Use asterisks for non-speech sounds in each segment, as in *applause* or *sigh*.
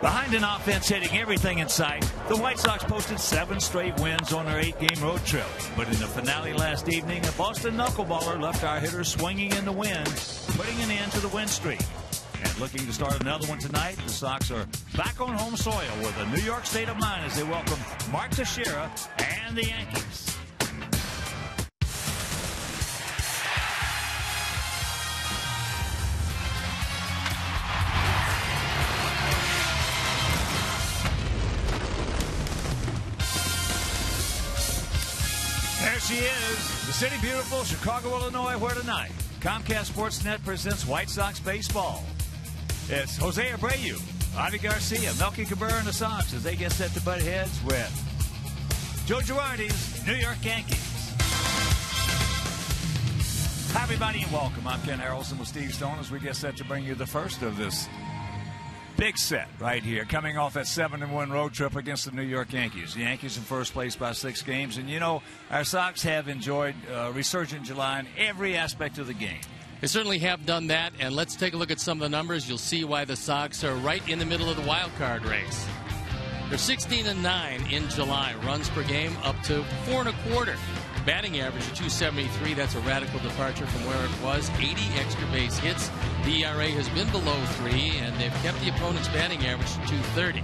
Behind an offense hitting everything in sight, the White Sox posted seven straight wins on their eight-game road trip. But in the finale last evening, a Boston knuckleballer left our hitters swinging in the wind, putting an end to the win streak. And looking to start another one tonight, the Sox are back on home soil with a New York state of mind as they welcome Mark Teixeira and the Yankees. She is, the city beautiful, Chicago, Illinois, where tonight Comcast Sportsnet presents White Sox baseball. It's Jose Abreu, Avi Garcia, Melky Cabrera, and the Sox as they get set to butt heads with Joe Girardi's New York Yankees. Hi, everybody, and welcome. I'm Ken Harrelson with Steve Stone as we get set to bring you the first of this big set right here, coming off seven and one road trip against the New York Yankees. The Yankees in first place by six games, and you know our Sox have enjoyed uh, resurgent July in every aspect of the game. They certainly have done that, and let's take a look at some of the numbers. You'll see why the Sox are right in the middle of the wild card race. They're 16 and 9 in July. Runs per game up to four and a quarter. Batting average of 273. That's a radical departure from where it was. 80 extra base hits. The ERA has been below three, and they've kept the opponent's batting average to 230.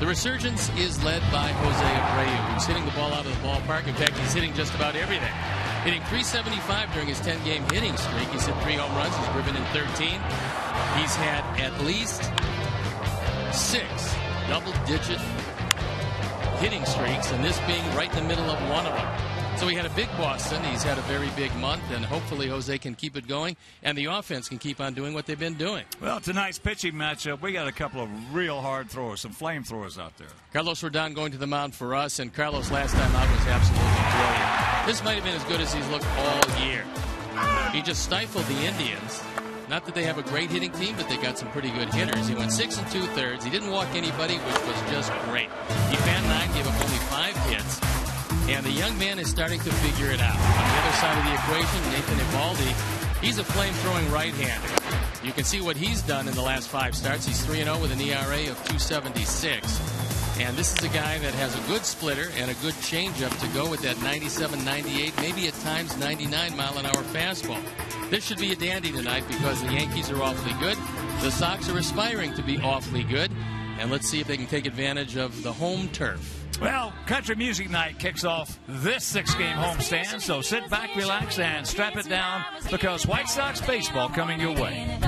The resurgence is led by Jose Abreu, who's hitting the ball out of the ballpark. In fact, he's hitting just about everything. Hitting 375 during his 10 game hitting streak. He's hit three home runs. He's driven in 13. He's had at least six double digit hitting streaks, and this being right in the middle of one of them. So he had a big Boston. He's had a very big month, and hopefully Jose can keep it going, and the offense can keep on doing what they've been doing. Well, tonight's pitching matchup, we got a couple of real hard throwers, some flamethrowers out there. Carlos Rodon going to the mound for us, and Carlos last time out was absolutely brilliant. This might have been as good as he's looked all year. He just stifled the Indians. Not that they have a great hitting team, but they got some pretty good hitters. He went six and two thirds. He didn't walk anybody, which was just great. He fanned nine, gave up only five hits. And the young man is starting to figure it out. On the other side of the equation, Nathan Eovaldi, he's a flame-throwing right-hander. You can see what he's done in the last five starts. He's 3-0 with an ERA of 276. And this is a guy that has a good splitter and a good changeup to go with that 97, 98, maybe at times 99 mile an hour fastball. This should be a dandy tonight because the Yankees are awfully good. The Sox are aspiring to be awfully good. And let's see if they can take advantage of the home turf. Well, Country Music Night kicks off this six game homestand, so sit back, relax, and strap it down because White Sox baseball coming your way.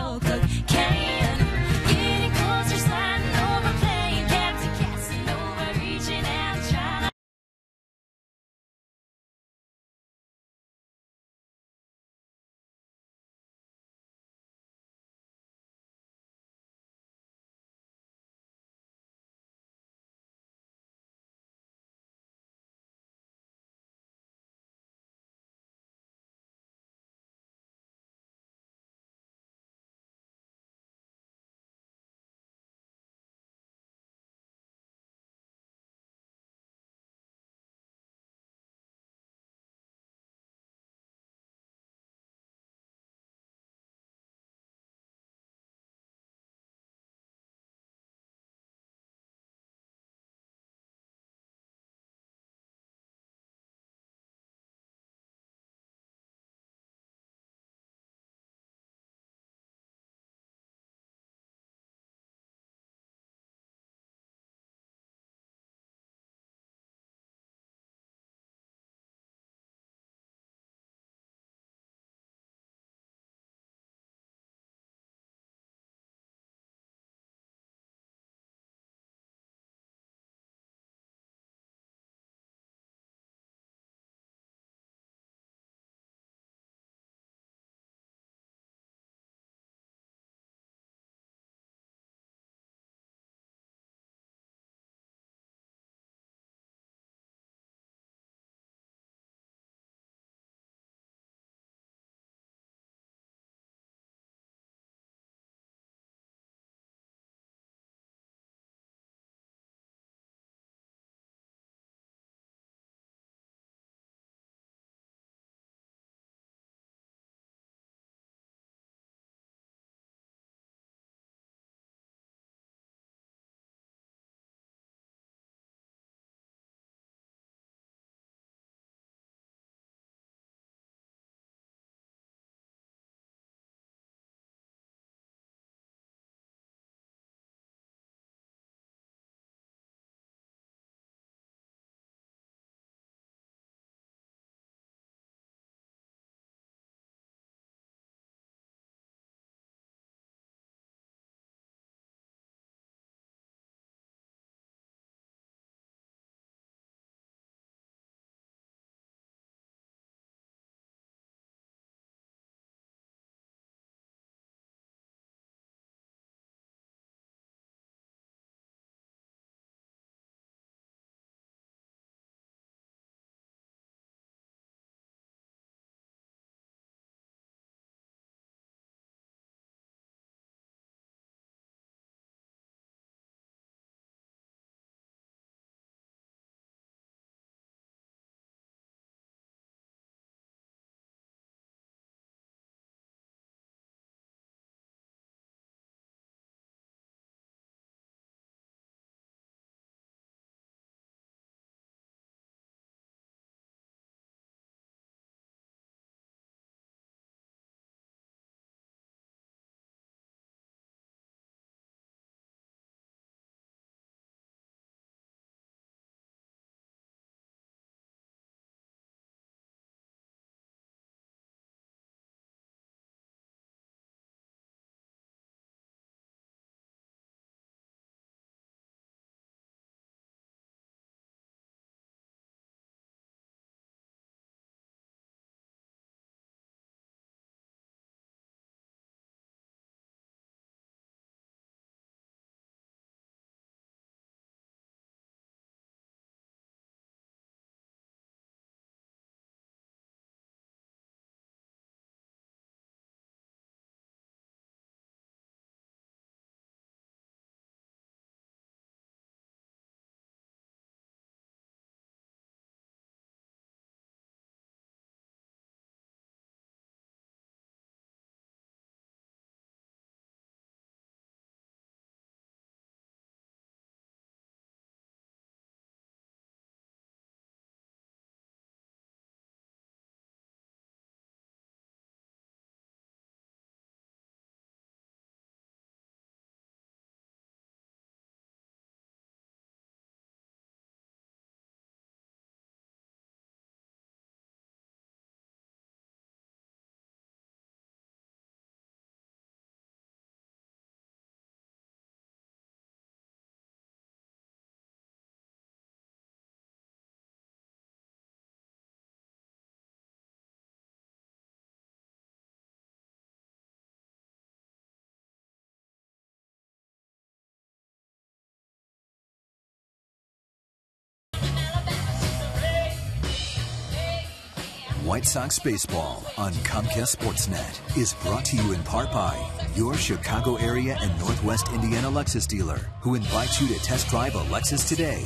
White Sox baseball on Comcast Sportsnet is brought to you in part by your Chicago area and Northwest Indiana Lexus dealer, who invites you to test drive a Lexus today.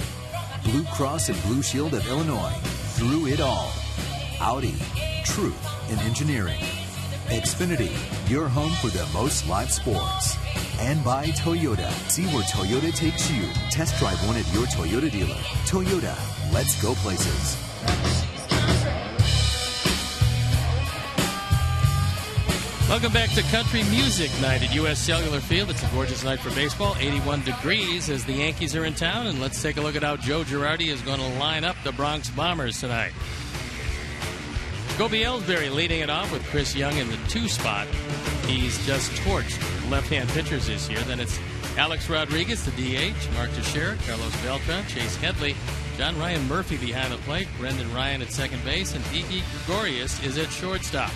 Blue Cross and Blue Shield of Illinois, through it all. Audi, truth in engineering. Xfinity, your home for the most live sports. And by Toyota. See where Toyota takes you. Test drive one at your Toyota dealer. Toyota, let's go places. Welcome back to Country Music Night at U.S. Cellular Field. It's a gorgeous night for baseball. 81 degrees as the Yankees are in town. And let's take a look at how Joe Girardi is going to line up the Bronx Bombers tonight. Kobe Ellsbury leading it off with Chris Young in the two spot. He's just torched left-hand pitchers this year. Then it's Alex Rodriguez, the DH, Mark Teixeira, Carlos Beltran, Chase Headley, John Ryan Murphy behind the plate, Brendan Ryan at second base, and Didi Gregorius is at shortstop.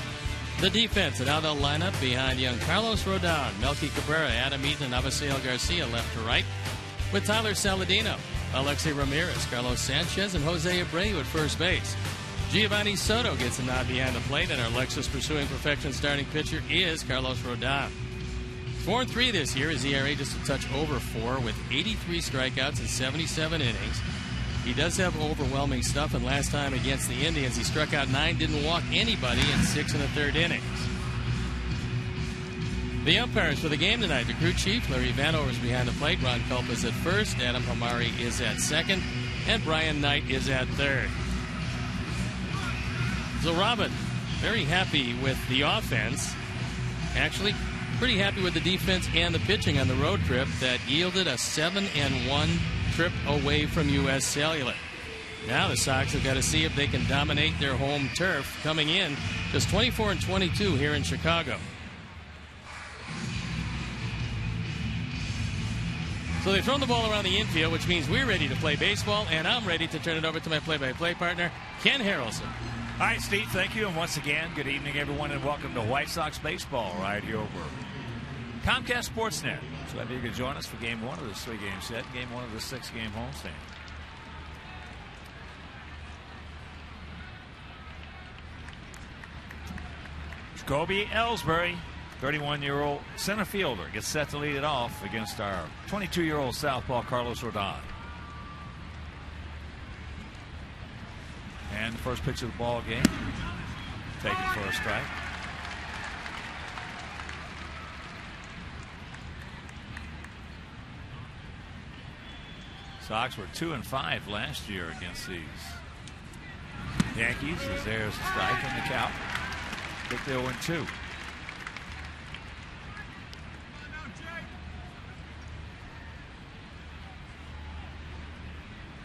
The defense, an outfield lineup behind young Carlos Rodon, Melky Cabrera, Adam Eaton, and Avisail Garcia left to right, with Tyler Saladino, Alexei Ramirez, Carlos Sanchez, and Jose Abreu at first base. Geovany Soto gets a nod behind the plate, and our Lexus pursuing perfection starting pitcher is Carlos Rodon. 4 and 3 this year, his ERA just a touch over 4 with 83 strikeouts in 77 innings. He does have overwhelming stuff, and last time against the Indians, he struck out nine, didn't walk anybody in six and a third innings. The umpires for the game tonight, the crew chief, Larry Vanover is behind the plate, Ron Culp is at first, Adam Hamari is at second, and Brian Knight is at third. So Robin, very happy with the offense. Actually, pretty happy with the defense and the pitching on the road trip that yielded a 7 and 1 trip away from U.S. Cellular. Now the Sox have got to see if they can dominate their home turf coming in just 24 and 22 here in Chicago. So they've thrown the ball around the infield, which means we're ready to play baseball, and I'm ready to turn it over to my play-by-play partner, Ken Harrelson. All right, Steve, thank you. And once again, good evening, everyone, and welcome to White Sox Baseball right here over Comcast Sportsnet. So glad you could join us for game one of this three game set, game one of the six game homestand. Jacoby Ellsbury, 31 year old center fielder, gets set to lead it off against our 22 year old Southpaw Carlos Rodon. And the first pitch of the ball game, taken for a strike. Sox were two and five last year against these Yankees. As there's a strike in the count. Big deal win two.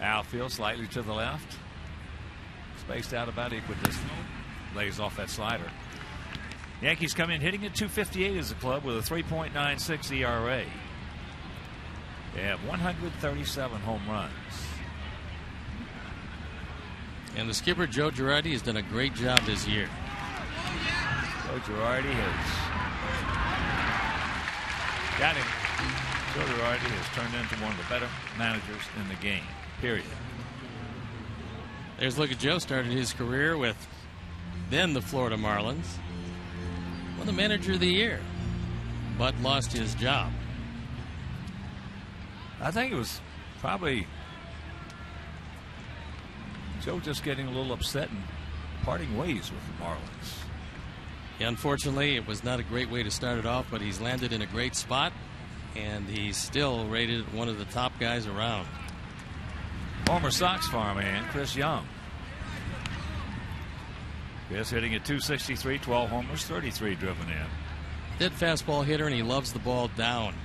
Outfield slightly to the left. Spaced out about equidistant. Lays off that slider. Yankees come in hitting at 258 as a club with a 3.96 ERA. They have 137 home runs. And the skipper, Joe Girardi, has done a great job this year. Joe Girardi has got him. Joe Girardi has turned into one of the better managers in the game, period. There's look at Joe started his career with then the Florida Marlins. Won the manager of the year, but lost his job. I think it was probably Joe just getting a little upset and parting ways with the Marlins. Yeah, unfortunately, it was not a great way to start it off, but he's landed in a great spot, and he's still rated one of the top guys around. Former Sox farmhand Chris Young. Chris hitting at 263, 12 homers, 33 driven in. Dead fastball hitter, and he loves the ball down.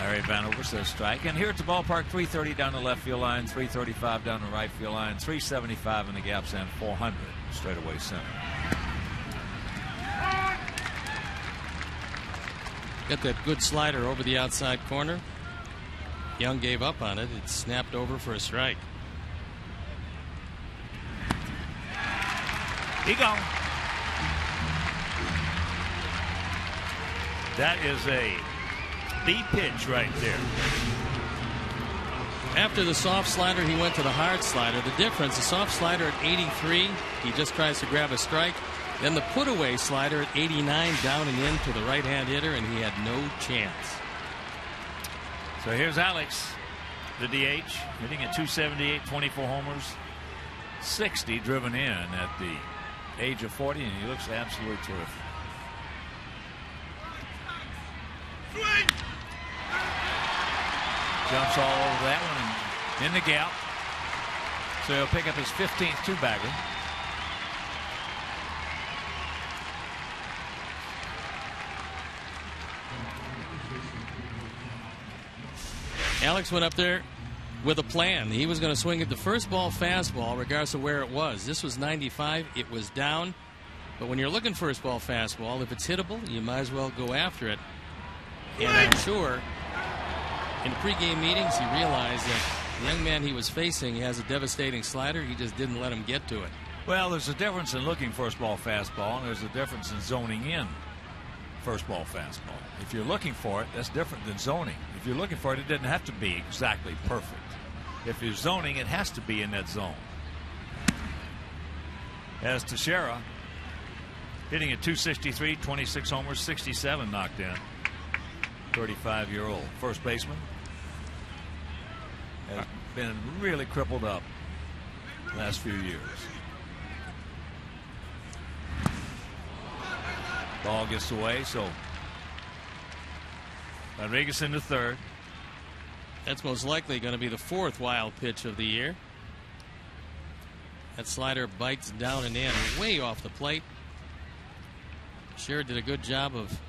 Larry Vanover says strike. And here at the ballpark, 330 down the left field line, 335 down the right field line, 375 in the gaps, and 400 straightaway center. Got that good slider over the outside corner. Young gave up on it. It snapped over for a strike. He gone. That is a B pitch right there. After the soft slider, he went to the hard slider. The difference, the soft slider at 83, he just tries to grab a strike. Then the put away slider at 89, down and in to the right hand hitter, and he had no chance. So here's Alex, the DH, hitting at 278, 24 homers, 60 driven in at the age of 40, and he looks absolutely terrific. Jumps all over that one in the gap. So he'll pick up his 15th two bagger. Alex went up there with a plan. He was going to swing at the first ball fastball, regardless of where it was. This was 95. It was down. But when you're looking first ball fastball, if it's hittable, you might as well go after it. And I'm sure in pregame meetings he realized that the young man he was facing has a devastating slider. He just didn't let him get to it. Well, there's a difference in looking first ball fastball, and there's a difference in zoning in first ball fastball. If you're looking for it, that's different than zoning. If you're looking for it, it doesn't have to be exactly perfect. If you're zoning, it has to be in that zone. As Teixeira hitting at 263, 26 homers, 67 knocked in. 35 year old first baseman has been really crippled up the last few years. Ball gets away, so Rodriguez in the third. That's most likely going to be the fourth wild pitch of the year. That slider bites down and in, way off the plate. Sure did a good job of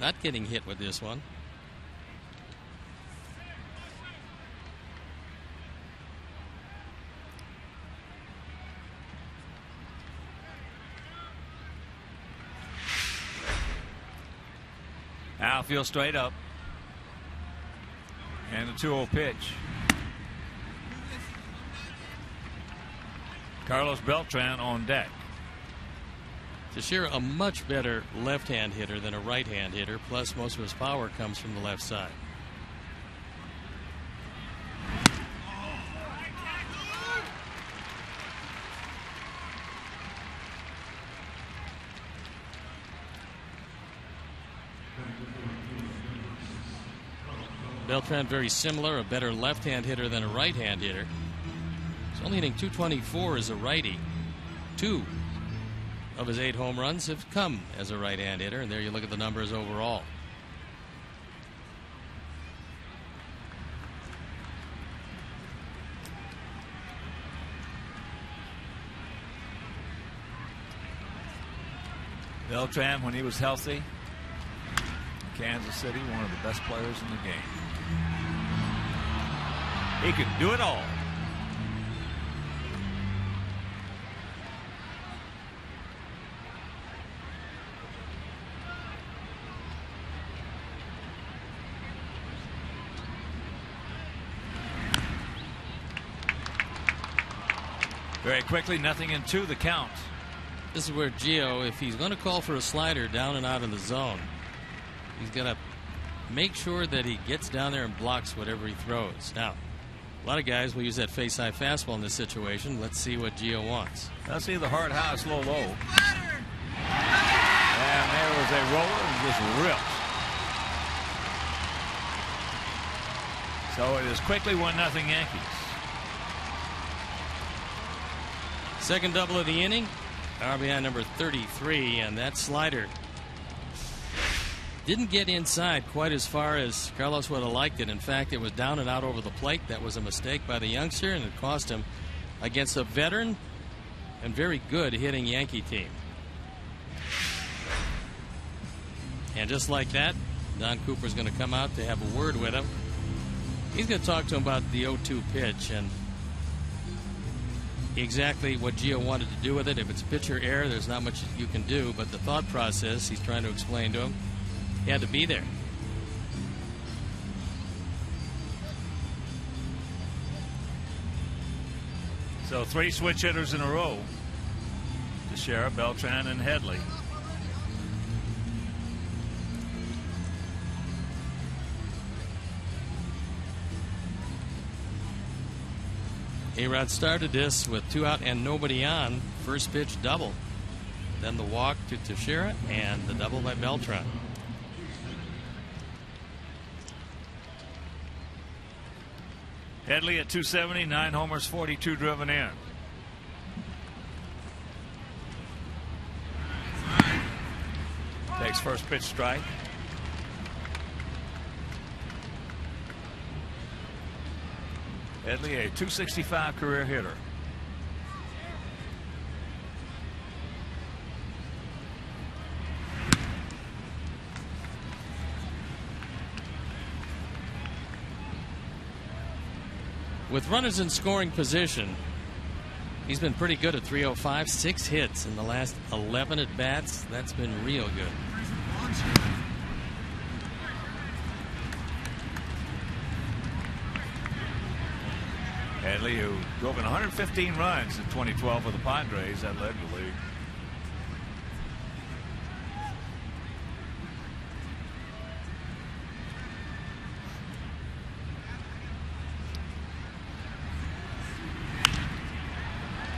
not getting hit with this one. Outfield straight up. And the 2 0 pitch. Carlos Beltran on deck. Teixeira, a much better left hand hitter than a right hand hitter, plus, most of his power comes from the left side. Beltran very similar, a better left-hand hitter than a right-hand hitter. He's only hitting 224 as a righty. Two of his eight home runs have come as a right-hand hitter, and there you look at the numbers overall. Beltran, when he was healthy, Kansas City, one of the best players in the game. He could do it all. Very quickly, nothing in two, the count. This is where Gio, if he's going to call for a slider down and out of the zone, he's got to make sure that he gets down there and blocks whatever he throws. Now, a lot of guys will use that face high fastball in this situation. Let's see what Gio wants. Let's see the hard high, slow low. And there was a roller and just ripped. So it is quickly 1 0 Yankees. Second double of the inning. RBI number 33, and that slider didn't get inside quite as far as Carlos would have liked it. In fact, it was down and out over the plate. That was a mistake by the youngster, and it cost him against a veteran and very good hitting Yankee team. And just like that, Don Cooper's going to come out to have a word with him. He's going to talk to him about the 0 2 pitch and exactly what Gio wanted to do with it. If it's pitcher error, there's not much you can do, but the thought process he's trying to explain to him, he had to be there. So three switch hitters in a row. Teixeira, Beltran, and Headley. A-Rod started this with two out and nobody on. First pitch double. Then the walk to Teixeira and the double by Beltran. Headley at 270, nine homers, 42 driven in. Takes first pitch strike. Headley, a 265 career hitter. With runners in scoring position, he's been pretty good at 305. Six hits in the last 11 at bats. That's been real good. Who drove in 115 runs in 2012 for the Padres, that led the league.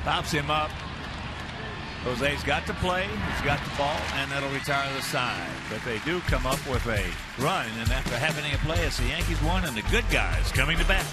Pops him up. Jose's got to play. He's got the ball, and that'll retire the side. But they do come up with a run, and after having a play, it's the Yankees won, and the good guys coming to bat.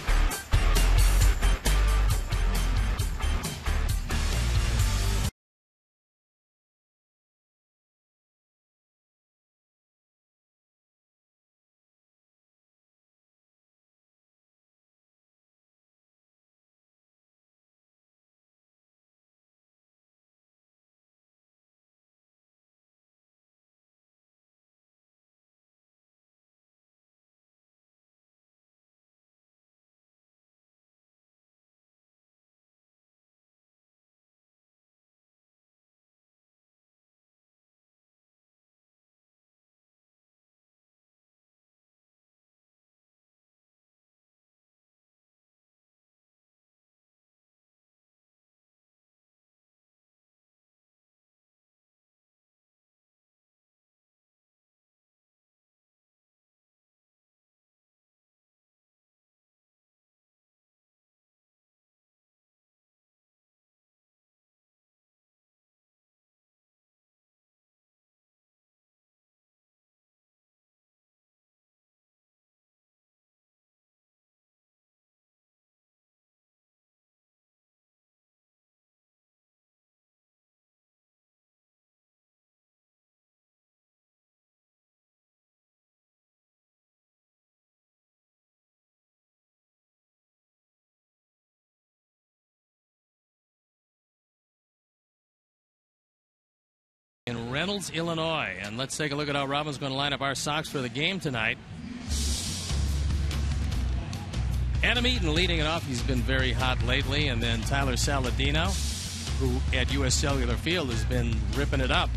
Reynolds, Illinois. And let's take a look at how Robin's going to line up our Sox for the game tonight. Adam Eaton leading it off. He's been very hot lately. And then Tyler Saladino, who at U.S. Cellular Field has been ripping it up.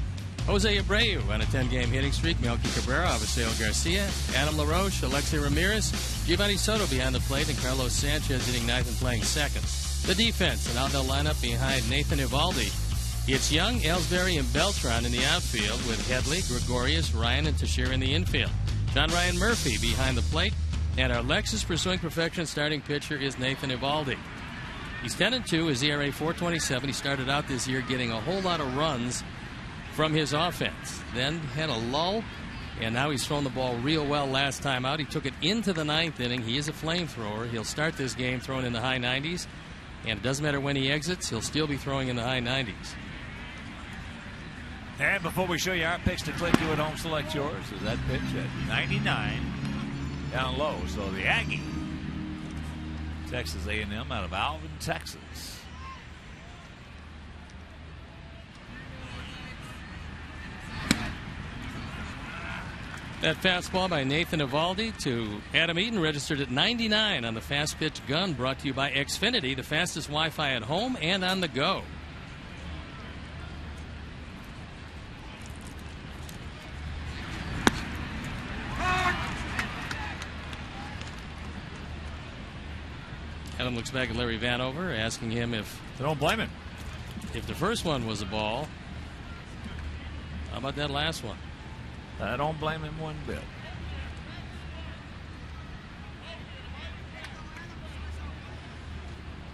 Jose Abreu on a 10 game hitting streak. Melky Cabrera, Avisail Garcia, Adam LaRoche, Alexei Ramirez, Geovany Soto behind the plate, and Carlos Sanchez hitting ninth and playing second. The defense, an outfield lineup behind Nathan Eovaldi, it's Young, Ellsbury, and Beltran in the outfield with Headley, Gregorius, Ryan, and Teixeira in the infield. John Ryan Murphy behind the plate. And our Lexus pursuing perfection starting pitcher is Nathan Eovaldi. He's 10 and 2, his ERA 427. He started out this year getting a whole lot of runs from his offense. Then had a lull, and now he's thrown the ball real well last time out. He took it into the ninth inning. He is a flamethrower. He'll start this game throwing in the high 90s, and it doesn't matter when he exits, he'll still be throwing in the high 90s. And before we show you our picks to click, you at home select yours. Is that pitch at 99 down low? So the Aggie, Texas A&M out of Alvin, Texas. That fastball by Nathan Eovaldi to Adam Eaton registered at 99 on the fast pitch gun brought to you by Xfinity, the fastest Wi Fi at home and on the go. Adam looks back at Larry Vanover, asking him if. I don't blame him. If the first one was a ball, how about that last one? I don't blame him one bit.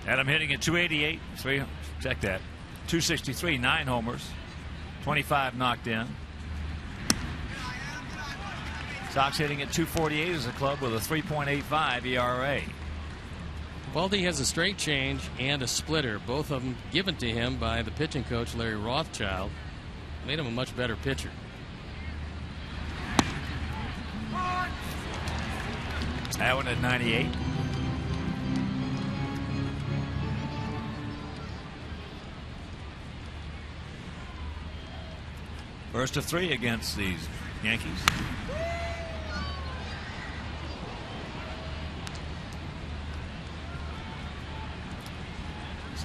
Adam hitting at 288. Three, check that. 263, nine homers, 25 knocked in. Sox hitting at 248 as a club with a 3.85 ERA. Eovaldi has a straight change and a splitter, both of them given to him by the pitching coach Larry Rothschild. Made him a much better pitcher. That one at 98. First of three against these Yankees.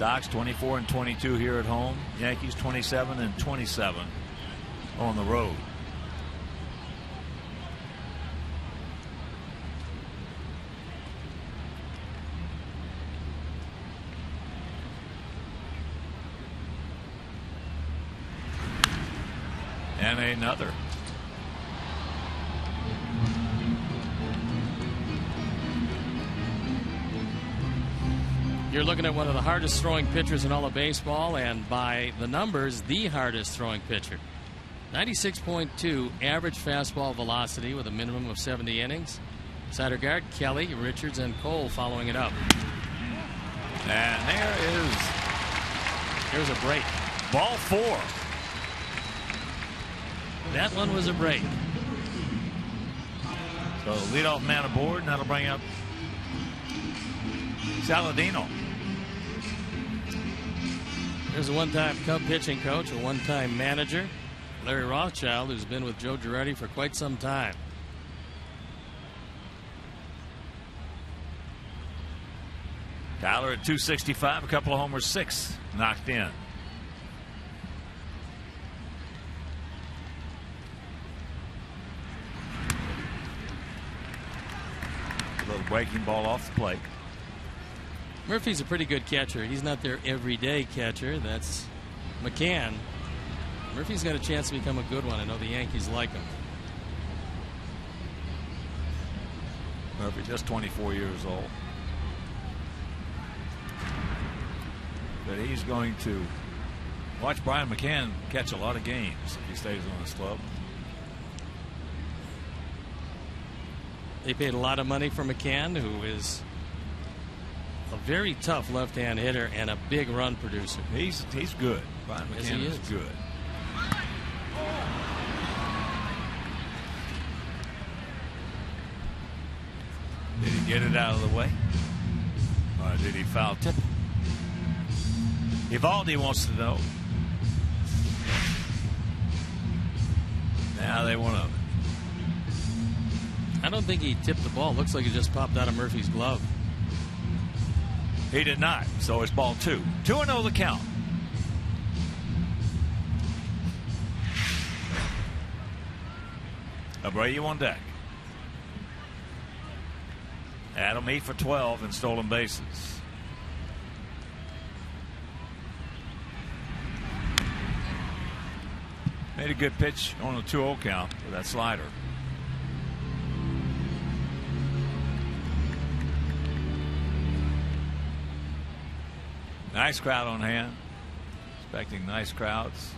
Sox 24 and 22 here at home. Yankees 27 and 27 on the road. And another. Looking at one of the hardest throwing pitchers in all of baseball, and by the numbers, the hardest throwing pitcher. 96.2 average fastball velocity with a minimum of 70 innings. Syndergaard, Kelly, Richards, and Cole following it up. And there is Here's a break. ball four. That one was a break. So leadoff man aboard, and that'll bring up Saladino. There's a one-time Cub pitching coach, a one-time manager, Larry Rothschild, who's been with Joe Girardi for quite some time. Tyler at 265, a couple of homers, six knocked in. A little breaking ball off the plate. Murphy's a pretty good catcher. He's not their everyday catcher. That's McCann. Murphy's got a chance to become a good one. I know the Yankees like him. Murphy just 24 years old. But he's going to watch Brian McCann catch a lot of games if he stays on this club. They paid a lot of money for McCann, who is a very tough left-hand hitter and a big run producer. He's he's good. Brian Yes, he is is. good. Did he get it out of the way? Or did he foul tip? Eovaldi wants to know. Now they want to. I don't think he tipped the ball. Looks like it just popped out of Murphy's glove. He did not. So it's ball two. 2 and 0 the count. Abreu on deck. Adam 8 for 12 in stolen bases. Made a good pitch on a 2 0 count with that slider. Nice crowd on hand. Expecting nice crowds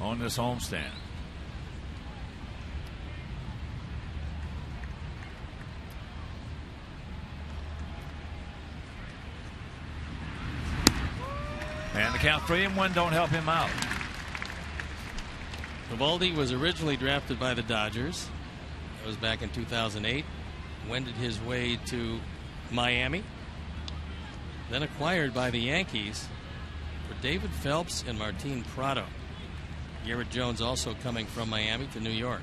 on this homestand. And the count three and one don't help him out. Eovaldi was originally drafted by the Dodgers. That was back in 2008. Wended his way to Miami. Then acquired by the Yankees for David Phelps and Martin Prado. Garrett Jones also coming from Miami to New York.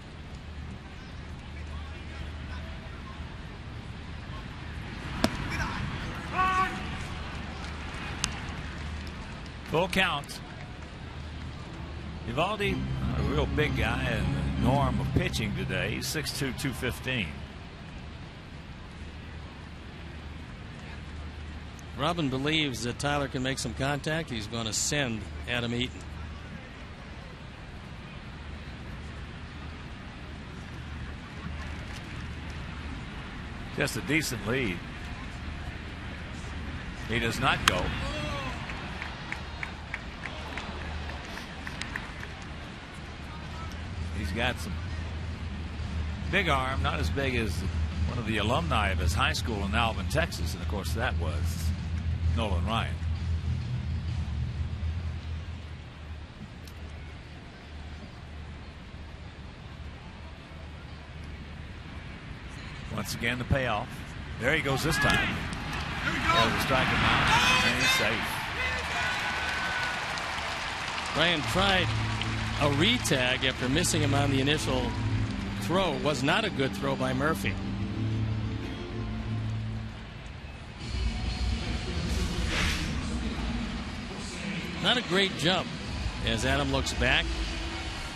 Full count. Eovaldi, a real big guy and norm of pitching today. He's 6'2", 215. Robin believes that Tyler can make some contact. He's going to send Adam Eaton. Just a decent lead. He does not go. He's got some big arm, not as big as one of the alumni of his high school in Alvin, Texas. And of course, that was Nolan Ryan. Once again, the payoff. There he goes this time. There's a strike him out, and he's safe. Ryan tried a retag after missing him on the initial throw. Was not a good throw by Murphy. Not a great jump as Adam looks back.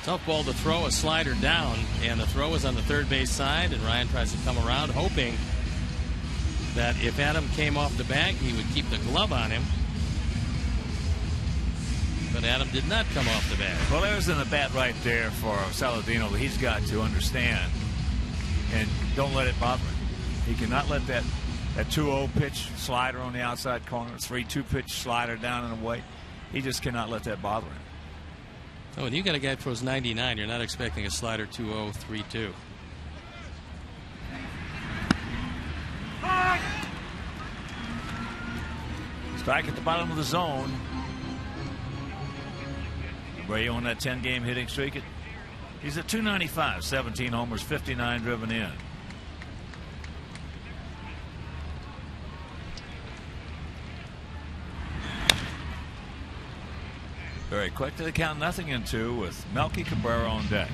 Tough ball to throw a slider down, and the throw is on the third base side, and Ryan tries to come around, hoping that if Adam came off the bag, he would keep the glove on him. But Adam did not come off the bag. Well, there's an at bat right there for Saladino that he's got to understand, and don't let it bother him. He cannot let that that 2-0 pitch slider on the outside corner, 3-2 pitch slider down and away. He just cannot let that bother him. Oh, and you got a guy that throws 99. You're not expecting a slider 2 0 3 2. Strike at the bottom of the zone. Abreu on that 10 game hitting streak. He's at 295, 17 homers, 59 driven in. Very quick to the count, nothing in two with Melky Cabrera on deck.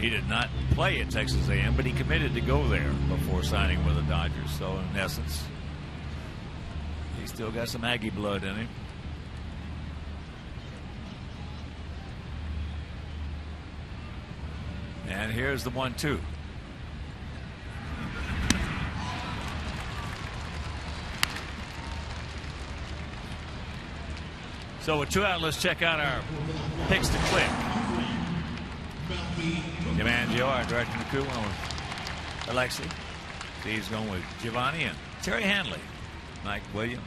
He did not play at Texas A&M, but he committed to go there before signing with the Dodgers. So in essence, he still got some Aggie blood in him. And here's the one-two. So with two out, let's check out our picks to click. Jim our director of the crew, went with Alexei. Steve's going with Geovany and Terry Hanley. Mike Williams,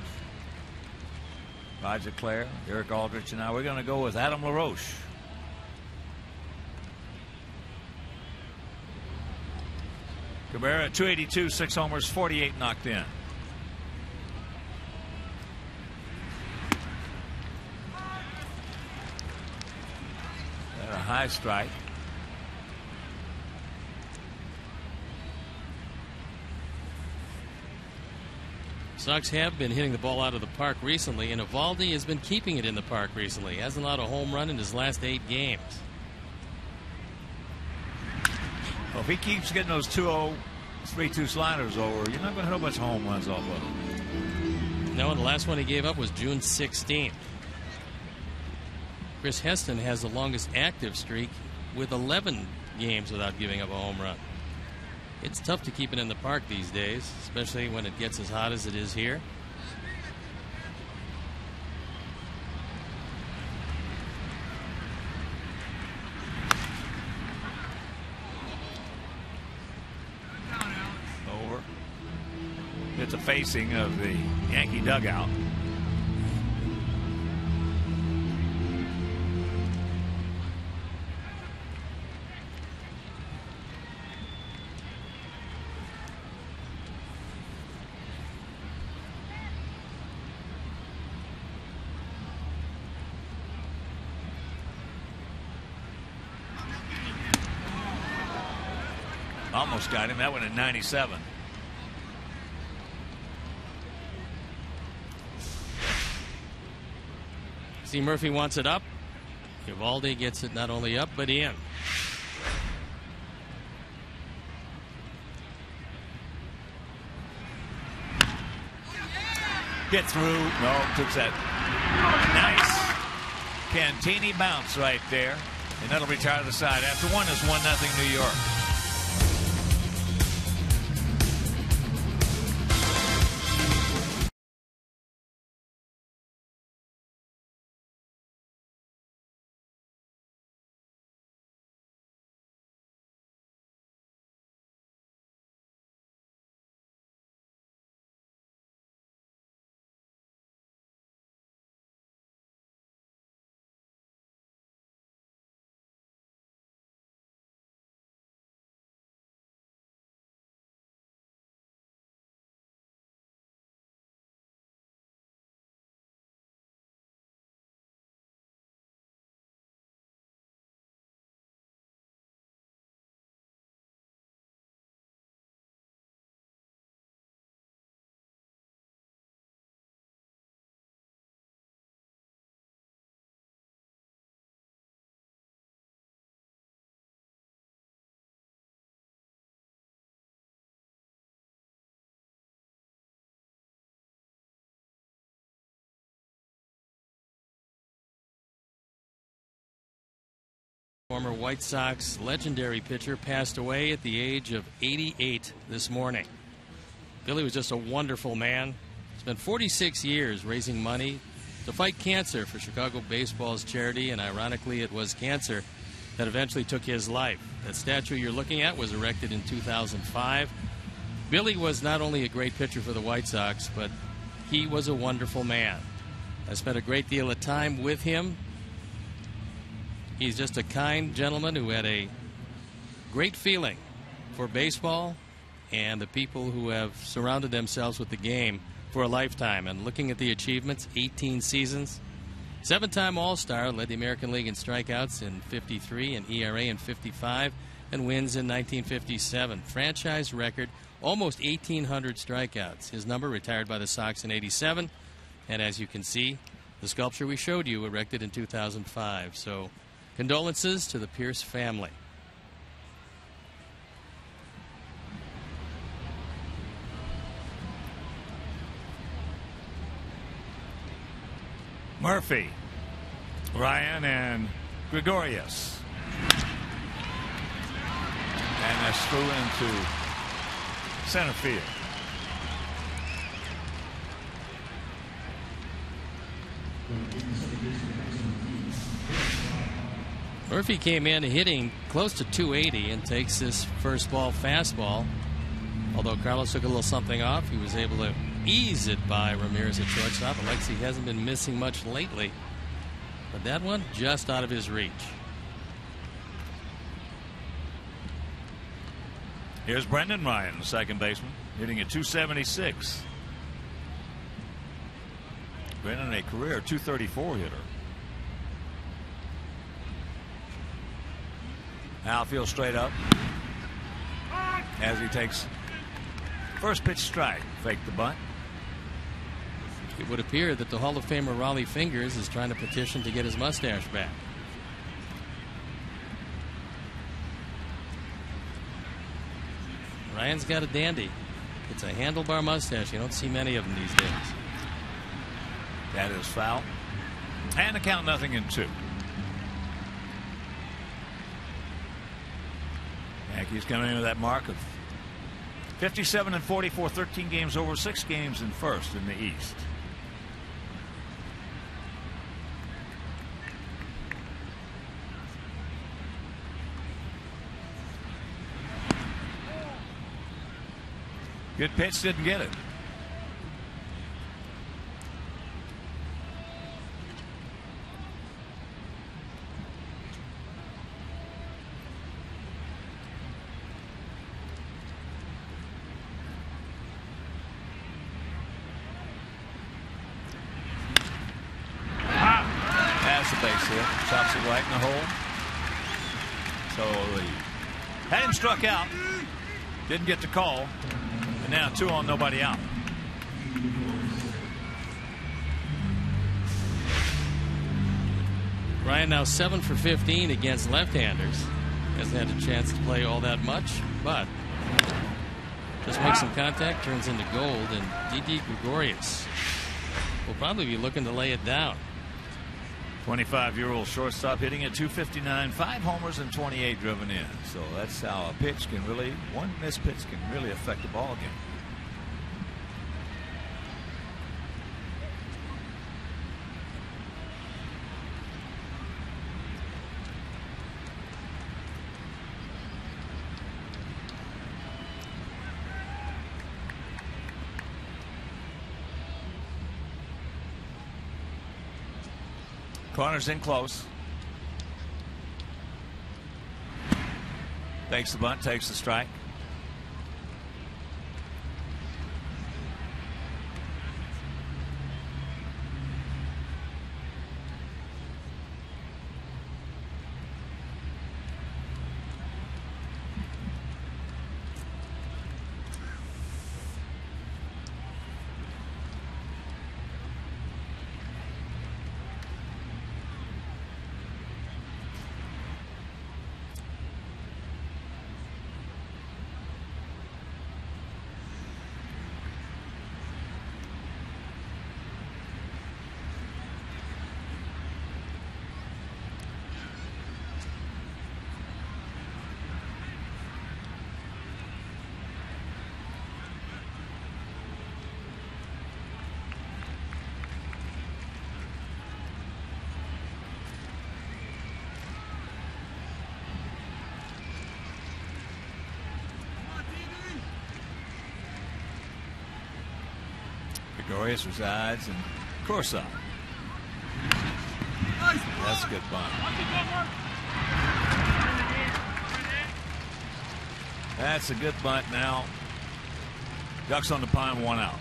Roger Clare, Eric Aldrich, and I. We're going to go with Adam LaRoche. Cabrera 282, six homers, 48 knocked in. Got a high strike. Sox have been hitting the ball out of the park recently, and Eovaldi has been keeping it in the park recently. He hasn't allowed a home run in his last eight games. Well, if he keeps getting those 2 0, 3 2 sliders over, you're not going to hit a bunch of home runs off of him. No, and the last one he gave up was June 16th. Chris Heston has the longest active streak with 11 games without giving up a home run. It's tough to keep it in the park these days, especially when it gets as hot as it is here. Over. It's a facing of the Yankee dugout. Him. That one at 97. See, Murphy wants it up. Eovaldi gets it not only up, but in. Get through. No, took that. Nice. Cantini bounce right there. And that'll retire to the side. After one is 1 0 New York. Former White Sox legendary pitcher passed away at the age of 88 this morning. Billy was just a wonderful man. Spent 46 years raising money to fight cancer for Chicago baseball's charity, and ironically, it was cancer that eventually took his life. That statue you're looking at was erected in 2005. Billy was not only a great pitcher for the White Sox, but he was a wonderful man. I spent a great deal of time with him He's just a kind gentleman who had a great feeling for baseball and the people who have surrounded themselves with the game for a lifetime. And looking at the achievements 18 seasons, seven time All Star, led the American League in strikeouts in 53 and ERA in 55, and wins in 1957. Franchise record almost 1,800 strikeouts. His number retired by the Sox in 87. And as you can see, the sculpture we showed you erected in 2005. So Condolences to the Pierce family. Murphy, Ryan, and Gregorius. And that's through into center field. Murphy came in hitting close to 280 and takes this first ball fastball. Although Carlos took a little something off, he was able to ease it by Ramirez at shortstop. Alexei hasn't been missing much lately, but that one just out of his reach. Here's Brendan Ryan, the second baseman, hitting at 276. Brendan, a career 234 hitter. Outfield straight up. As he takes first pitch strike. Fake the bunt. It would appear that the Hall of Famer Rollie Fingers is trying to petition to get his mustache back. Ryan's got a dandy. It's a handlebar mustache. You don't see many of them these days. That is foul. And the count nothing in two. Yankees coming into that mark of 57 and 44, 13 games over, six games in first in the East. Good pitch, didn't get it. struck out. Didn't get the call. And now two on, nobody out. Ryan now 7 for 15 against left-handers. Hasn't had a chance to play all that much, but just makes some contact, turns into gold, and Didi Gregorius will probably be looking to lay it down. 25-year-old shortstop hitting at 259, five homers and 28 driven in. So that's how a pitch can really, one missed pitch can really affect the ball game. Corners in close. Takes the bunt, takes the strike. Gregorius resides in Corsa. That's a good bunt. That's a good bunt now. Ducks on the pine, one out.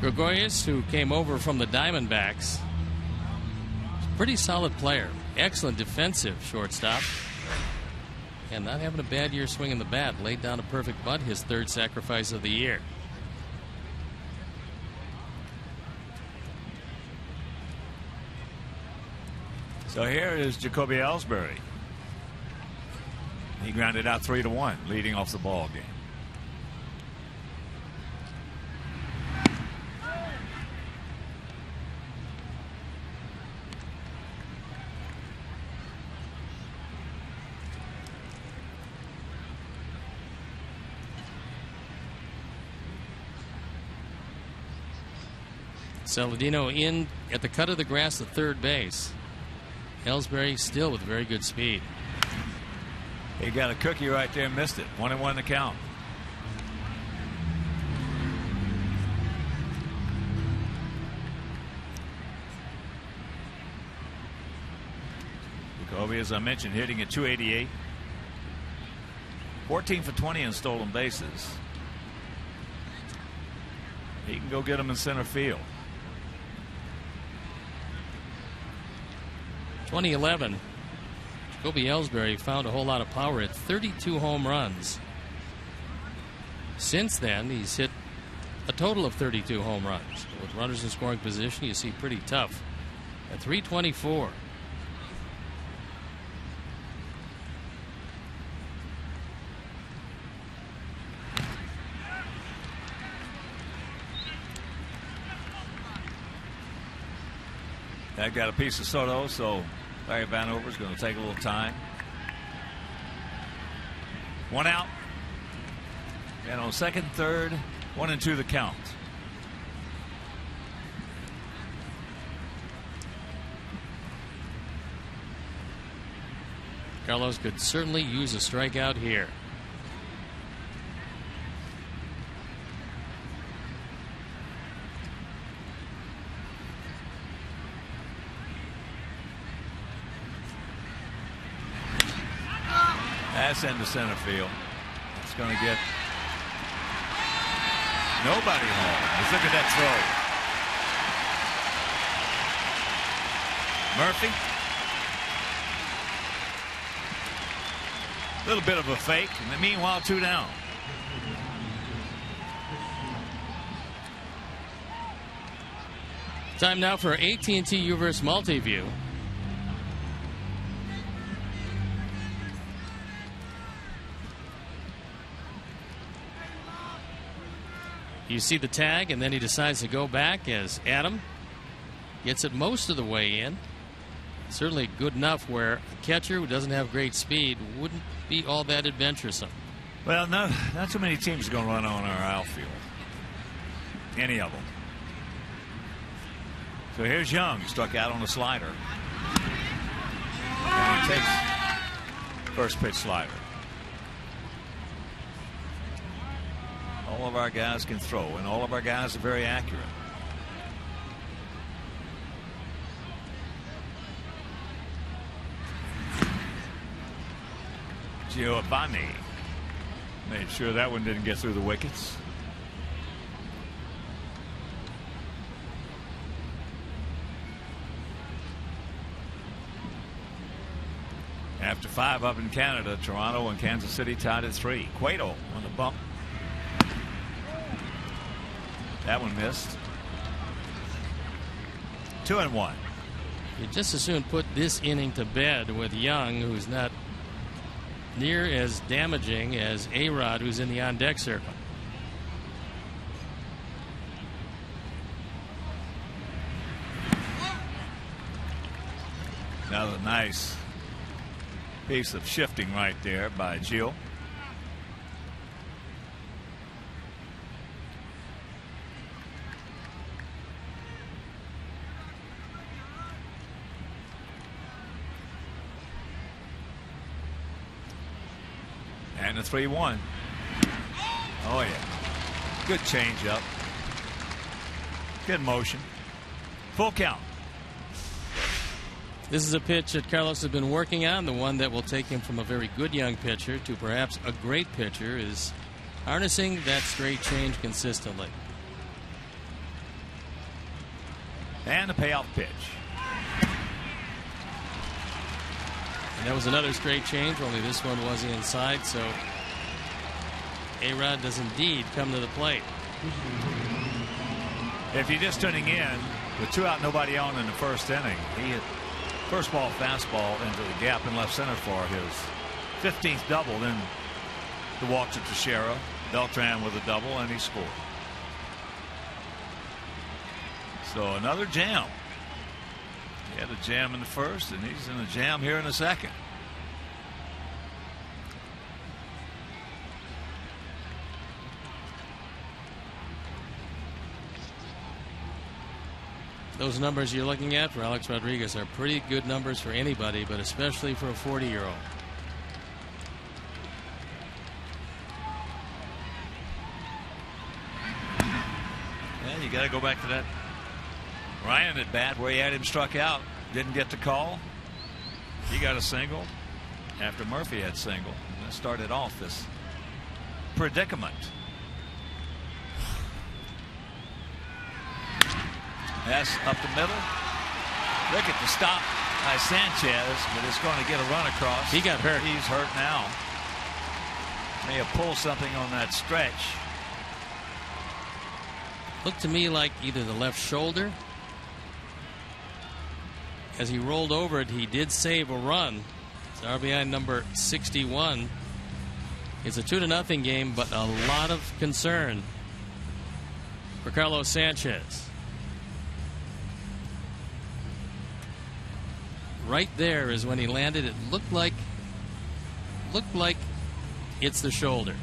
Gregorius, who came over from the Diamondbacks, pretty solid player. Excellent defensive shortstop. And not having a bad year swinging the bat. Laid down a perfect butt, his third sacrifice of the year. So here is Jacoby Ellsbury. He grounded out three to one, leading off the ball game. Saladino in at the cut of the grass at third base. Ellsbury still with very good speed. He got a cookie right there, and missed it. One and one to count. Jacoby, as I mentioned, hitting at 288. 14 for 20 in stolen bases. He can go get them in center field. 2011, Kobe Ellsbury found a whole lot of power at 32 home runs. Since then, he's hit a total of 32 home runs. With runners in scoring position, you see pretty tough at 324. That got a piece of Soto, so Larry Vanover is going to take a little time. One out. And on second, third, one and two the count. Carlos could certainly use a strikeout here. That's into center field. It's going to get nobody home. Let's look at that throw. Murphy. A little bit of a fake. And meanwhile, two down. Time now for AT&T Uverse Multiview. You see the tag, and then he decides to go back as Adam gets it most of the way in. Certainly good enough where a catcher who doesn't have great speed wouldn't be all that adventuresome. Well, no, not too many teams are going to run on our outfield. Any of them. So here's Young, struck out on a slider. And he takes first pitch slider. All our guys can throw, and all of our guys are very accurate. Geovany made sure that one didn't get through the wickets. After five up in Canada, Toronto and Kansas City tied at three. Cueto on the bump. That one missed. Two and one. You just as soon put this inning to bed with Young, who's not near as damaging as A Rod, who's in the on deck circle. Another nice piece of shifting right there by Gio. 3 1. Oh, yeah. Good change up. Good motion. Full count. This is a pitch that Carlos has been working on. The one that will take him from a very good young pitcher to perhaps a great pitcher is harnessing that straight change consistently. And a payoff pitch. And that was another straight change, only this one was inside, so A Rod does indeed come to the plate. If you're just tuning in, with two out, nobody on in the first inning, he hit first ball fastball into the gap in left center for his 15th double. Then the walk to Teixeira, Beltran with a double, and he scored. So another jam. He had a jam in the first, and he's in a jam here in the second. Those numbers you're looking at for Alex Rodriguez are pretty good numbers for anybody, but especially for a 40 year old. Yeah, you got to go back to that Ryan at bat where he had him struck out. Didn't get the call. He got a single after Murphy had single. That started off this predicament. That's up the middle. Look at the stop by Sanchez, but it's going to get a run across. He got hurt. He's hurt now. May have pulled something on that stretch. Looked to me like either the left shoulder. As he rolled over it, he did save a run. It's RBI number 61. It's a two to nothing game, but a lot of concern for Carlos Sanchez. Right there is when he landed. It looked like looked like it's the shoulder.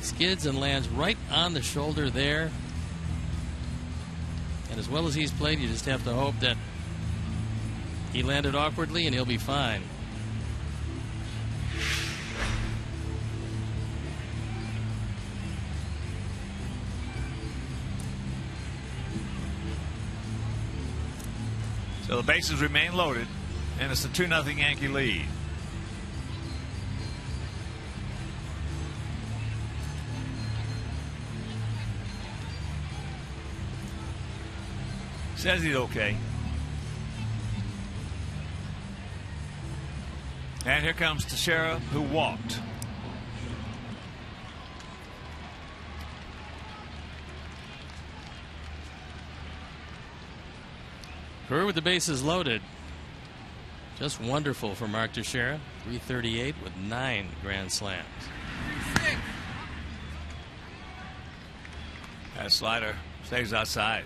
Skids and lands right on the shoulder there. And as well as he's played, you just have to hope that he landed awkwardly and he'll be fine. So the bases remain loaded, and it's a 2 0 Yankee lead. Says he's okay. And here comes Teixeira, who walked. Career with the bases loaded. Just wonderful for Mark Teixeira. 338 with nine grand slams. That slider stays outside.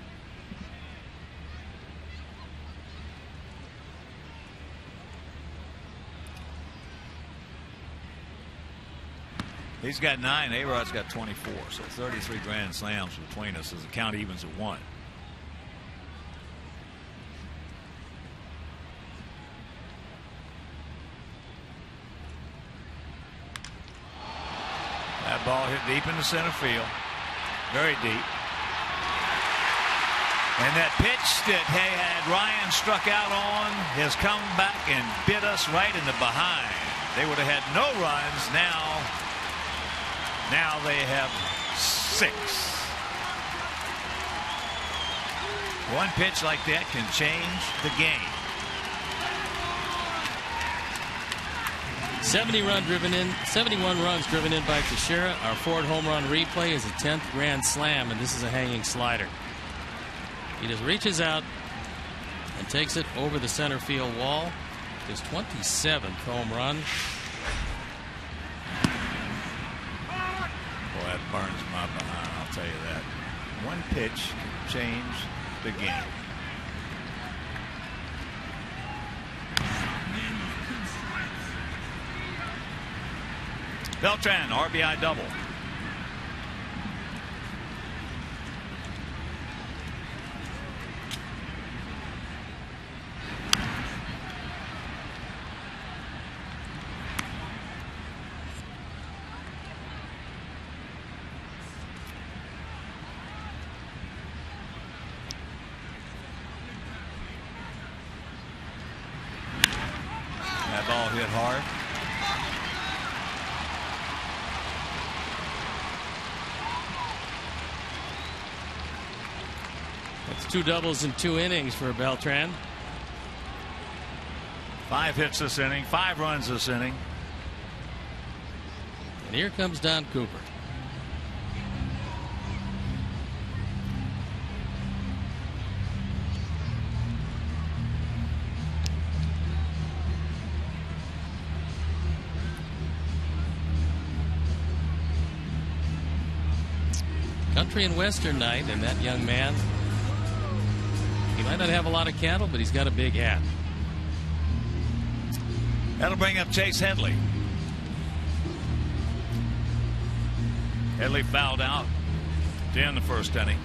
He's got nine. A Rod's got 24. So 33 grand slams between us as the count evens at one. Deep into center field. Very deep. And that pitch that hey, had Ryan struck out on has come back and bit us right in the behind. They would have had no runs. Now, now they have six. One pitch like that can change the game. 70 run driven in, 71 runs driven in by Teixeira. Our Ford home run replay is a 10th grand slam, and this is a hanging slider. He just reaches out and takes it over the center field wall. His 27th home run. Boy, that burns my behind, I'll tell you that. One pitch can change the game. Beltran, RBI double. That ball hit hard. That's two doubles in two innings for Beltran. Five hits this inning, five runs this inning. And here comes Don Cooper. Country and Western night, and that young man, might not have a lot of cattle, but he's got a big hat. That'll bring up Chase Headley. Headley fouled out end the first inning.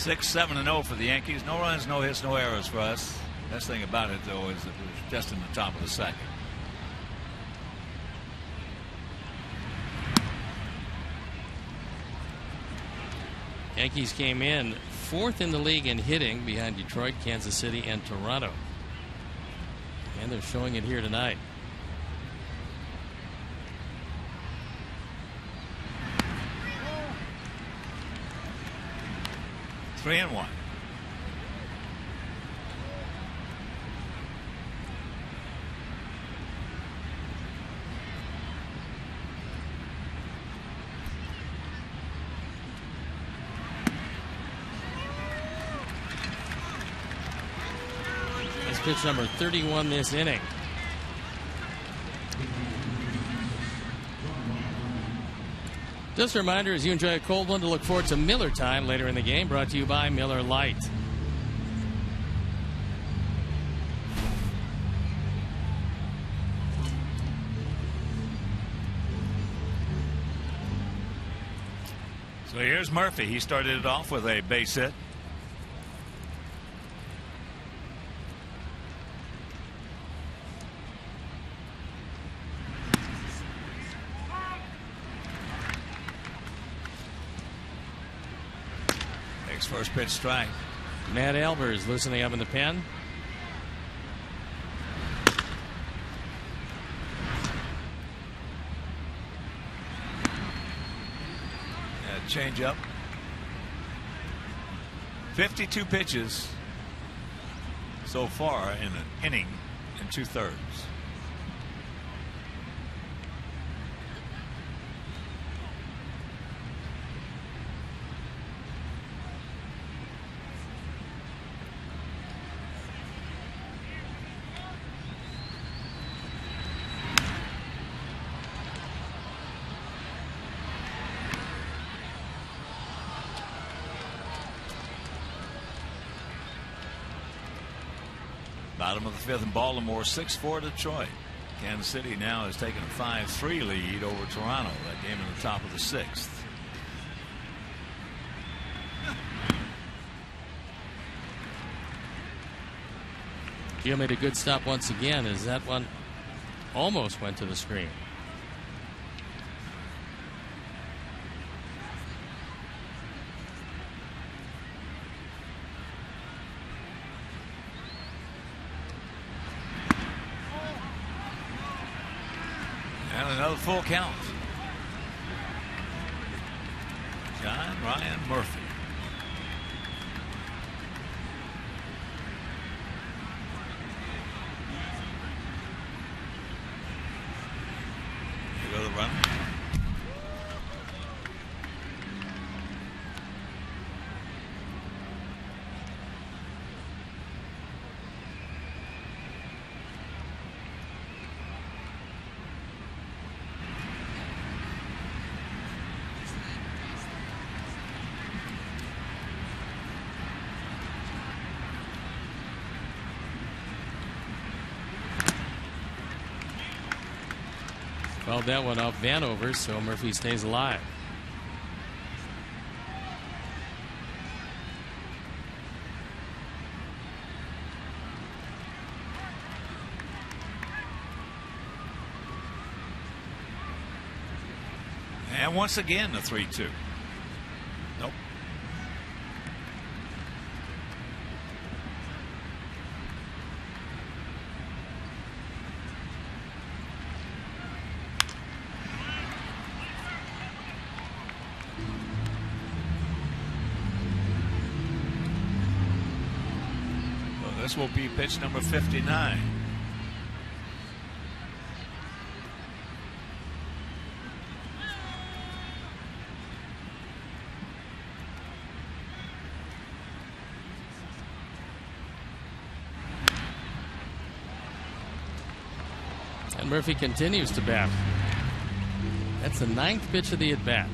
Six, seven, and zero for the Yankees. No runs, no hits, no errors for us. Best thing about it, though, is that was just in the top of the second. Yankees came in fourth in the league in hitting behind Detroit, Kansas City, and Toronto. And they're showing it here tonight. Three and one. That's pitch number 31 this inning. Just a reminder as you enjoy a cold one to look forward to Miller Time later in the game, brought to you by Miller Lite. So here's Murphy. He started it off with a base hit. Takes First pitch strike. Matt Albers loosening up in the pen. Yeah, change up. 52 pitches so far in an inning and two thirds. Bottom of the fifth in Baltimore, 6 4 Detroit. Kansas City now has taken a 5 3 lead over Toronto. That game in the top of the sixth. Gio made a good stop once again as that one almost went to the screen. And another full count. John Ryan Murphy. Here go the run. That one off Vanover, so Murphy stays alive. And once again, the 3 2. Will be pitch number 59. And Murphy continues to bat. That's the ninth pitch of the at bat.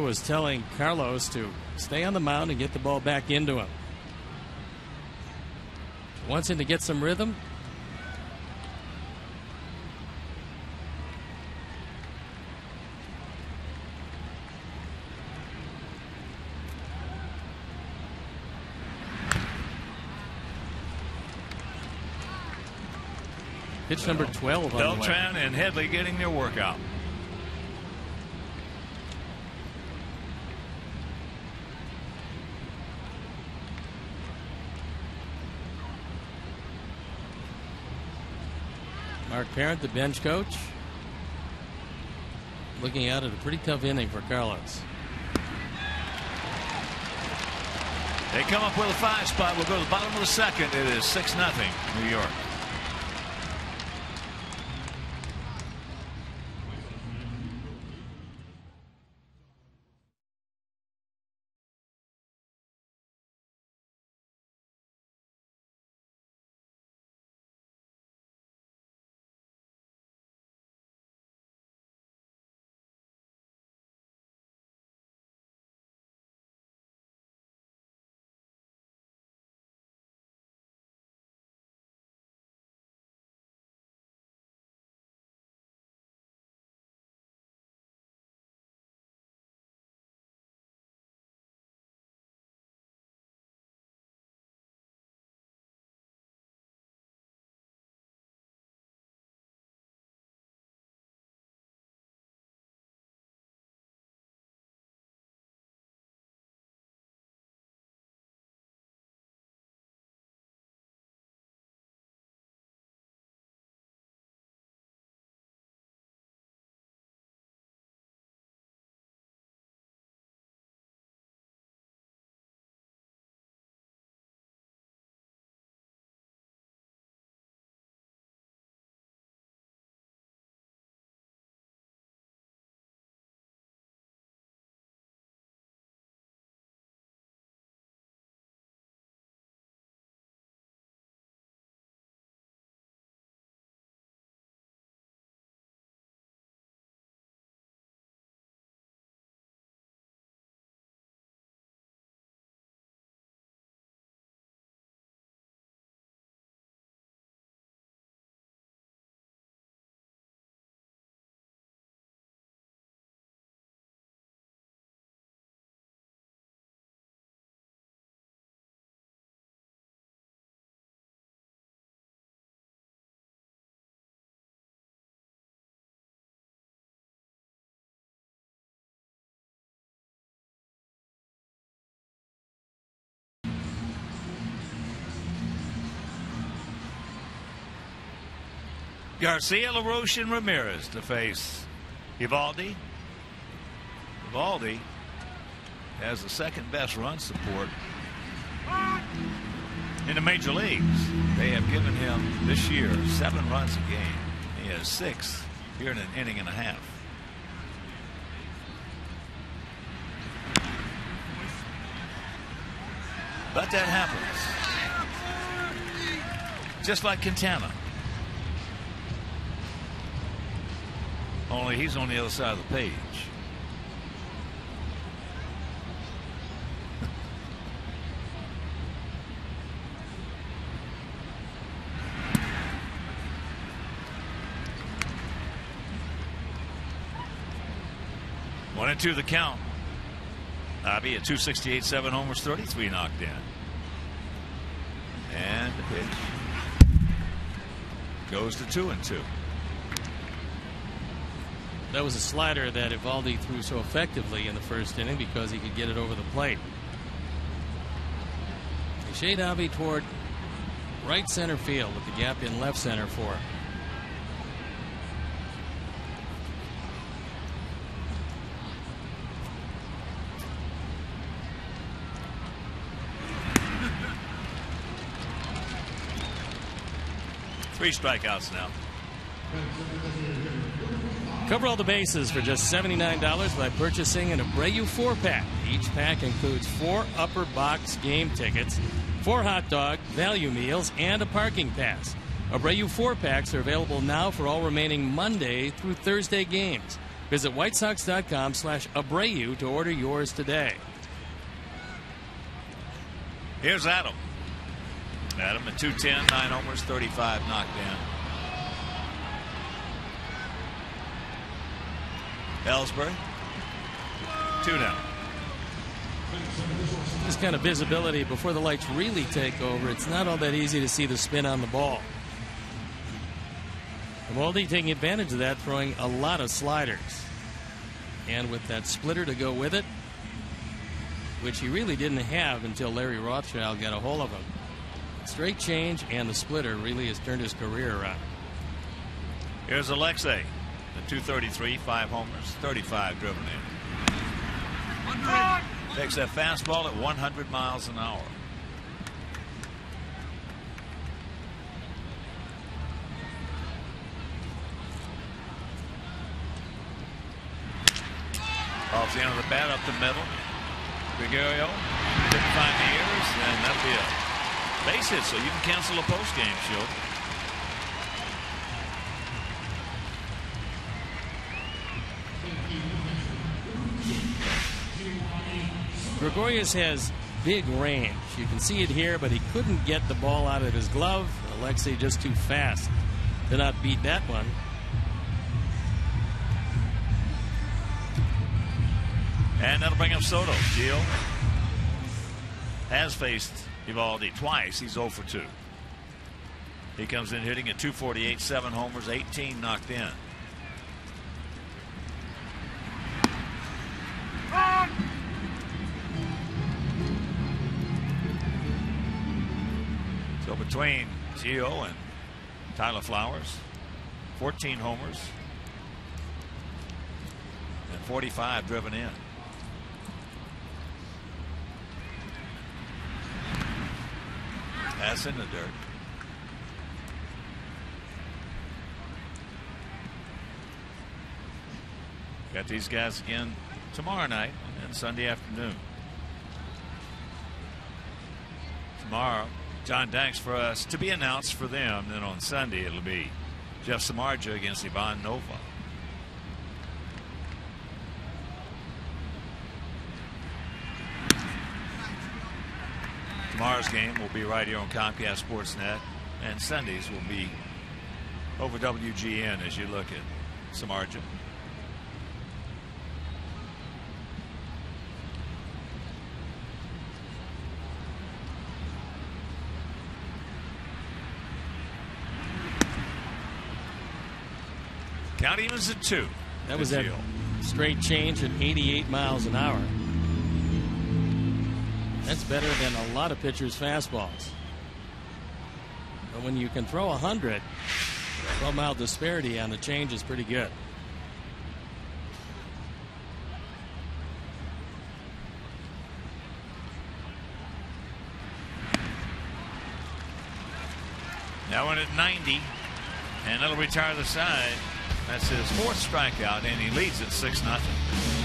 Was telling Carlos to stay on the mound and get the ball back into him. Wants him to get some rhythm. Pitch number 12 on. Beltran and Headley getting their workout. Parent, the bench coach, looking out at a pretty tough inning for Carlos. They come up with a five spot. We'll go to the bottom of the second. It is 6 0 New York. Garcia, LaRoche, and Ramirez to face Eovaldi. Eovaldi has the second best run support in the major leagues. They have given him this year seven runs a game. He has six here in an inning and a half. But that happens. Just like Quintana. Only he's on the other side of the page. *laughs* One and two the count. Avi at 268, seven homers, 33 knocked in. And the pitch goes to two and two. That was a slider that Eovaldi threw so effectively in the first inning because he could get it over the plate. They shade Avi toward right center field with the gap in left center for. Three strikeouts now. Cover all the bases for just $79 by purchasing an Abreu 4 pack. Each pack includes four upper box game tickets, four hot dog, value meals, and a parking pass. Abreu 4 packs are available now for all remaining Monday through Thursday games. Visit whitesox.com slash Abreu to order yours today. Here's Adam. Adam at 210, 9 homers, 35 knocked Ellsbury, two down. This kind of visibility before the lights really take over, it's not all that easy to see the spin on the ball. Eovaldi taking advantage of that, throwing a lot of sliders. And with that splitter to go with it, which he really didn't have until Larry Rothschild got a hold of him. Straight change and the splitter really has turned his career around. Here's Alexei. The 233, five homers, 35 driven in. Takes that fastball at 100 miles an hour. Off the end of the bat, up the middle. Gregorius didn't find the ears, and that'll be a base hit, so you can cancel a post game, Gregorius has big range. You can see it here, but he couldn't get the ball out of his glove. Alexei just too fast to not beat that one. And that'll bring up Soto. Gio has faced Eovaldi twice. He's 0 for 2. He comes in hitting at 248, seven homers, 18 knocked in. Between Gio and Tyler Flowers, 14 homers and 45 driven in. That's in the dirt. Got these guys again tomorrow night and Sunday afternoon. Tomorrow, John Danks for us to be announced for them. Then on Sunday, it'll be Jeff Samardzija against Ivan Nova. Tomorrow's game will be right here on Comcast Sportsnet, and Sundays will be over WGN as you look at Samardzija. Count evens at two. That was that straight change at 88 miles an hour. That's better than a lot of pitchers' fastballs. But when you can throw 100 12 mile disparity on the change is pretty good. That one at 90, and that'll retire the side. That's his fourth strikeout, and he leads at 6 0.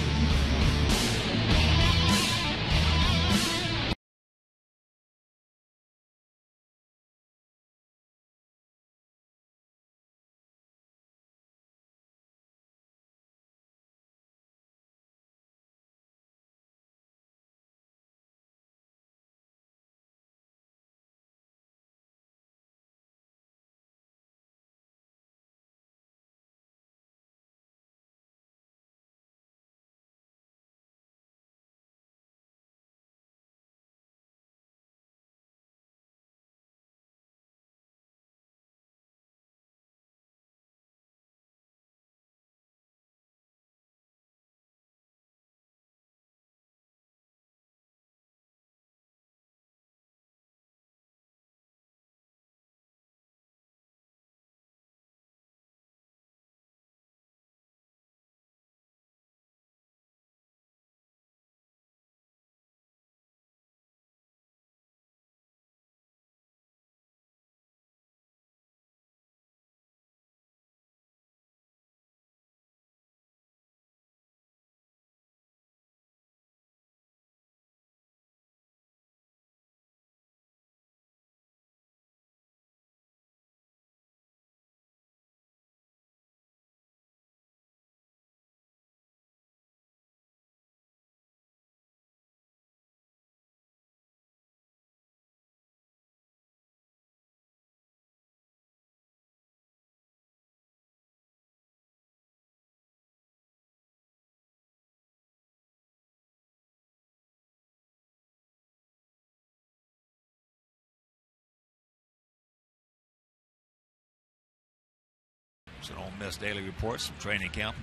An Ole Miss Daily Reports from training camp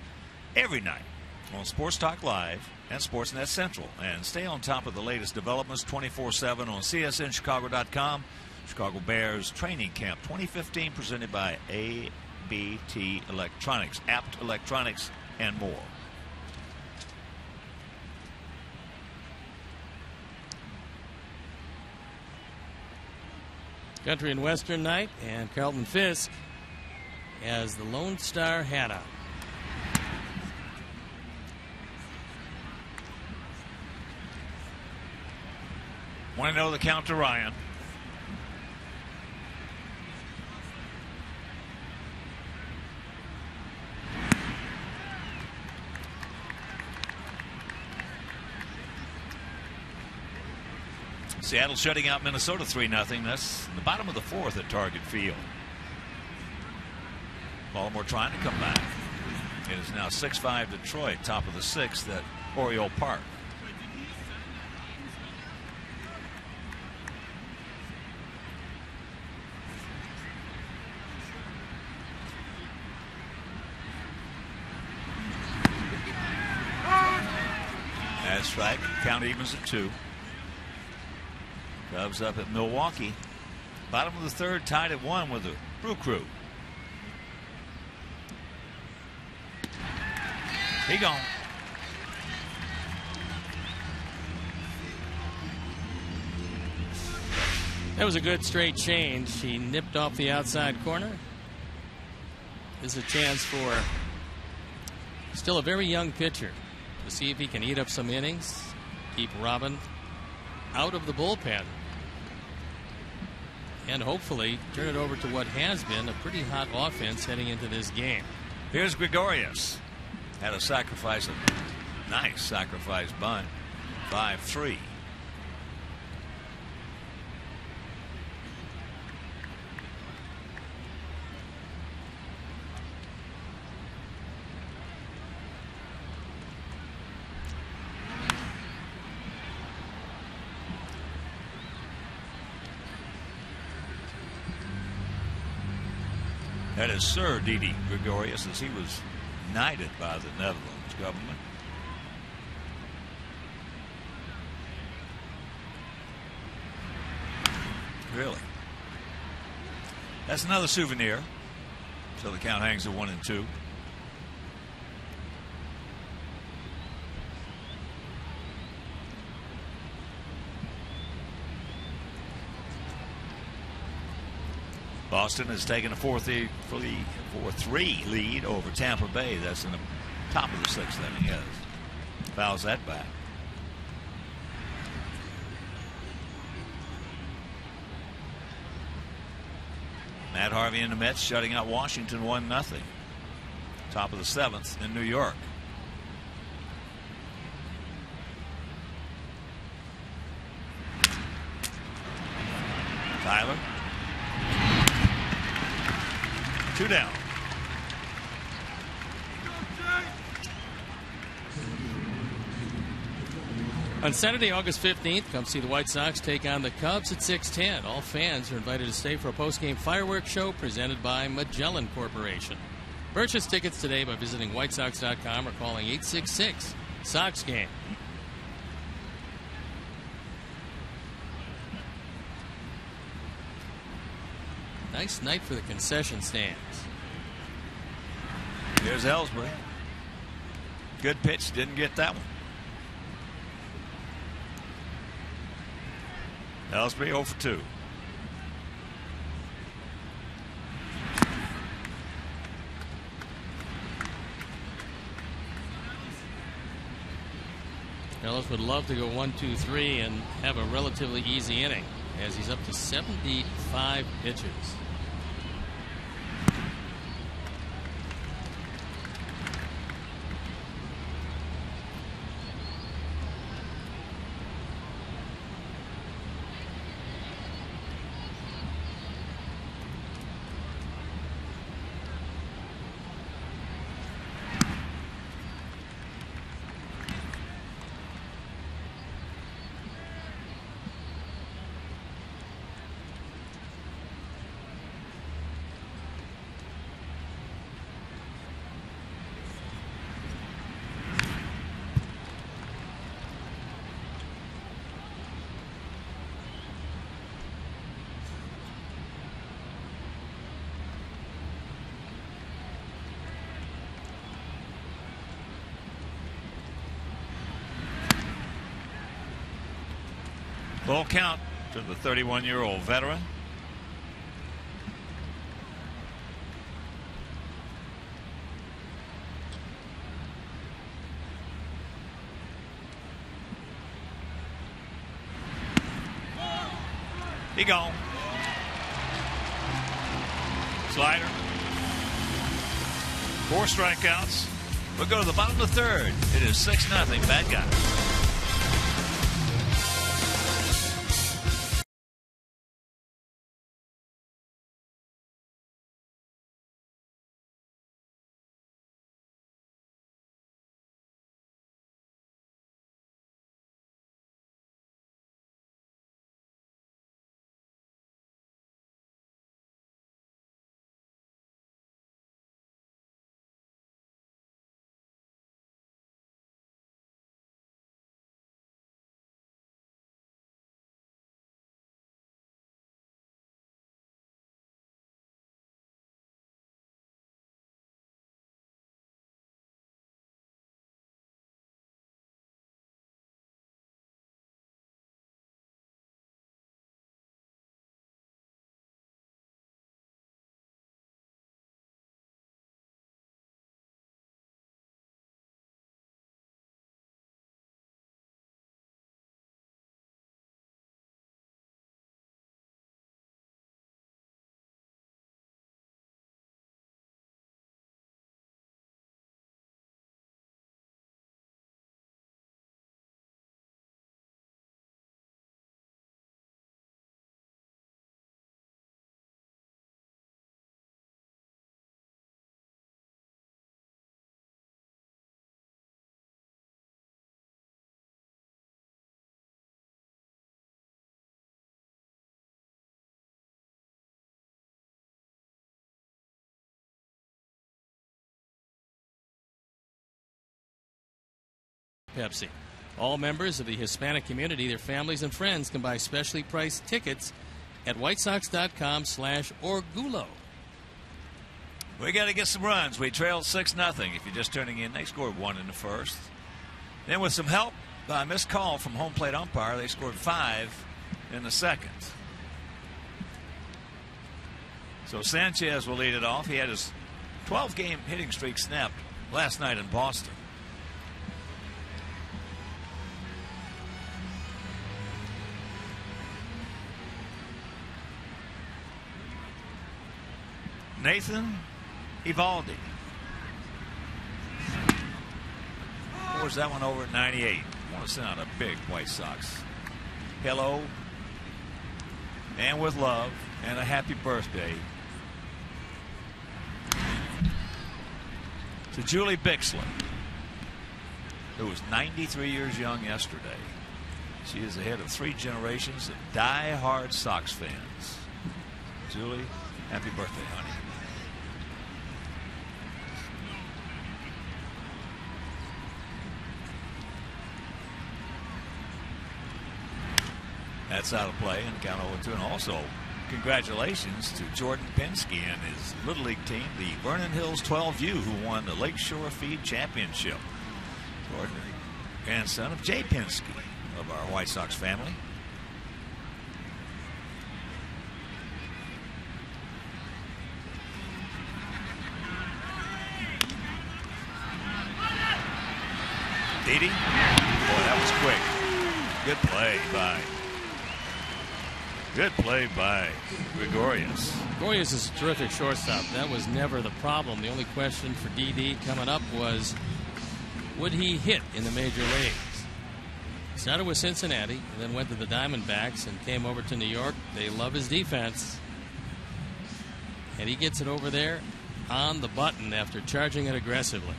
every night on Sports Talk Live and Sportsnet Central. And stay on top of the latest developments 24 7 on CSNChicago.com. Chicago Bears Training Camp 2015 presented by ABT Electronics, Apt Electronics, and more. Country and Western night, and Carlton Fisk as the Lone Star Hannah. Want to know the count to Ryan? Seattle shutting out Minnesota 3 0. That's the bottom of the fourth at Target Field. Baltimore trying to come back. It is now 6 5 Detroit, top of the sixth at Oriole Park. That's right. Count evens at two. Cubs up at Milwaukee. Bottom of the third, tied at one with the Brew Crew. He gone. That was a good straight change. He nipped off the outside corner. This is a chance for still a very young pitcher to see if he can eat up some innings, keep Robin out of the bullpen, and hopefully turn it over to what has been a pretty hot offense heading into this game. Here's Gregorius. Had a sacrifice, a nice sacrifice bunt. 5 3. That is Sir Didi Gregorius as he was knighted by the Netherlands government. Really? That's another souvenir. So the count hangs at one and two. Boston has taken a 4 3 lead over Tampa Bay. That's in the top of the sixth inning. Yes. Fouls that back. Matt Harvey and the Mets shutting out Washington 1 0. Top of the seventh in New York. Tyler. Two down. On Saturday, August 15th, come see the White Sox take on the Cubs at 610. All fans are invited to stay for a post-game fireworks show presented by Magellan Corporation. Purchase tickets today by visiting whitesox.com or calling 866 Sox Game. Nice night for the concession stands. Here's Ellsbury. Good pitch, didn't get that one. Ellsbury 0 for 2. Ellis would love to go one, two, three, and have a relatively easy inning as he's up to 75 pitches. Full count to the 31 year old veteran. He gone. Slider. Four strikeouts. We'll go to the bottom of the third. It is 6 0. Bad guy. Pepsi. All members of the Hispanic community, their families, and friends can buy specially priced tickets at whitesox.com slash orgulo. We got to get some runs. We trail 6 nothing. If you're just turning in, they scored one in the first. Then, with some help by a missed call from home plate umpire, they scored five in the second. So Sanchez will lead it off. He had his 12 game hitting streak snapped last night in Boston. Nathan Eovaldi. Pours that one over at 98. I want to send out a big White Sox hello and with love and a happy birthday to Julie Bixler, who was 93 years young yesterday. She is the head of three generations of die-hard Sox fans. Julie, happy birthday, honey. That's out of play and count 0 2. And also, congratulations to Jordan Pinsky and his Little League team, the Vernon Hills 12U, who won the Lakeshore Feed Championship. Jordan, grandson of Jay Pinsky of our White Sox family. Didi, boy, that was quick. Good play by Good play by Gregorius. Gregorius is a terrific shortstop. That was never the problem. The only question for Didi coming up was would he hit in the major leagues? Started with Cincinnati, and then went to the Diamondbacks and came over to New York. They love his defense. And he gets it over there on the button after charging it aggressively.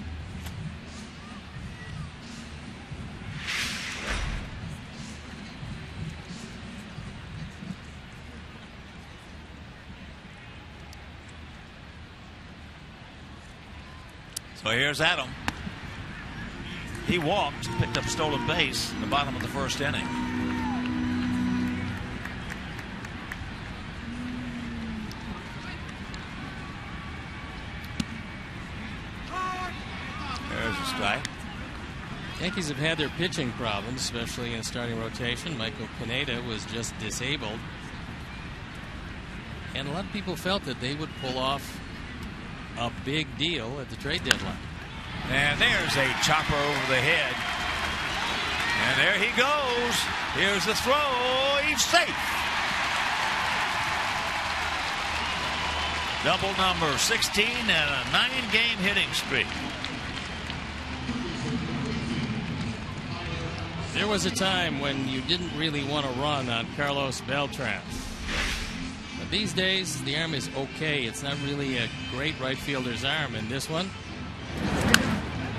So here's Adam. He walked, picked up stolen base in the bottom of the first inning. There's a strike. Yankees have had their pitching problems, especially in starting rotation. Michael Pineda was just disabled. And a lot of people felt that they would pull off a big deal at the trade deadline. And there's a chopper over the head. And there he goes. Here's the throw. He's safe. Double number 16 and a nine game hitting streak. There was a time when you didn't really want to run on Carlos Beltran. But these days, the arm is okay. It's not really a great right fielder's arm. And this one,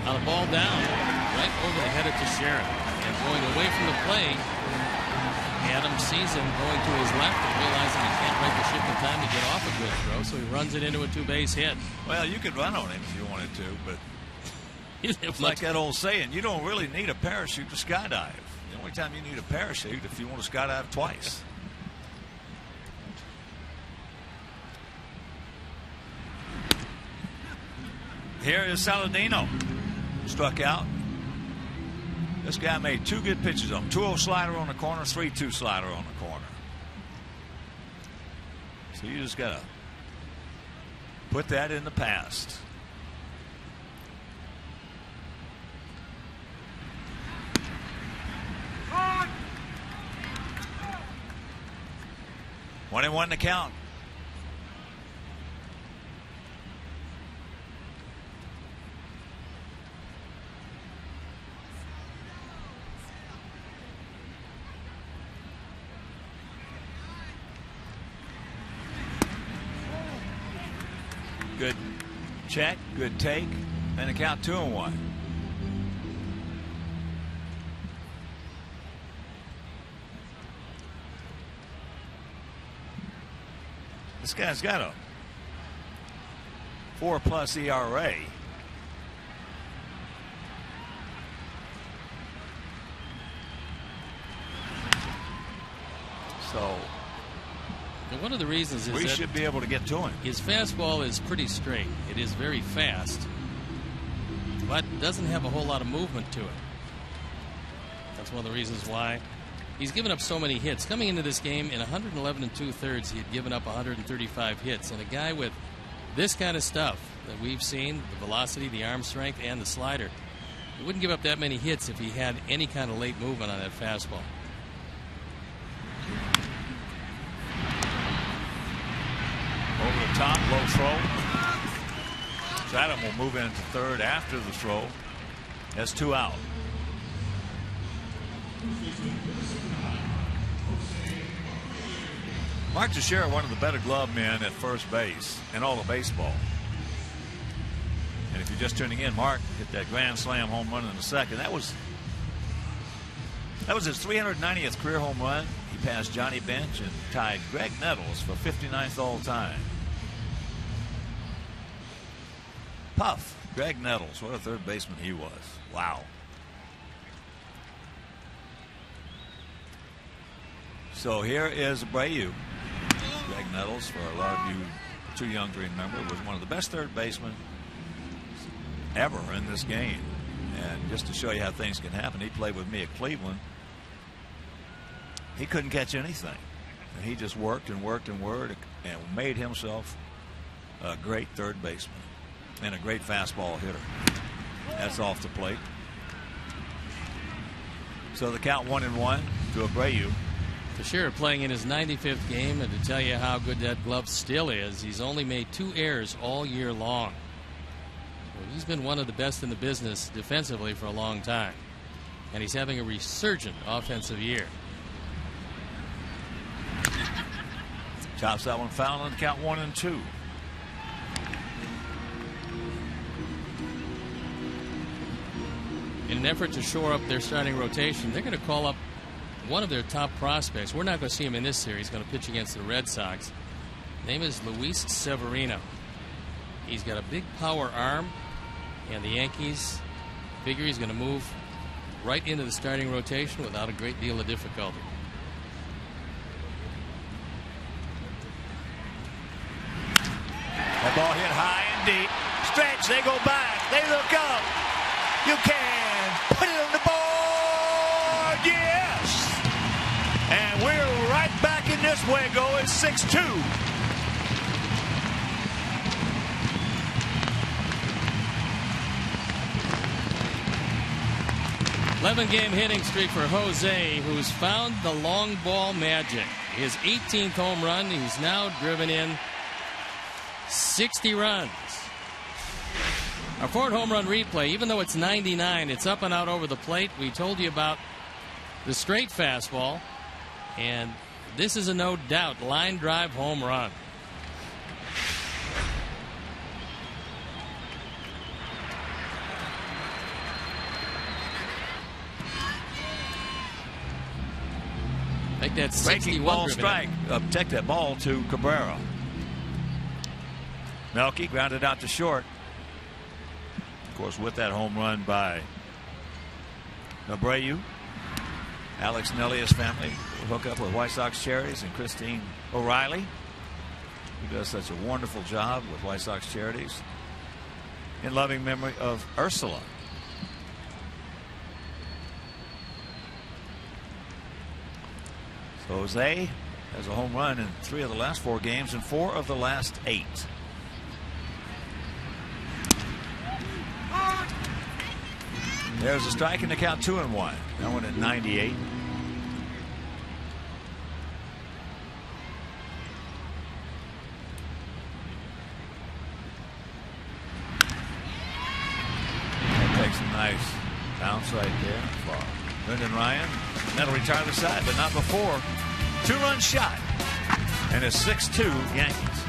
on a ball down, right over the head of Teixeira. And going away from the plate, Adam sees him going to his left and realizing he can't break the ship in time to get off a good throw, so he runs it into a two-base hit. Well, you could run on him if you wanted to, but *laughs* it's like that old saying, you don't really need a parachute to skydive. The only time you need a parachute if you want to skydive twice. Here is Saladino. Struck out. This guy made two good pitches on him. 2 0 slider on the corner, 3 2 slider on the corner. So you just got to put that in the past. One and one to count. Good check, good take, and a count two and one. This guy's got a four plus ERA. So one of the reasons is we that should be able to get to him. his fastball is pretty straight. It is very fast, but doesn't have a whole lot of movement to it. That's one of the reasons why he's given up so many hits. Coming into this game in 111 and two thirds, he had given up 135 hits, and a guy with this kind of stuff that we've seen the velocity, the arm strength, and the slider he wouldn't give up that many hits if he had any kind of late movement on that fastball. Over the top, low throw. Chatham will move into third after the throw. That's two out. Mark Teixeira, one of the better glove men at first base in all of baseball. And if you're just tuning in, Mark hit that grand slam home run in the second. That was that was his 390th career home run. He passed Johnny Bench and tied Graig Nettles for 59th all time. Puff, Graig Nettles, what a third baseman he was. Wow. So here is Abreu. Graig Nettles, for a lot of you too young to remember, was one of the best third basemen ever in this game. And just to show you how things can happen, he played with me at Cleveland. He couldn't catch anything. And he just worked and worked and worked and made himself a great third baseman and a great fastball hitter. That's off the plate. So the count one and one to Abreu. Teixeira playing in his 95th game, and to tell you how good that glove still is, he's only made two errors all year long. So he's been one of the best in the business defensively for a long time, and he's having a resurgent offensive year. Chops that one foul on count one and two. In an effort to shore up their starting rotation, they're going to call up one of their top prospects. We're not going to see him in this series. He's going to pitch against the Red Sox. Name is Luis Severino. He's got a big power arm, and the Yankees figure he's going to move right into the starting rotation without a great deal of difficulty. That ball hit high and deep. Stretch, they go back. They look up. You can put it on the board. Yes. And we're right back in this way going 6 2. 11 game hitting streak for Jose, who's found the long ball magic. His 18th home run, he's now driven in 60 runs. Our Ford home run replay, even though it's 99, it's up and out over the plate. We told you about the straight fastball, and this is a no doubt line drive home run. Make that Breaking 61 ball strike. Uh, take that ball to Cabrera. Melky grounded out to short. Of course, with that home run by Abreu, Alex Nellius family hook up with White Sox Charities and Christine O'Reilly, who does such a wonderful job with White Sox Charities in loving memory of Ursula. Jose has a home run in three of the last four games and four of the last eight. There's a strike in the count two and one. That one at 98. That takes a nice bounce right there for Brendan Ryan. That'll retire the side, but not before. Two run shot. And a 6 2 Yankees.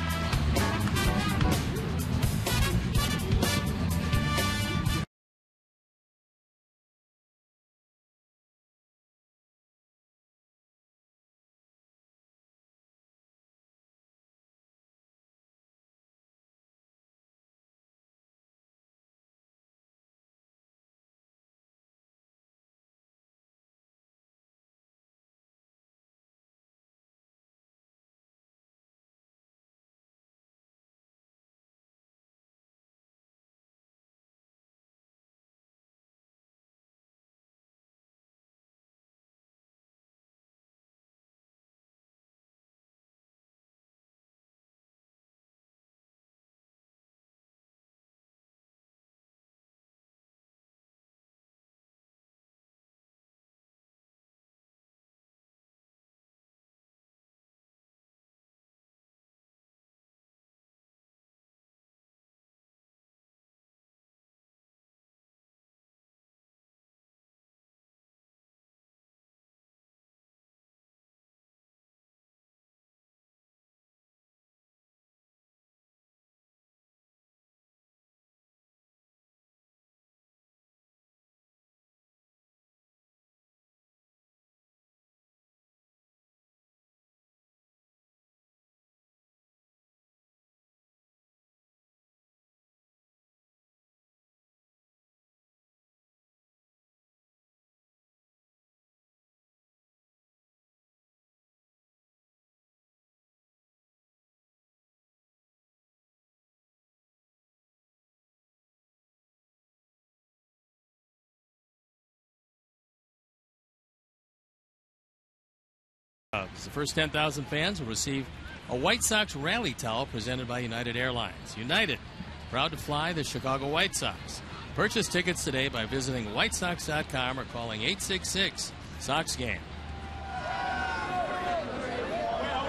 The first 10,000 fans will receive a White Sox rally towel presented by United Airlines. United, proud to fly the Chicago White Sox. Purchase tickets today by visiting whitesox.com or calling 866 Sox Game.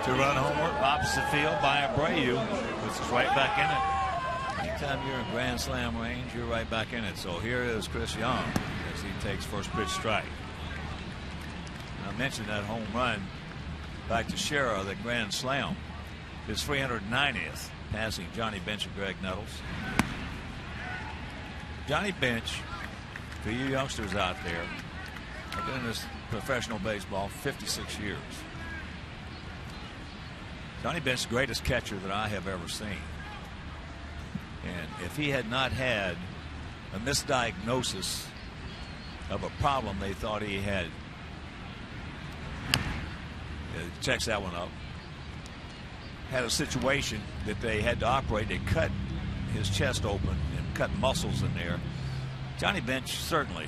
Two run homer opposite field by Abreu, which is right back in it. Anytime you're in Grand Slam range, you're right back in it. So here is Chris Young as he takes first pitch strike. I mentioned that home run back to Schara, the Grand Slam. His 390th, passing Johnny Bench and Graig Nettles. Johnny Bench, for you youngsters out there, I've been in this professional baseball 56 years. Johnny Bench, greatest catcher that I have ever seen. And if he had not had a misdiagnosis of a problem they thought he had, checks that one up. Had a situation that they had to operate. They cut his chest open and cut muscles in there. Johnny Bench certainly,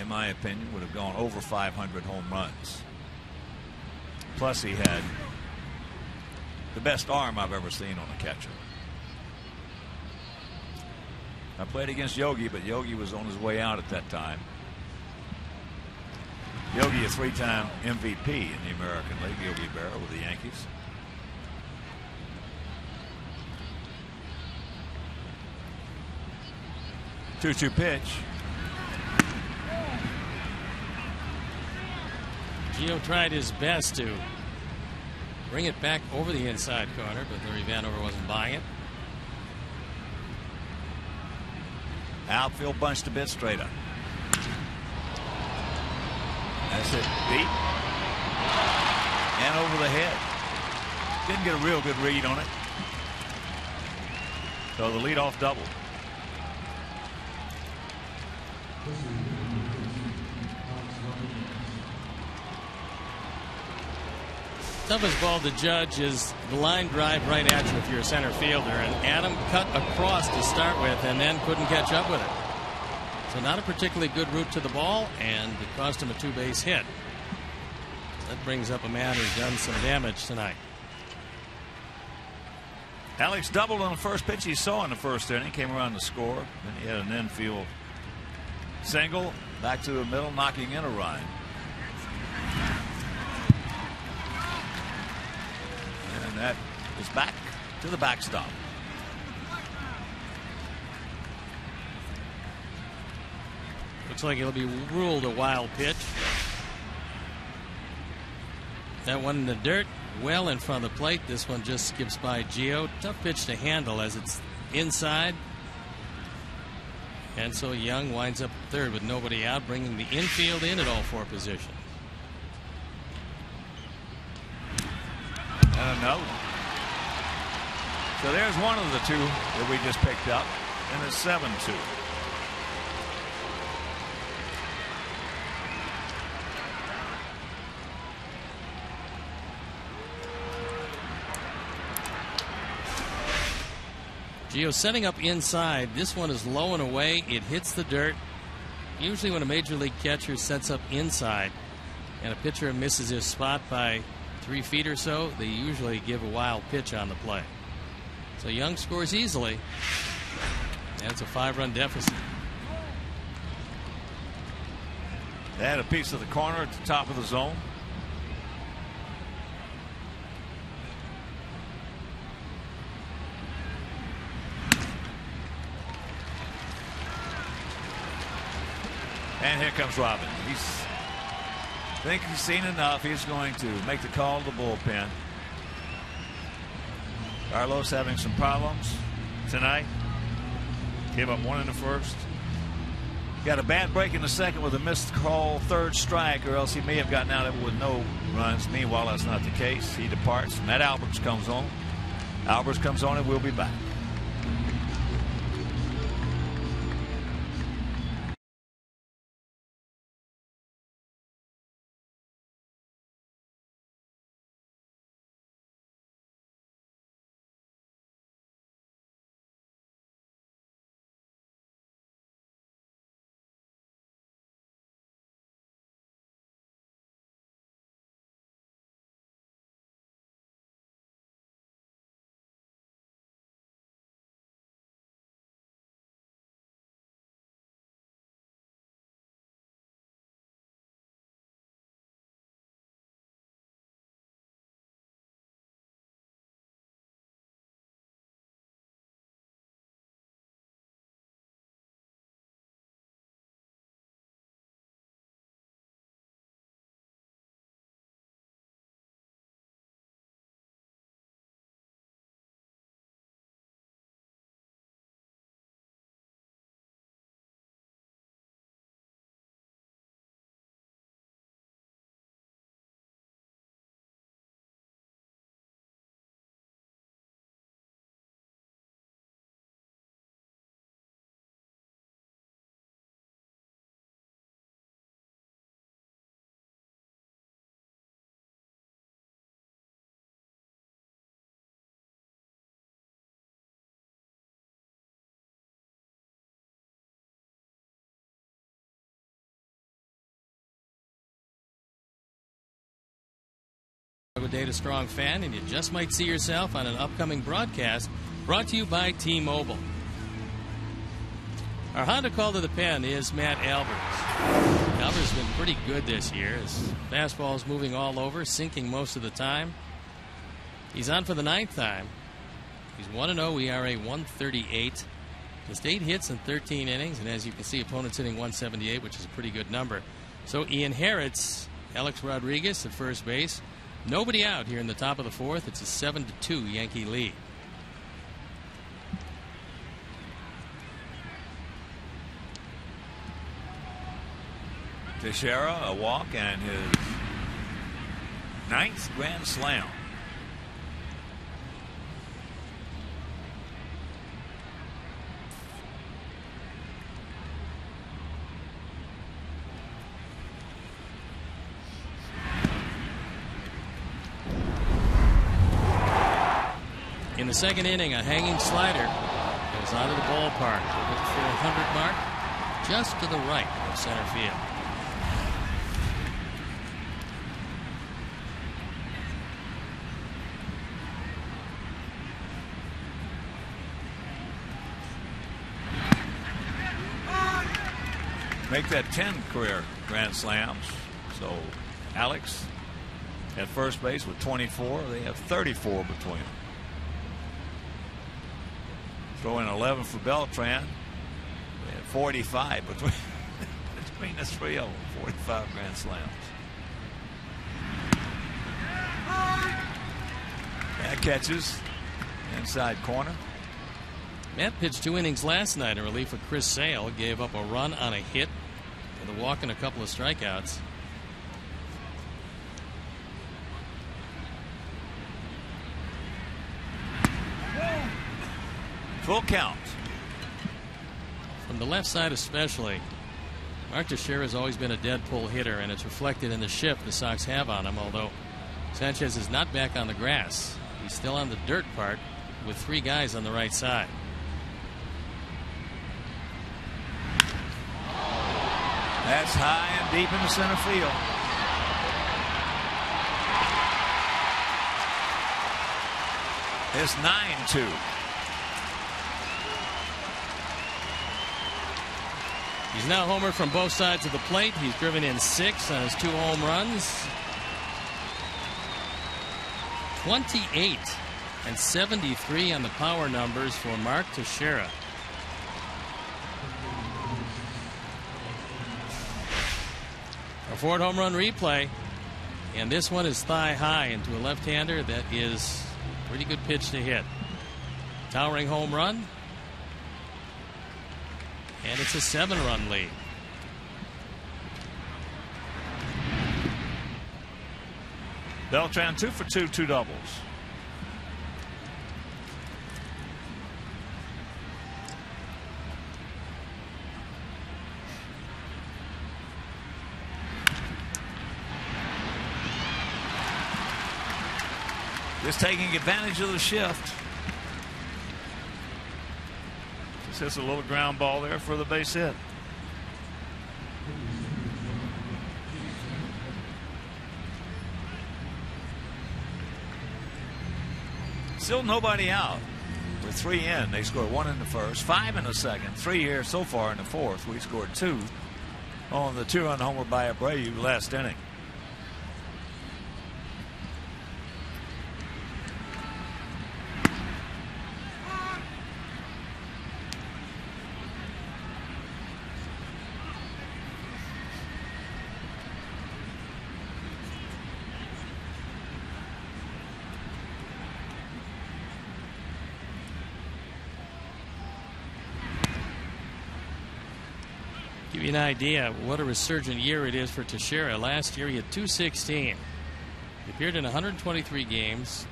in my opinion, would have gone over 500 home runs. Plus, he had the best arm I've ever seen on a catcher. I played against Yogi, but Yogi was on his way out at that time. Yogi, a three-time MVP in the American League, Yogi Berra with the Yankees. Two-two pitch. Gio tried his best to bring it back over the inside corner, but Larry Vanover wasn't buying it. Outfield bunched a bit straight up. That's it. Beat. And over the head. Didn't get a real good read on it. So the leadoff double. toughest ball to judge is the line drive right at you if you're a center fielder. And Adam cut across to start with and then couldn't catch up with it. So not a particularly good route to the ball, and it cost him a two base hit. That brings up a man who's done some damage tonight. Alex doubled on the first pitch he saw in the first inning, came around to score. Then he had an infield single, back to the middle, knocking in a run. And that is back to the backstop. Looks like it'll be ruled a wild pitch. That one in the dirt, well in front of the plate. This one just skips by Gio. Tough pitch to handle as it's inside. And so Young winds up third with nobody out, bringing the infield in at all four positions. And a. So there's one of the two that we just picked up, and it's 7 2. Gio setting up inside. This one is low and away. It hits the dirt. Usually, when a major league catcher sets up inside and a pitcher misses his spot by three feet or so, they usually give a wild pitch on the play. So Young scores easily. That's a five run deficit. They had a piece of the corner at the top of the zone. And here comes Robin. He's I think he's seen enough. He's going to make the call to the bullpen. Carlos having some problems tonight. Gave up one in the first. Got a bad break in the second with a missed call third strike, or else he may have gotten out of it with no runs. Meanwhile, that's not the case. He departs. Matt Albers comes on. Albers comes on, and we'll be back. A Data Strong fan, and you just might see yourself on an upcoming broadcast brought to you by T Mobile. Our Honda call to the pen is Matt Albers. Albers has been pretty good this year. His fastball is moving all over, sinking most of the time. He's on for the ninth time. He's 1 0, ERA 138. Just eight hits in 13 innings, and as you can see, opponents hitting 178, which is a pretty good number. So he inherits Alex Rodriguez at first base. Nobody out here in the top of the fourth. It's a 7 to 2 Yankee lead. Teixeira, a walk, and his ninth grand slam. In the second inning, a hanging slider goes out of the ballpark over the 400 mark, just to the right of center field. Make that 10 career grand slams. So Alex at first base with 24. They have 34 between them. Throw in 11 for Beltran. They have 45 between, *laughs* between the three of them. 45 grand slams. That catches inside corner. Matt pitched two innings last night in relief of Chris Sale. Gave up a run on a hit with a walk and a couple of strikeouts. Full count. From the left side, especially, Mark Teixeira has always been a dead pull hitter, and it's reflected in the shift the Sox have on him. Although Sanchez is not back on the grass, he's still on the dirt part with three guys on the right side. That's high and deep in the center field. It's 9 2. He's now homered from both sides of the plate. He's driven in six on his two home runs. 28 and 73 on the power numbers for Mark Teixeira. A Ford home run replay. And this one is thigh high into a left hander that is pretty good pitch to hit. Towering home run. And it's a seven run lead. Beltran two for two, two doubles. Just taking advantage of the shift. Just a little ground ball there for the base hit. Still nobody out. With three in, they scored one in the first, five in the second, three here so far in the fourth. We scored two on the two-run homer by Abreu last inning. An idea what a resurgent year it is for Teixeira. Last year he had 216. He appeared in 123 games,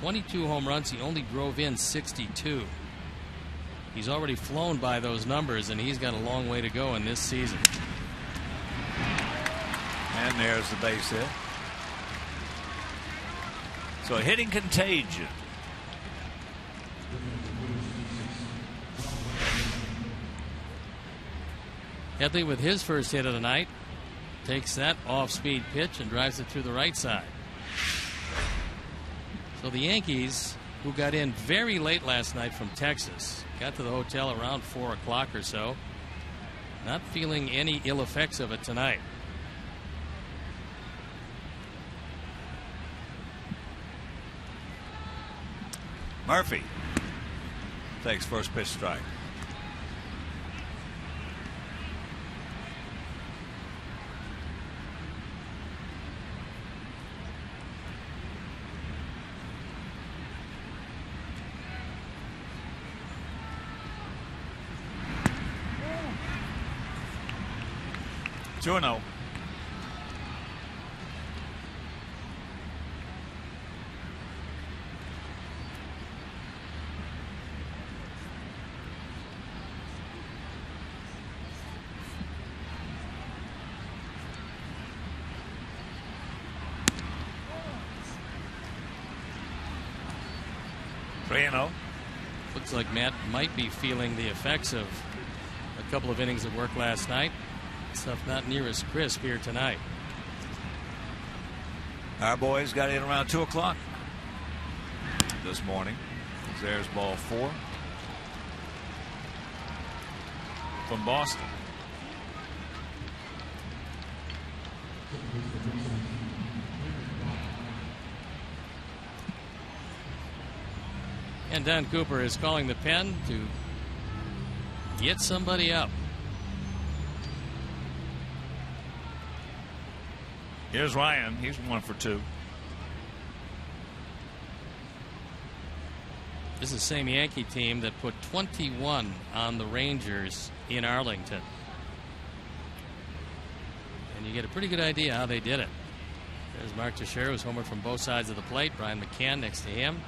22 home runs. He only drove in 62. He's already flown by those numbers, and he's got a long way to go in this season. And there's the base hit. So hitting contagion. Headley with his first hit of the night takes that off speed pitch and drives it through the right side. So the Yankees, who got in very late last night from Texas, got to the hotel around 4 o'clock or so, not feeling any ill effects of it tonight. Murphy takes first pitch strike. Two and zero. Oh. Looks like Matt might be feeling the effects of a couple of innings of work last night. Stuff not near as crisp here tonight. Our boys got in around 2 o'clock this morning. There's ball four from Boston. And Don Cooper is calling the pen to get somebody up. Here's Ryan. He's one for two. This is the same Yankee team that put 21 on the Rangers in Arlington. And you get a pretty good idea how they did it. There's Mark Teixeira, who's homered from both sides of the plate. Brian McCann next to him.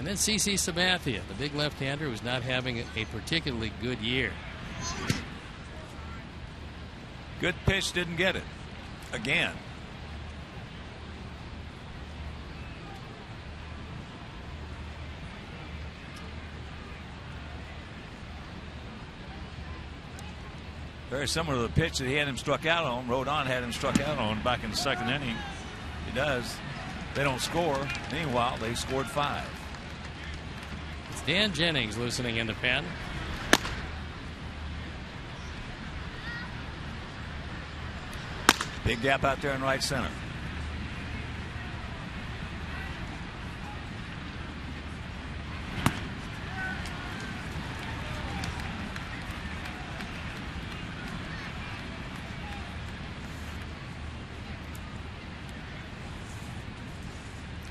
And then CC Sabathia, the big left-hander who's not having a particularly good year. Good pitch, didn't get it. Again. Very similar to the pitch that he had him struck out on. Rodon had him struck out on back in the second inning. He does. They don't score. Meanwhile, they scored five. Dan Jennings loosening in the pen. Big gap out there in right center.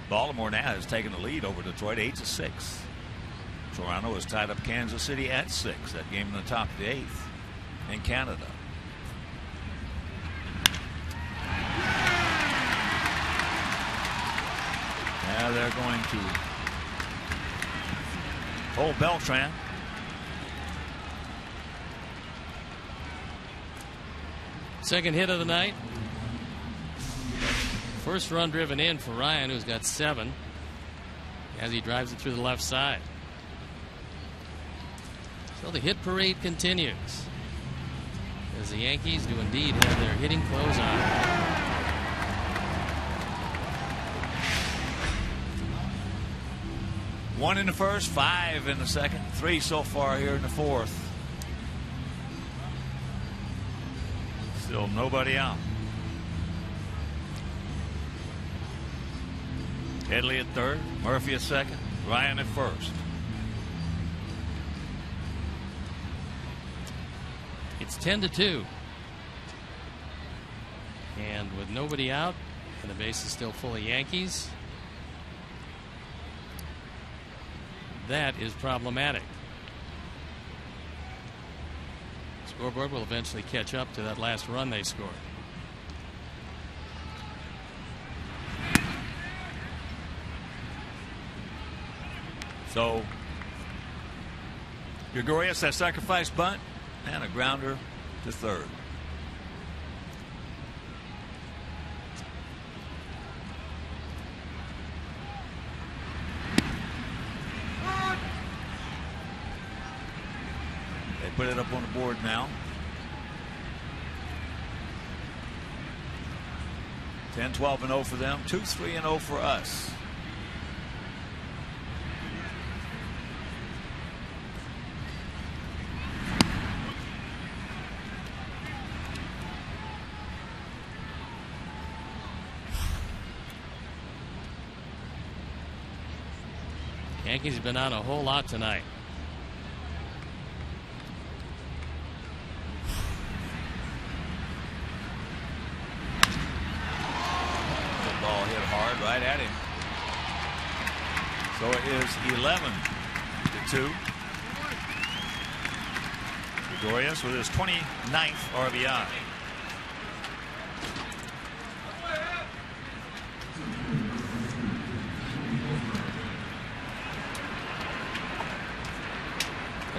Baltimore now has taken the lead over Detroit 8 to 6. Toronto has tied up Kansas City at six. That game in the top of the eighth in Canada. Now they're going to hold Beltran. Second hit of the night. First run driven in for Ryan, who's got seven, as he drives it through the left side. So the hit parade continues as the Yankees do indeed have their hitting clothes on. One in the first, five in the second, three so far here in the fourth. Still nobody out. Headley at third, Murphy at second, Ryan at first. It's 10 to 2. And with nobody out, and the base is still full of Yankees, that is problematic. Scoreboard will eventually catch up to that last run they scored. So, Gregorius, that sacrifice bunt, and a grounder to third. They put it up on the board now. 10, 12 and 0 for them. 2, 3 and 0 for us. Yankees have been on a whole lot tonight. The ball hit hard right at him. So it is 11 to 2. Gregorius with his 29th RBI.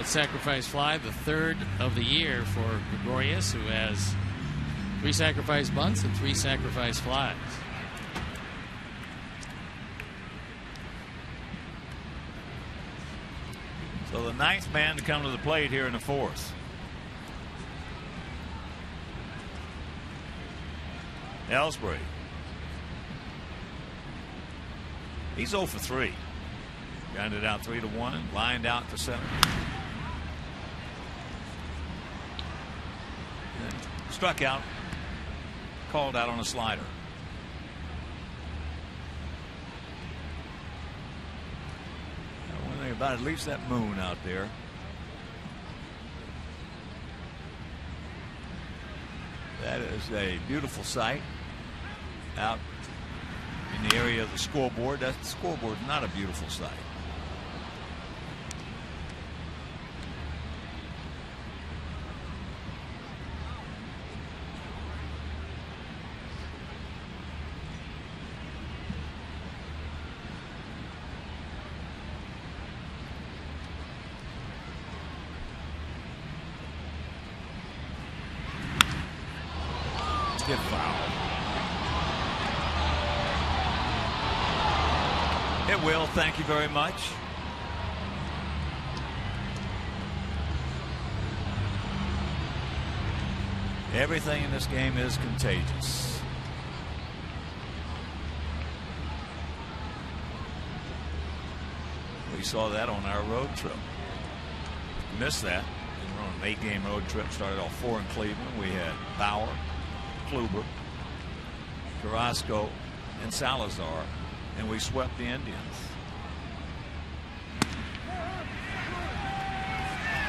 That sacrifice fly, the third of the year for Gregorius, who has three sacrifice bunts and three sacrifice flies. So the ninth man to come to the plate here in the fourth. Ellsbury. He's 0 for 3. Grounded out 3 to 1, lined out to 7. And struck out, called out on a slider. One thing about at least that moon out there. That is a beautiful sight out in the area of the scoreboard. That scoreboard is not a beautiful sight. Get foul. It will. Thank you very much. Everything in this game is contagious. We saw that on our road trip. Missed that. We were on an eight game road trip. Started off four in Cleveland. We had Bauer, Kluber, Carrasco, and Salazar, and we swept the Indians.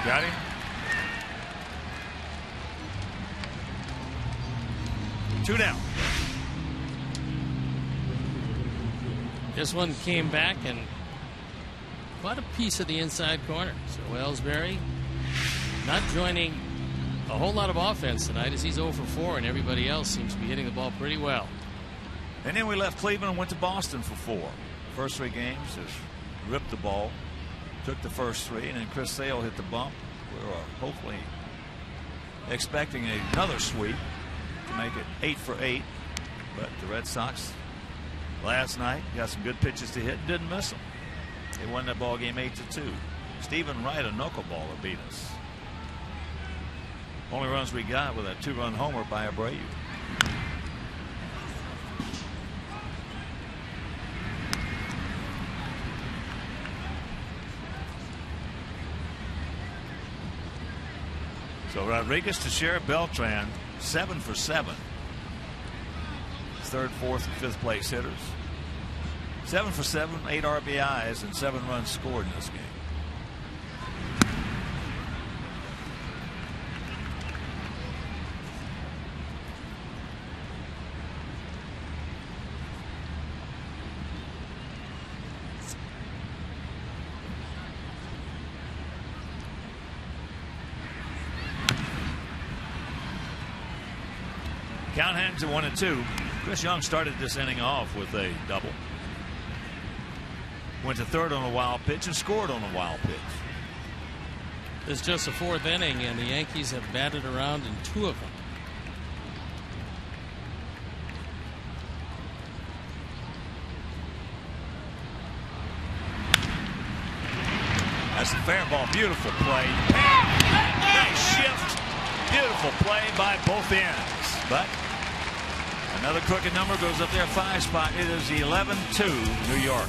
Got him? Two down. This one came back and caught a piece of the inside corner. So Ellsbury not joining a whole lot of offense tonight as he's 0 for 4 and everybody else seems to be hitting the ball pretty well. And then we left Cleveland and went to Boston for four. First three games, just ripped the ball, took the first three, and then Chris Sale hit the bump. We were hopefully expecting another sweep to make it eight for eight, but the Red Sox last night got some good pitches to hit, and didn't miss them. They won that ball game eight to two. Steven Wright, a knuckleballer, beat us. Only runs we got with a two-run homer by Abreu. Rodriguez Teixeira Beltran, seven for seven. Third, fourth, and fifth place hitters. Seven for seven, eight RBIs, and seven runs scored in this game. One and two. Chris Young started this inning off with a double. Went to third on a wild pitch and scored on a wild pitch. It's just the fourth inning, and the Yankees have batted around in two of them. That's a fair ball. Beautiful play. Nice shift. Beautiful play by both ends. But Another crooked number goes up there, five spot. It is 11 2 New York.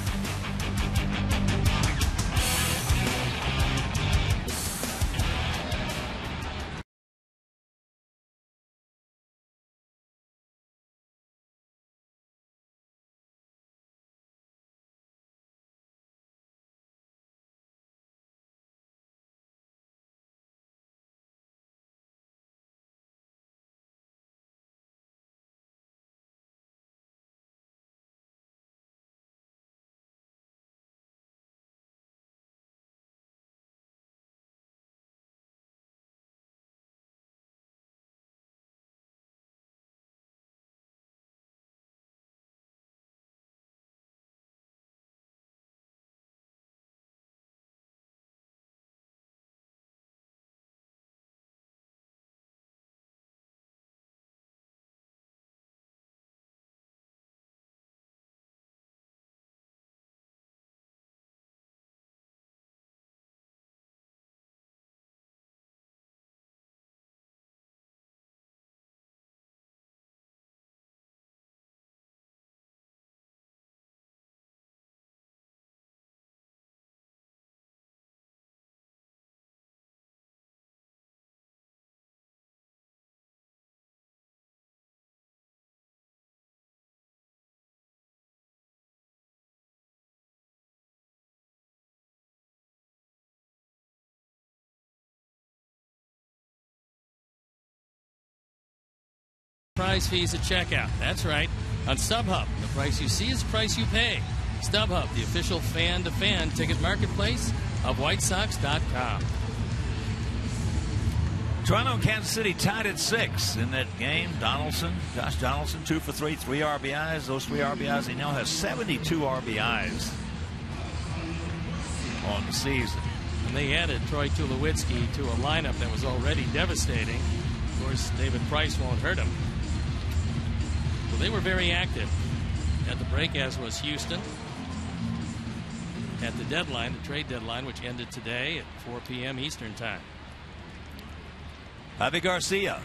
Prize fees at checkout. That's right. On StubHub, the price you see is the price you pay. StubHub, the official fan to fan ticket marketplace of WhiteSox.com. Toronto and Kansas City tied at six in that game. Donaldson, Josh Donaldson, two for three, three RBIs. Those three RBIs, he now has 72 RBIs on the season. And they added Troy Tulowitzki to a lineup that was already devastating. Of course, David Price won't hurt him. They were very active at the break, as was Houston. At the deadline, the trade deadline, which ended today at 4 p.m. Eastern Time. Avi Garcia.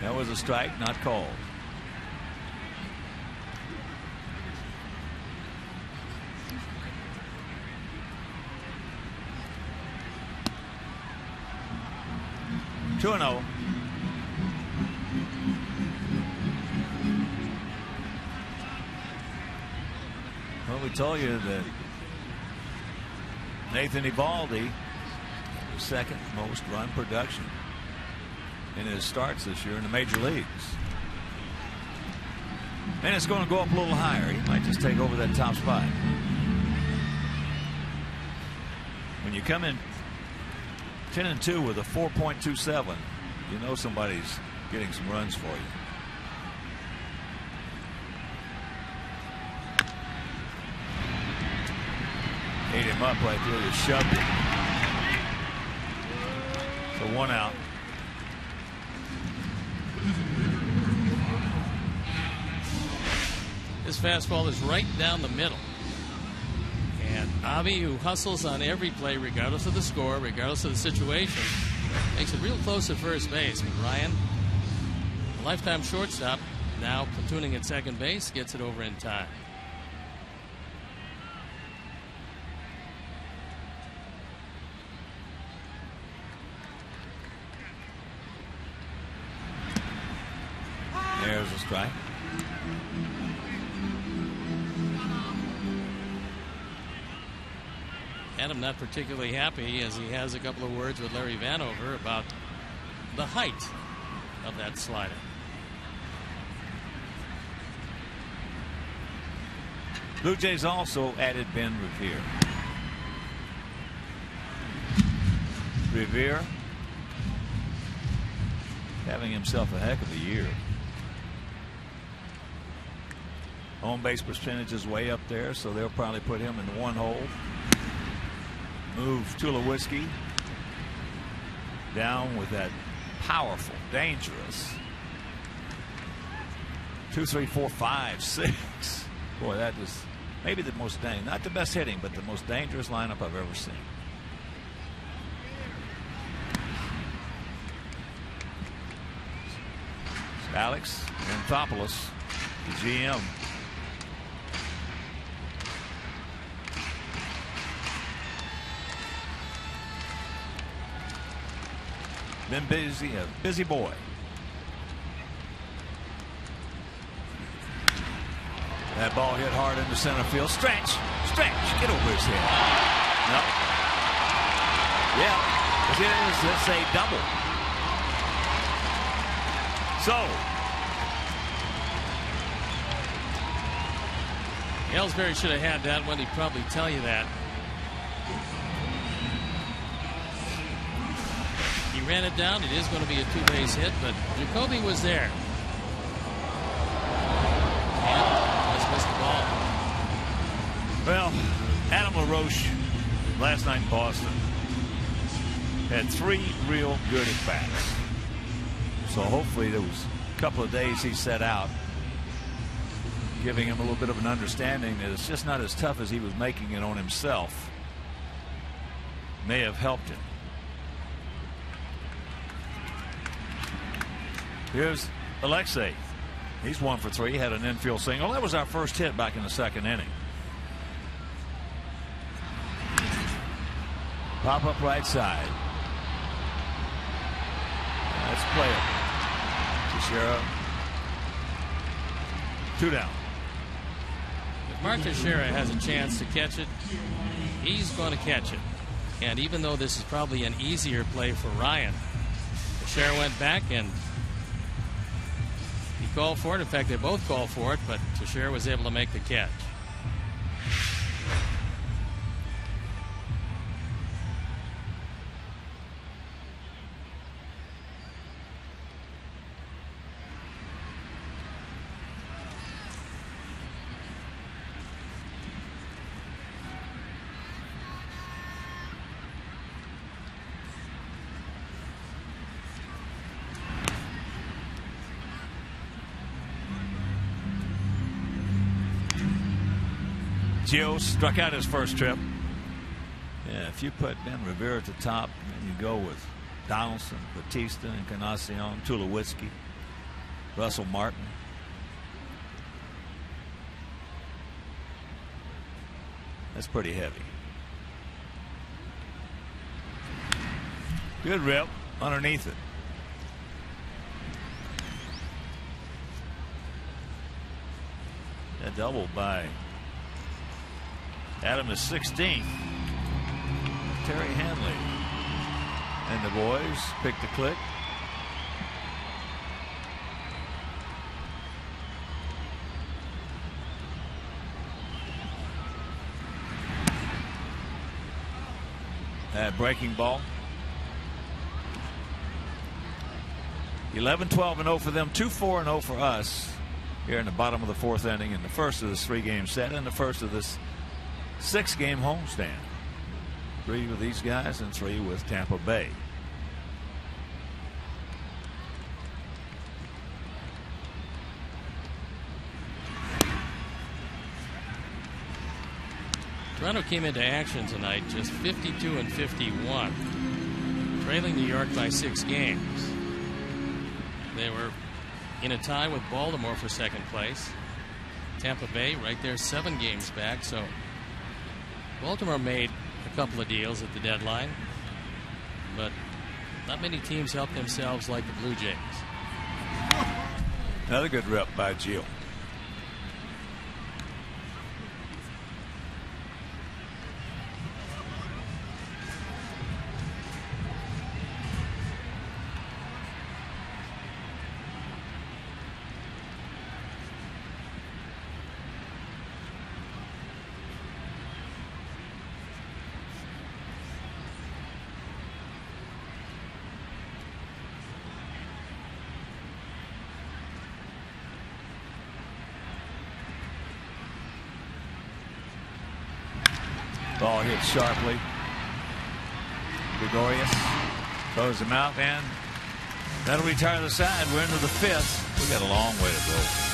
That was a strike, not called. Two and zero. Well, we told you that Nathan Eovaldi second most run production in his starts this year in the major leagues. And it's going to go up a little higher. He might just take over that top spot. When you come in 10 and 2 with a 4.27, you know somebody's getting some runs for you. Ate him up right there. He shoved it. So one out. His fastball is right down the middle. And Avi, who hustles on every play, regardless of the score, regardless of the situation, makes it real close at first base. But Ryan, lifetime shortstop, now platooning at second base, gets it over in time. Strike. Adam not particularly happy as he has a couple of words with Larry Vanover about the height of that slider. Blue Jays also added Ben Revere. Revere having himself a heck of a year. Home base percentage is way up there, so they'll probably put him in the one hole. Move Tulowitzki down with that powerful, dangerous two, three, four, five, six. Boy, that was maybe the most dang, not the best hitting, but the most dangerous lineup I've ever seen. Alex Anthopoulos, the GM. Been busy, a busy boy. That ball hit hard into center field. Stretch, stretch, get over his head. No. Yeah, it is. It's a double. So. Ellsbury should have had that one. He'd probably tell you that. He ran it down. It is going to be a two base hit, but Jacoby was there. And just missed the ball. Well, Adam LaRoche last night in Boston had three real good at bats. So hopefully those couple of days he set out giving him a little bit of an understanding that it's just not as tough as he was making it on himself may have helped him. Here's Alexei. He's one for three. Had an infield single. That was our first hit back in the second inning. Pop up right side. That's playable. Teixeira. Two down. If Mark Teixeira has a chance to catch it, he's going to catch it. And even though this is probably an easier play for Ryan, Teixeira went back and called for it. In fact, they both called for it, but Teixeira was able to make the catch. Gio struck out his first trip. Yeah, if you put Ben Revere at the top, and you go with Donaldson, Bautista, Encarnacion, Tulowitzki, Russell Martin. That's pretty heavy. Good rip underneath it. That double by Adam is 16th. Terry Hanley. And the boys pick the click. That breaking ball. 11 12 and 0 for them, 2 4 and 0 for us here in the bottom of the fourth inning in the first of this three game set and the first of this six game homestand. Three with these guys and three with Tampa Bay. Toronto came into action tonight just 52 and 51, trailing New York by six games. They were in a tie with Baltimore for second place. Tampa Bay right there, seven games back. So Baltimore made a couple of deals at the deadline, but not many teams helped themselves like the Blue Jays. Another good rep by Gio. Ball hit sharply. Gregorius throws him out, and that'll retire the side. We're into the fifth. We got a long way to go.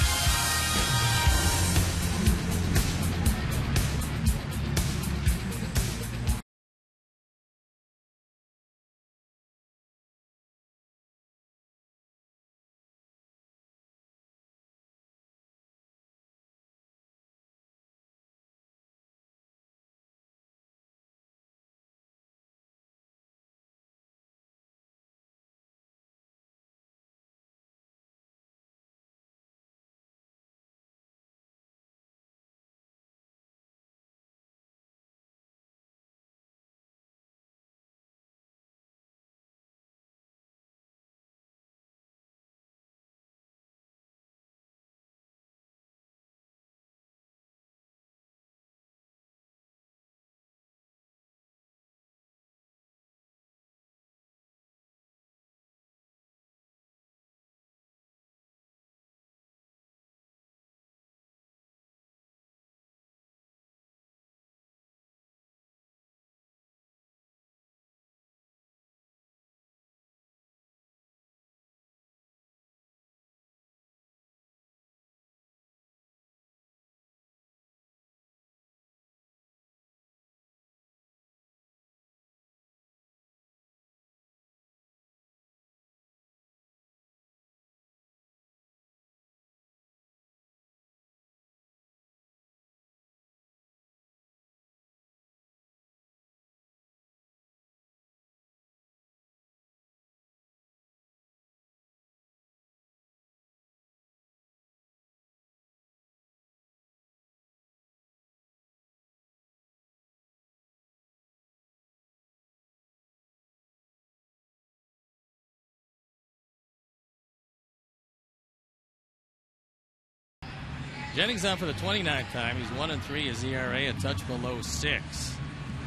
Jennings on for the 29th time. He's 1 and 3. His ERA a touch below 6.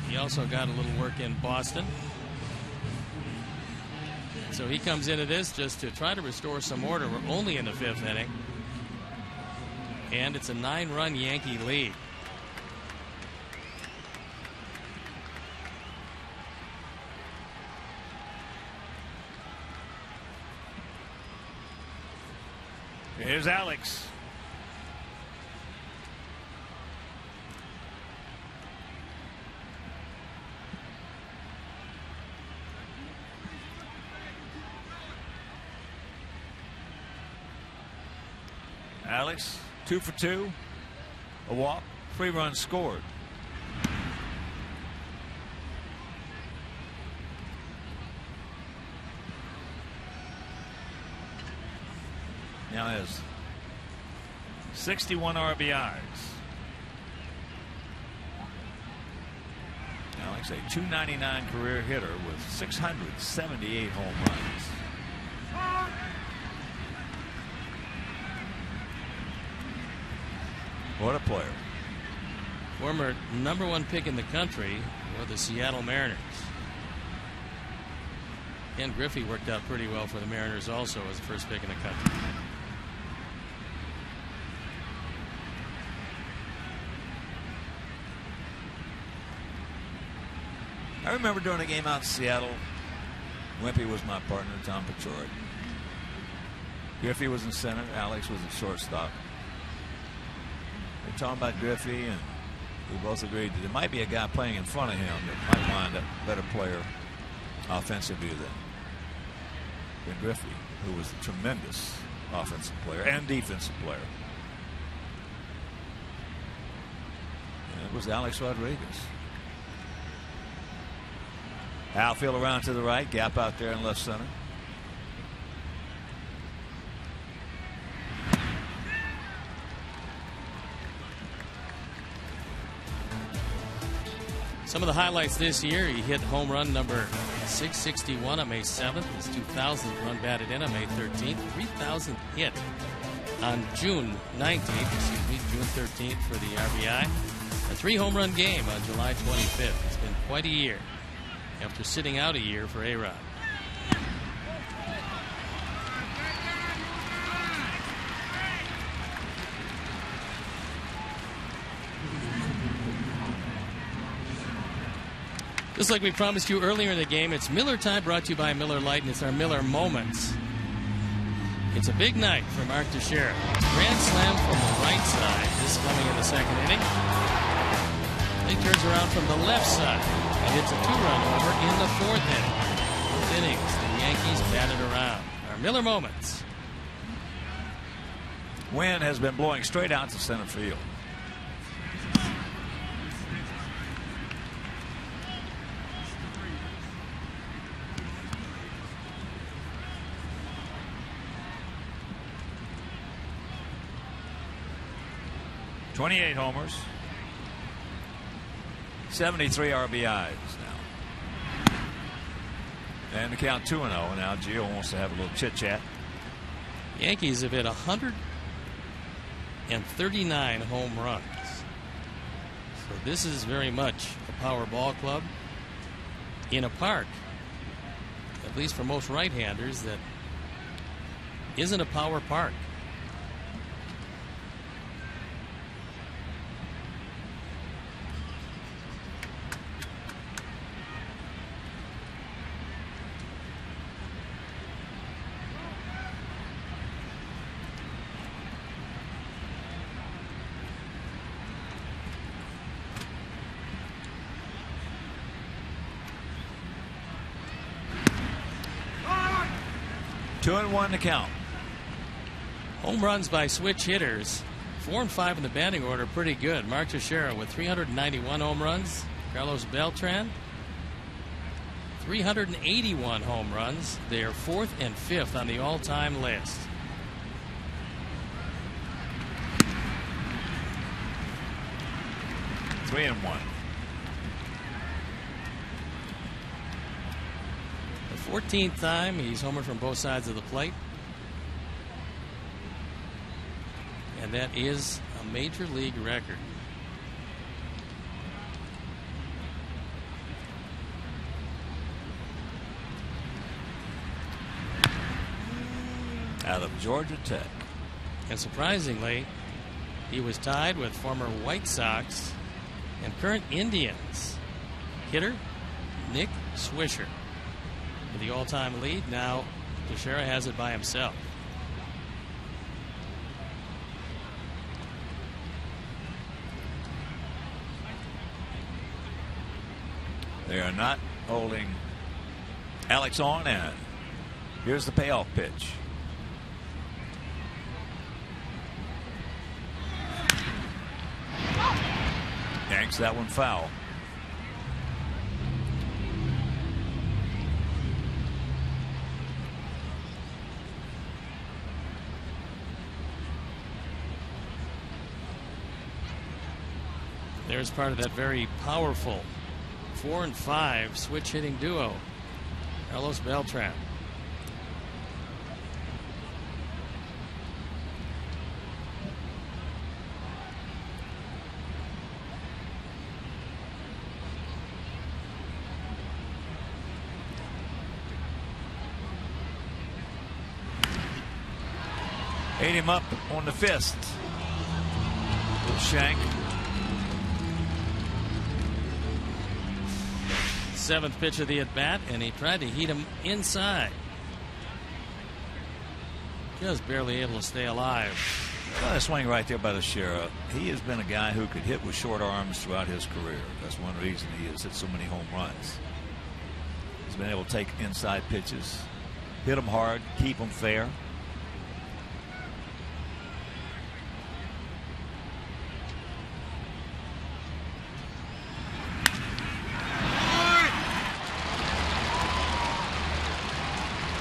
He also got a little work in Boston. So he comes into this just to try to restore some order. We're only in the fifth inning. And it's a nine run Yankee lead. Here's Alex. Alex, two for two, a walk, three runs scored. Now has 61 RBIs. Alex, a 299 career hitter with 678 home runs. What a player. Former number one pick in the country for the Seattle Mariners. Ken Griffey worked out pretty well for the Mariners also as the first pick in the country. I remember doing a game out in Seattle. Wimpy was my partner, Tom Paciorek. Griffey was in center. Alex was at shortstop. Talking about Griffey, and we both agreed that there might be a guy playing in front of him that might wind up a better player offensively than, than Griffey, who was a tremendous offensive player and defensive player. And it was Alex Rodriguez. Outfield around to the right, gap out there in left center. Some of the highlights this year, he hit home run number 661 on May 7th, his 2000th run batted in on May 13th, 3000th hit on June 19th, excuse me, June 13th for the RBI. A three home run game on July 25th. It's been quite a year after sitting out a year for A Rod. Just like we promised you earlier in the game, it's Miller time brought to you by Miller Lite, and it's our Miller Moments. It's a big night for Mark Teixeira. Grand slam from the right side, this coming in the second inning. He turns around from the left side and hits a two-run homer in the fourth inning. Both innings, the Yankees batted around. Our Miller Moments. Wind has been blowing straight out to center field. Twenty-eight homers, seventy-three RBIs now, and the count two and oh, zero. Now Gio wants to have a little chit chat. Yankees have hit 139 home runs. So this is very much a power ball club in a park, at least for most right handers, that isn't a power park. Two and one to count. Home runs by switch hitters. Four and five in the batting order, pretty good. Mark Teixeira with 391 home runs. Carlos Beltran, 381 home runs. They are fourth and fifth on the all time list. Three and one. 14th time he's homered from both sides of the plate. And that is a major league record. Out of Georgia Tech. And surprisingly, he was tied with former White Sox and current Indians hitter Nick Swisher for the all time lead. Now, Teixeira has it by himself. They are not holding Alex on, and here's the payoff pitch. Yanks that one foul. There's part of that very powerful four and five switch hitting duo. Carlos Beltran. Ate him up on the fist. Shank. Seventh pitch of the at bat, and he tried to heat him inside. Just barely able to stay alive. Well, that swing right there by the sheriff. He has been a guy who could hit with short arms throughout his career. That's one reason he has hit so many home runs. He's been able to take inside pitches, hit them hard, keep them fair.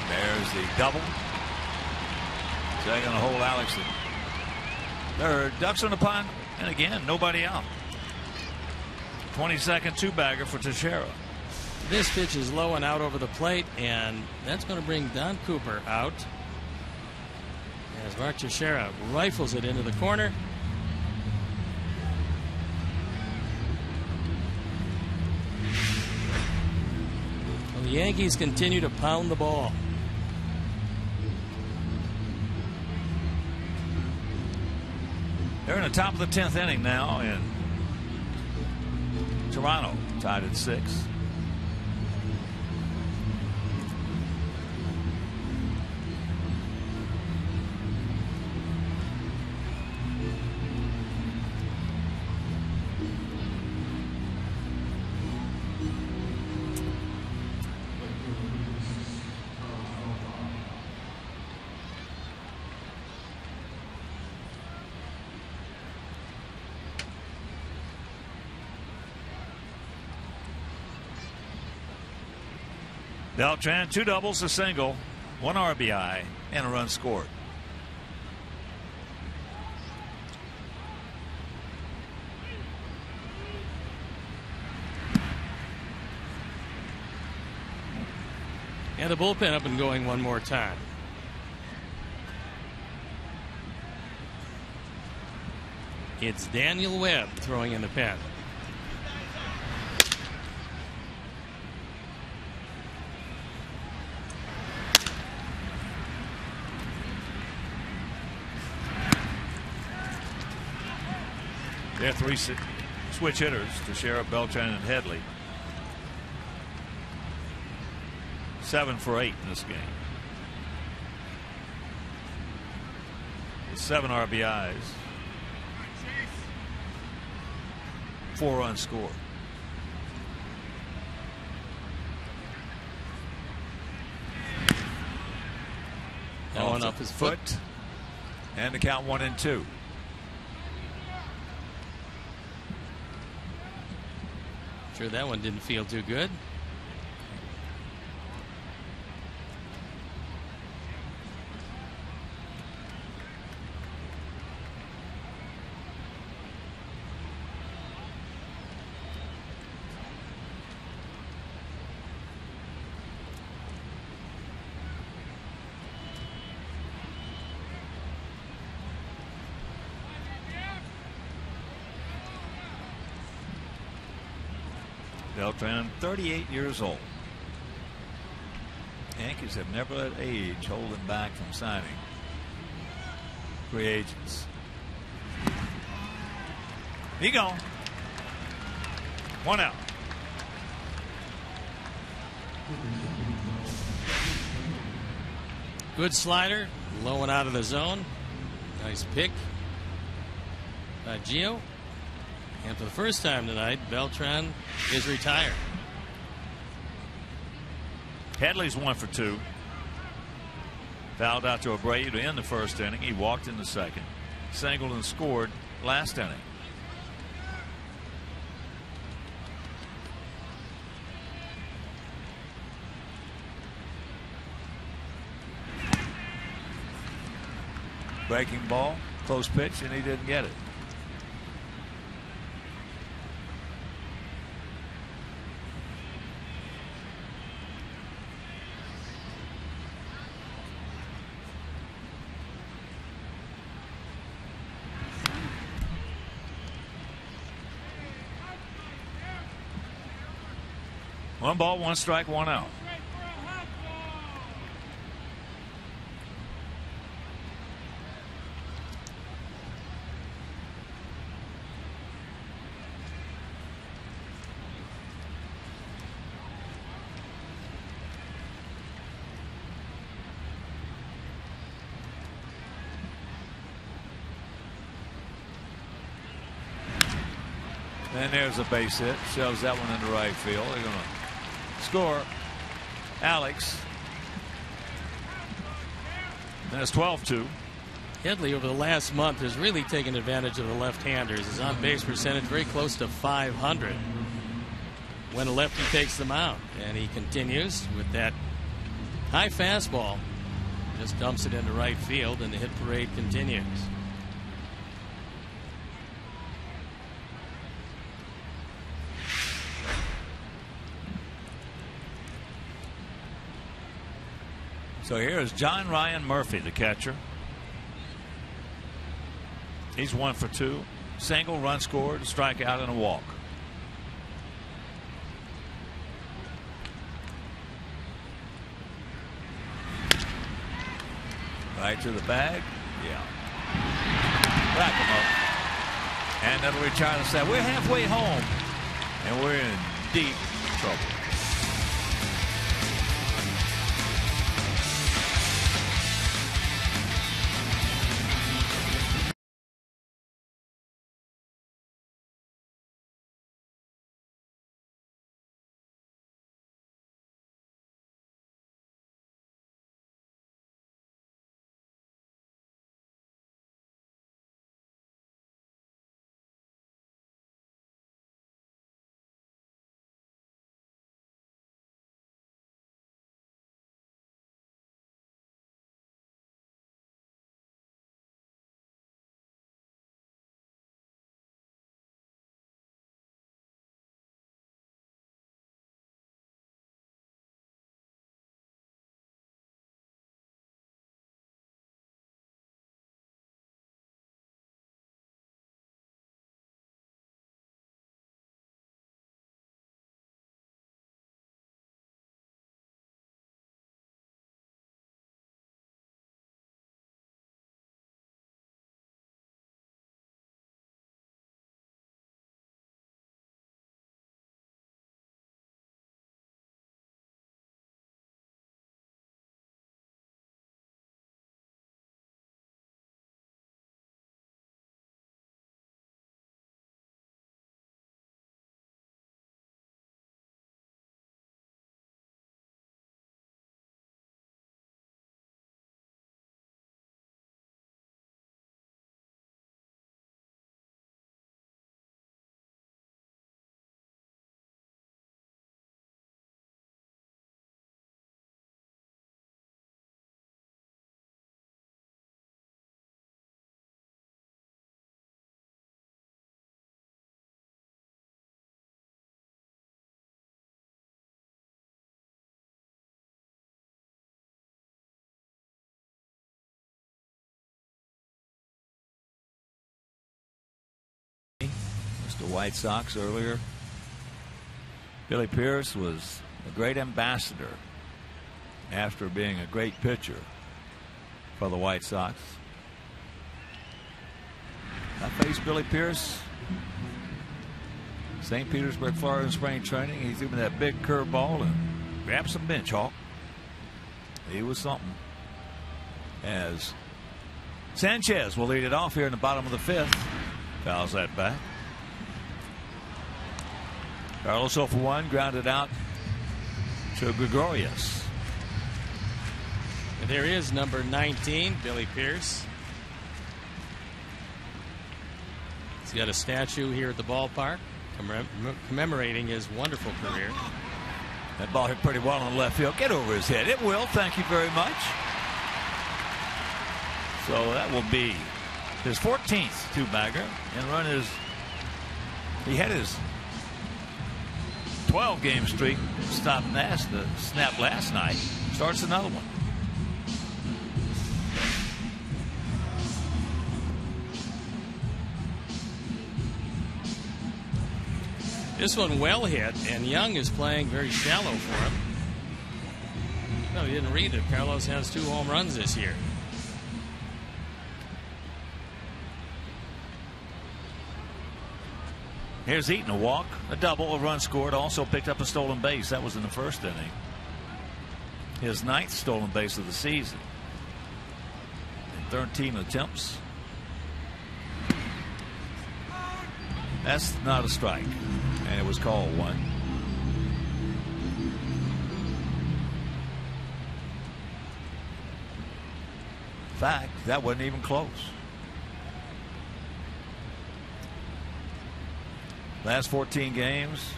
There's the double. That going to hold Alex? There are ducks on the pond, and again, nobody out. 22nd two bagger for Teixeira. This pitch is low and out over the plate, and that's going to bring Don Cooper out. As Mark Teixeira rifles it into the corner. Well, the Yankees continue to pound the ball. They're in the top of the 10th inning now in Toronto, tied at six. Two doubles, a single, one RBI, and a run scored. And the bullpen up and going one more time. It's Daniel Webb throwing in the pen. They're three switch hitters to Sheriff Beltran and Headley. Seven for eight in this game. With seven RBIs. Four runs scored. One off his foot. And the count one and two. Sure, that one didn't feel too good. 38 years old. Yankees have never let age hold them back from signing free agents. He gone. One out. Good slider, low and out of the zone. Nice pick by Gio. And for the first time tonight, Beltran is retired. Headley's one for two. Fouled out to Abreu to end the first inning. He walked in the second. Singled and scored last inning. Breaking ball, close pitch, and he didn't get it. One ball, one strike, one out. And there's a base hit. Shoves that one into right field. They're going to score. Alex. It's 12 2. Headley over the last month has really taken advantage of the left-handers. His on-base percentage very close to 500 when a lefty takes them out, and he continues with that high fastball. Just dumps it into right field, and the hit parade continues. So here is John Ryan Murphy, the catcher. He's one for two. Single, run scored, strikeout, and a walk. Right to the bag. Yeah. Rack him up. And that'll retire the set. We're halfway home. And we're in deep trouble. The White Sox earlier. Billy Pierce was a great ambassador after being a great pitcher for the White Sox. I faced Billy Pierce, St. Petersburg, Florida, in spring training. He threw me that big curveball and grabbed some bench hawk. He was something. As Sanchez will lead it off here in the bottom of the fifth. Fouls that back. Carlos 0 for 1, grounded out to Gregorius. And there is number 19, Billy Pierce. He's got a statue here at the ballpark commemorating his wonderful career. That ball hit pretty well on left field. Get over his head. It will. Thank you very much. So that will be his 14th two bagger and run his. He had his 12 game streak stopped last, the uh, snap last night. Starts another one. This one well hit, and Young is playing very shallow for him. No, he didn't read it. Carlos has two home runs this year. Here's Eaton a walk, a double, a run scored, also picked up a stolen base. That was in the first inning. His ninth stolen base of the season. In 13 attempts. That's not a strike, and it was called one. In fact, that wasn't even close. Last 14 games,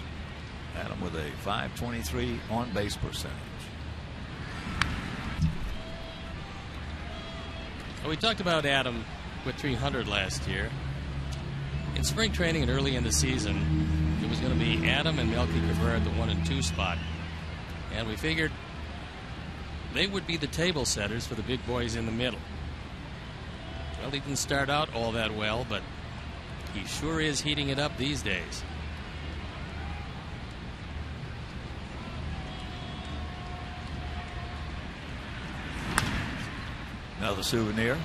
Adam with a 523 on base percentage. Well, we talked about Adam with 300 last year. In spring training and early in the season, it was going to be Adam and Melky Cabrera at the one and two spot. And we figured they would be the table setters for the big boys in the middle. Well, he didn't start out all that well, but he sure is heating it up these days. Another souvenir.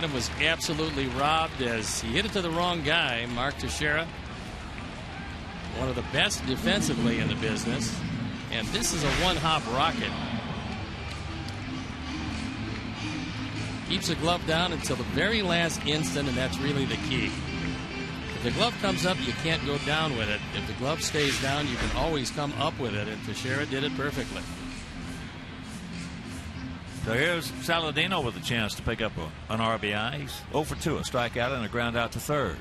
Adam was absolutely robbed as he hit it to the wrong guy, Mark Teixeira. One of the best defensively in the business. And this is a one hop rocket. Keeps the glove down until the very last instant, and that's really the key. If the glove comes up, you can't go down with it. If the glove stays down, you can always come up with it, and Teixeira did it perfectly. So here's Saladino with a chance to pick up a, an RBI. He's 0 for 2, a strikeout and a ground out to third.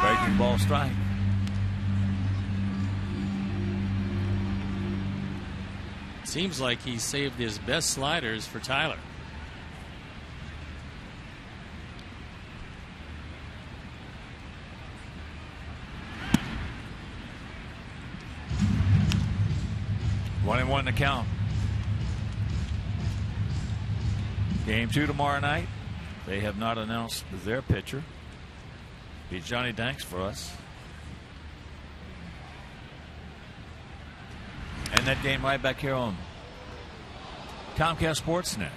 Breaking ball strike. Seems like he saved his best sliders for Tyler. One and one to count. Game two tomorrow night. They have not announced their pitcher. Be Johnny Danks for us. And that game right back here on Comcast Sportsnet.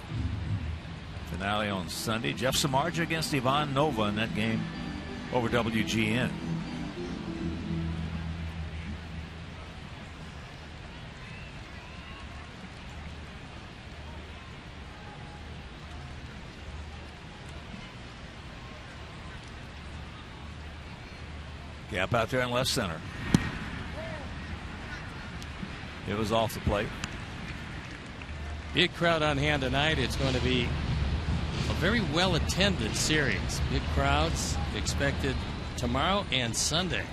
Finale on Sunday. Jeff Samardzija against Ivan Nova in that game over WGN. Out there in left center. It was off the plate. Big crowd on hand tonight. It's going to be a very well attended series. Big crowds expected tomorrow and Sunday.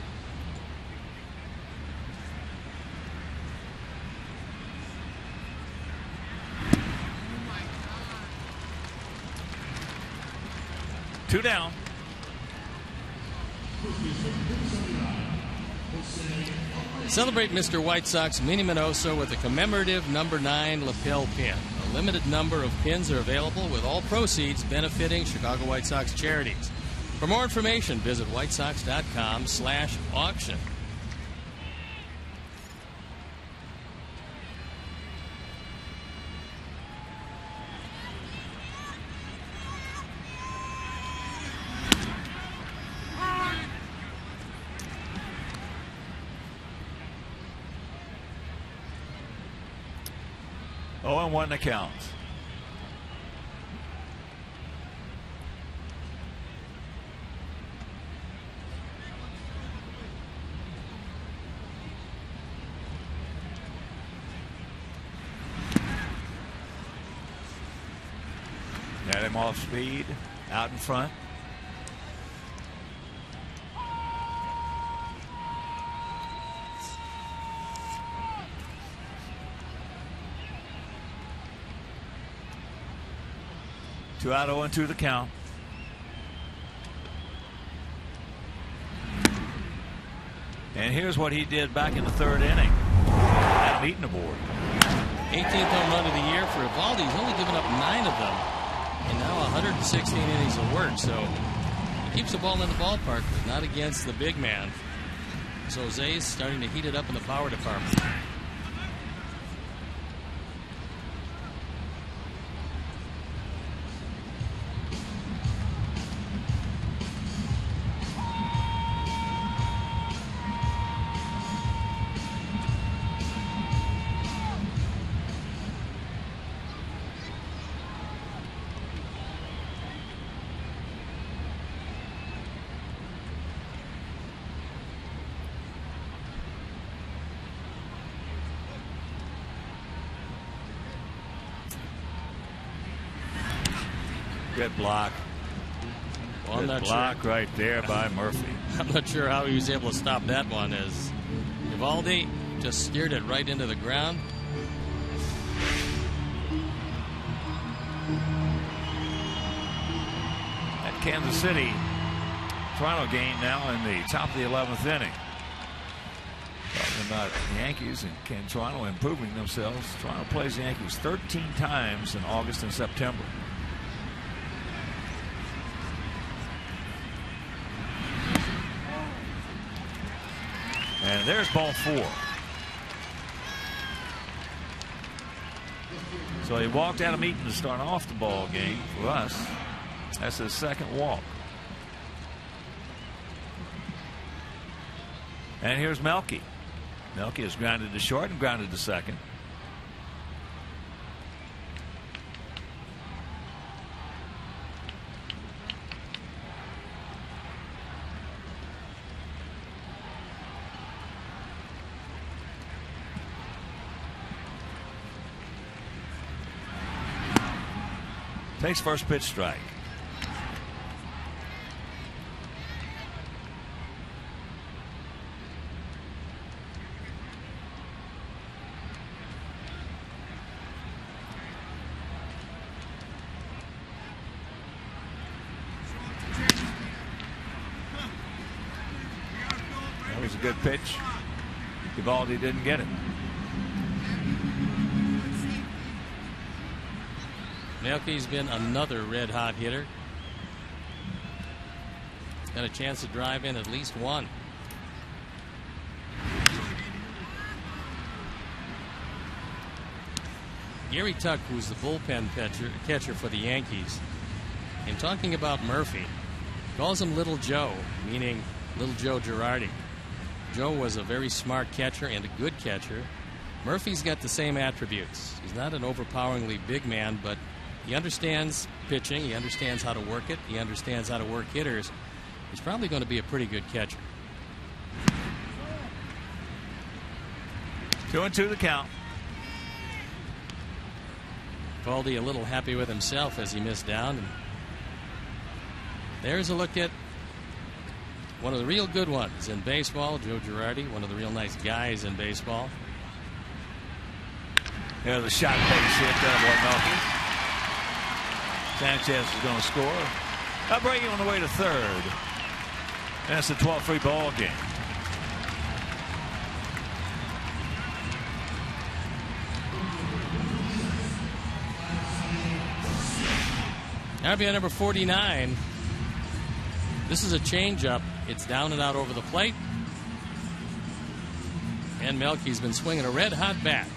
Two down. Celebrate Mr. White Sox Minnie Minoso with a commemorative number 9 lapel pin. A limited number of pins are available with all proceeds benefiting Chicago White Sox charities. For more information, visit whitesox.com slash auction. One account. Got him off speed, out in front. Two out, 0 and 2 the count. And here's what he did back in the third inning. Adam Eaton aboard. 18th home run of the year for Eovaldi. He's only given up nine of them. And now 116 innings of work. So he keeps the ball in the ballpark, but not against the big man. So Zay's starting to heat it up in the power department. Block. Well, I'm Good block sure. right there by Murphy. *laughs* I'm not sure how he was able to stop that one as Eovaldi just steered it right into the ground. At Kansas City, Toronto game now in the top of the 11th inning. Talking about the Yankees and can Toronto improving themselves. Toronto plays the Yankees 13 times in August and September. And there's ball four. So he walked Adam Eaton to start off the ball game for us. That's his second walk. And here's Melky. Melky has grounded to short and grounded to second. Takes first pitch strike. That was a good pitch. Eovaldi didn't get it. Melky's been another red hot hitter. Got a chance to drive in at least one. Gary Tuck, who's the bullpen catcher, catcher for the Yankees, in talking about Murphy, calls him Little Joe, meaning Little Joe Girardi. Joe was a very smart catcher and a good catcher. Murphy's got the same attributes. He's not an overpoweringly big man, but he understands pitching. He understands how to work it. He understands how to work hitters. He's probably going to be a pretty good catcher. Two and two the count. Baldy a little happy with himself as he missed down. And there's a look at one of the real good ones in baseball, Joe Girardi, one of the real nice guys in baseball. There's a shot base hit there by Melky. Sanchez is going to score. Break on the way to third. That's a 12-3 ball game. RBI number 49. This is a changeup. It's down and out over the plate. And Melky's been swinging a red hot bat.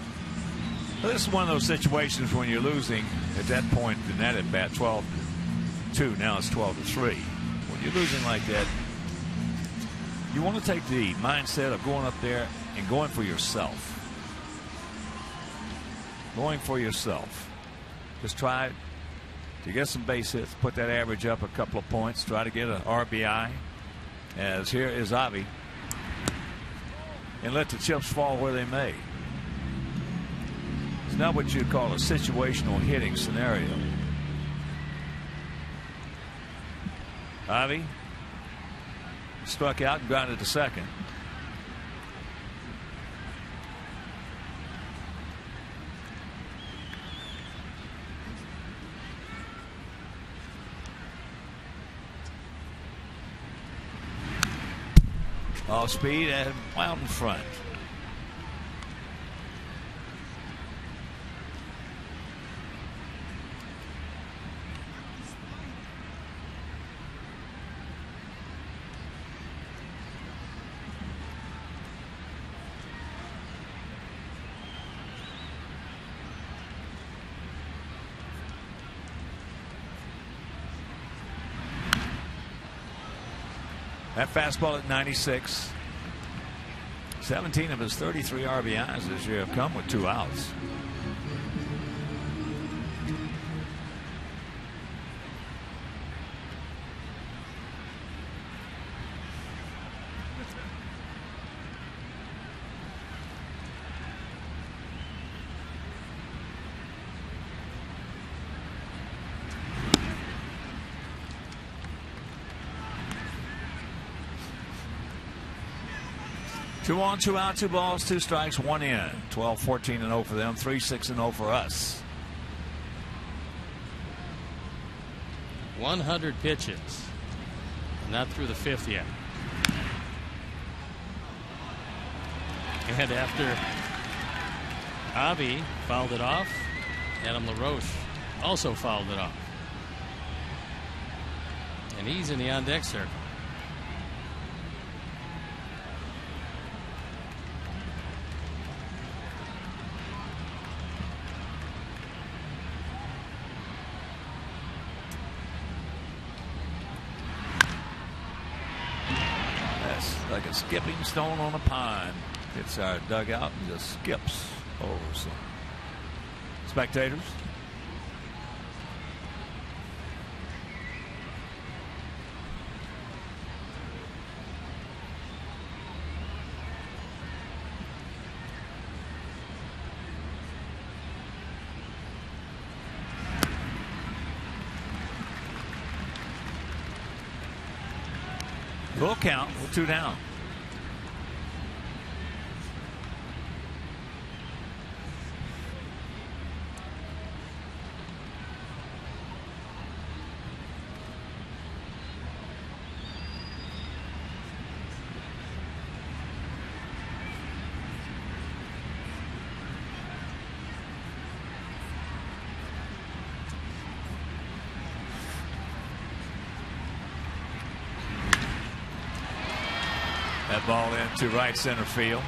Well, this is one of those situations when you're losing at that point in that at bat 12 to 2. Now it's 12 to 3. When you're losing like that, you want to take the mindset of going up there and going for yourself. Going for yourself. Just try to get some base hits, put that average up a couple of points, try to get an RBI. As here is Avi. And let the chips fall where they may. It's not what you'd call a situational hitting scenario. Avi struck out and grounded to second. Off speed and out in front. That fastball at 96. 17 of his 33 RBIs this year have come with two outs. On, two out, two balls, two strikes, one in. 12 14 and 0 for them, 3 6 and 0 for us. 100 pitches. Not through the fifth yet. And after Avi fouled it off, Adam LaRoche also fouled it off. And he's in the on deck circle. like a skipping stone on a pond. Hits our dugout and just skips over some spectators. Full count with two down. Into right center field.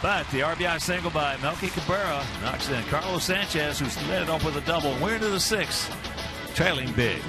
But the RBI single by Melky Cabrera knocks in Carlos Sanchez, who's led it off with a double. We're into the sixth, trailing big.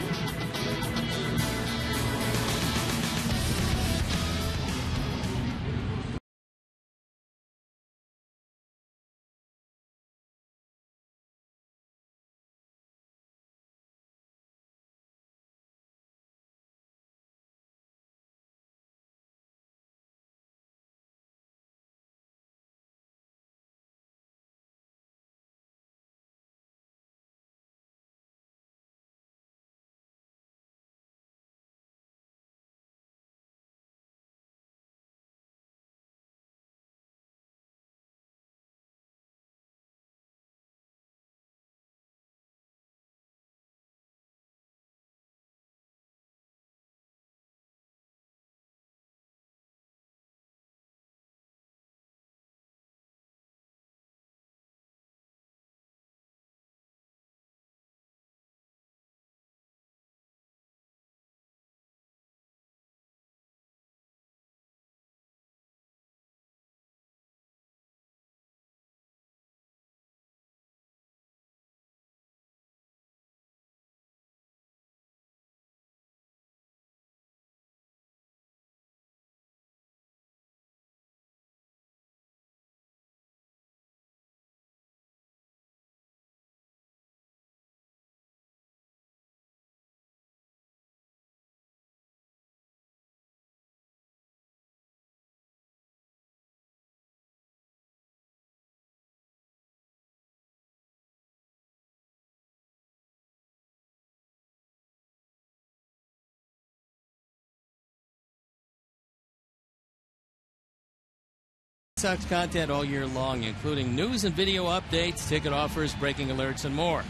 Sox content all year long, including news and video updates, ticket offers, breaking alerts, and more.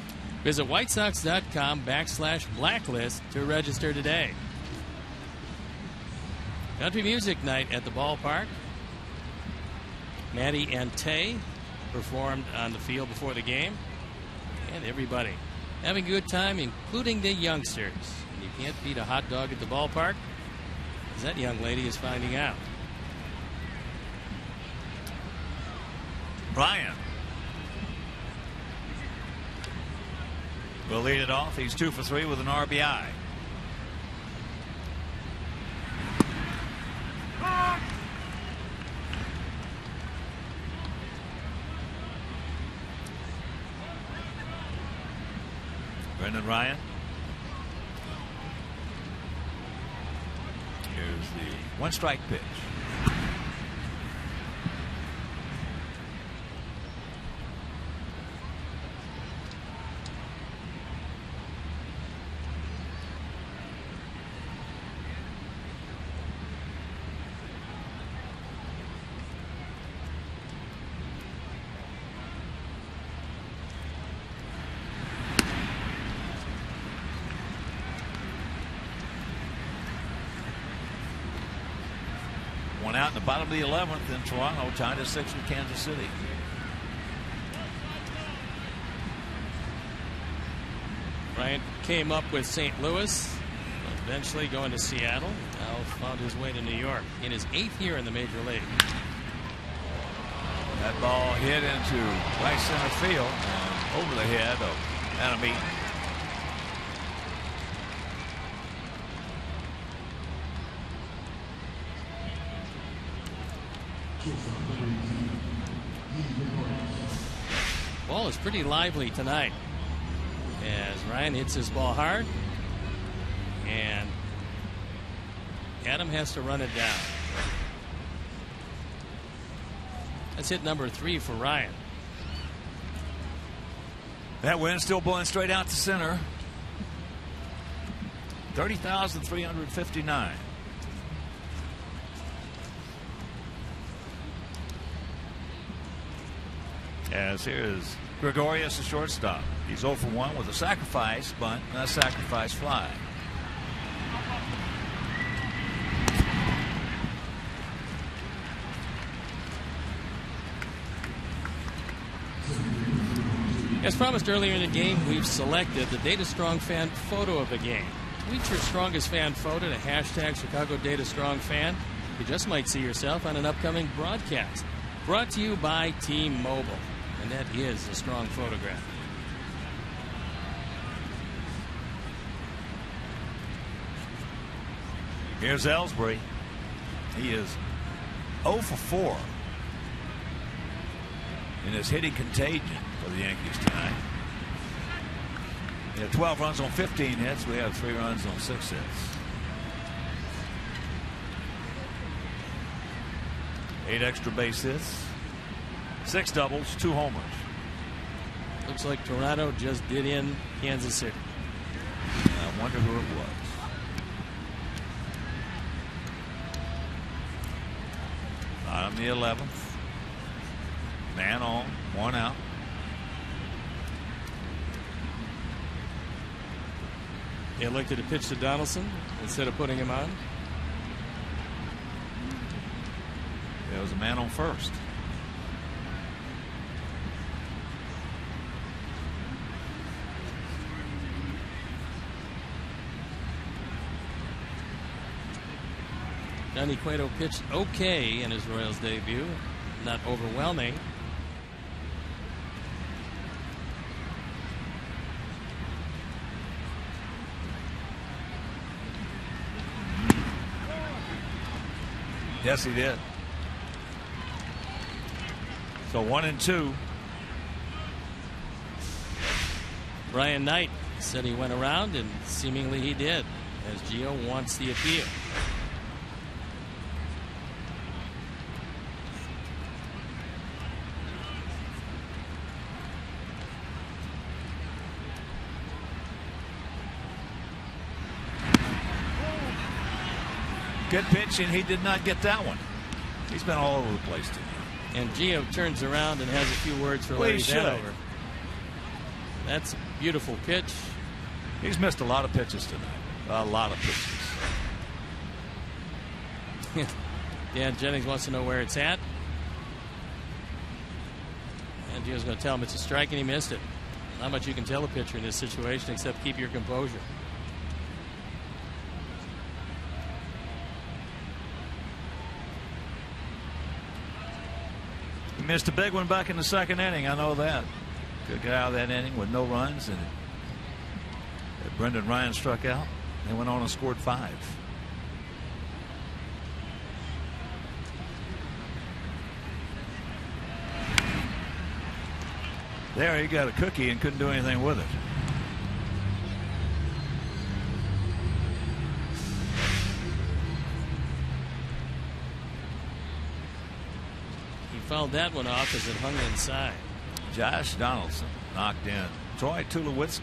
Visit whitesox.com backslash blacklist to register today. Country Music Night at the ballpark. Maddie and Tae performed on the field before the game. And everybody having a good time, including the youngsters. You can't beat a hot dog at the ballpark, as that young lady is finding out. Ryan will lead it off. He's two for three with an RBI. Brendan Ryan. Here's the one strike pitch. One out in the bottom of the 11th in Toronto, tied at six with Kansas City. Bryant came up with St. Louis, eventually going to Seattle. Now found his way to New York in his eighth year in the major league. That ball hit into right center field and over the head of Adam Eaton. Ball is pretty lively tonight as Ryan hits his ball hard and Adam has to run it down. That's hit number three for Ryan. That wind still blowing straight out to center. 30,359. As here's Gregorius, the shortstop. He's 0 for 1 with a sacrifice bunt and a sacrifice fly. As promised earlier in the game, we've selected the Data Strong fan photo of the game. Tweet your strongest fan photo to hashtag Chicago Data Strong Fan. You just might see yourself on an upcoming broadcast. Brought to you by T Mobile. And that is a strong photograph. Here's Ellsbury. He is 0 for 4 in his hitting contagion for the Yankees tonight. They have 12 runs on 15 hits. We have three runs on six hits. Eight extra base hits, six doubles, two homers. Looks like Toronto just did in Kansas City. I wonder who it was. Bottom the 11th. Man on, one out. They elected to pitch to Donaldson instead of putting him on. There was a man on first. Johnny Cueto pitched okay in his Royals debut, not overwhelming. Yes, he did. So one and two. Brian Knight said he went around, and seemingly he did, as Gio wants the appeal. Good pitch, and he did not get that one. He's been all over the place today. And Gio turns around and has a few words for Larry should. That's a beautiful pitch. He's missed a lot of pitches tonight. A lot of pitches. *laughs* Dan Jennings wants to know where it's at. And Gio's going to tell him it's a strike and he missed it. Not much you can tell a pitcher in this situation except keep your composure. Missed a big one back in the second inning. I know that. Good get out of that inning with no runs, and Brendan Ryan struck out. They went on and scored five. There, he got a cookie and couldn't do anything with it. Fouled that one off as it hung inside. Josh Donaldson knocked in Troy Tulowitzki.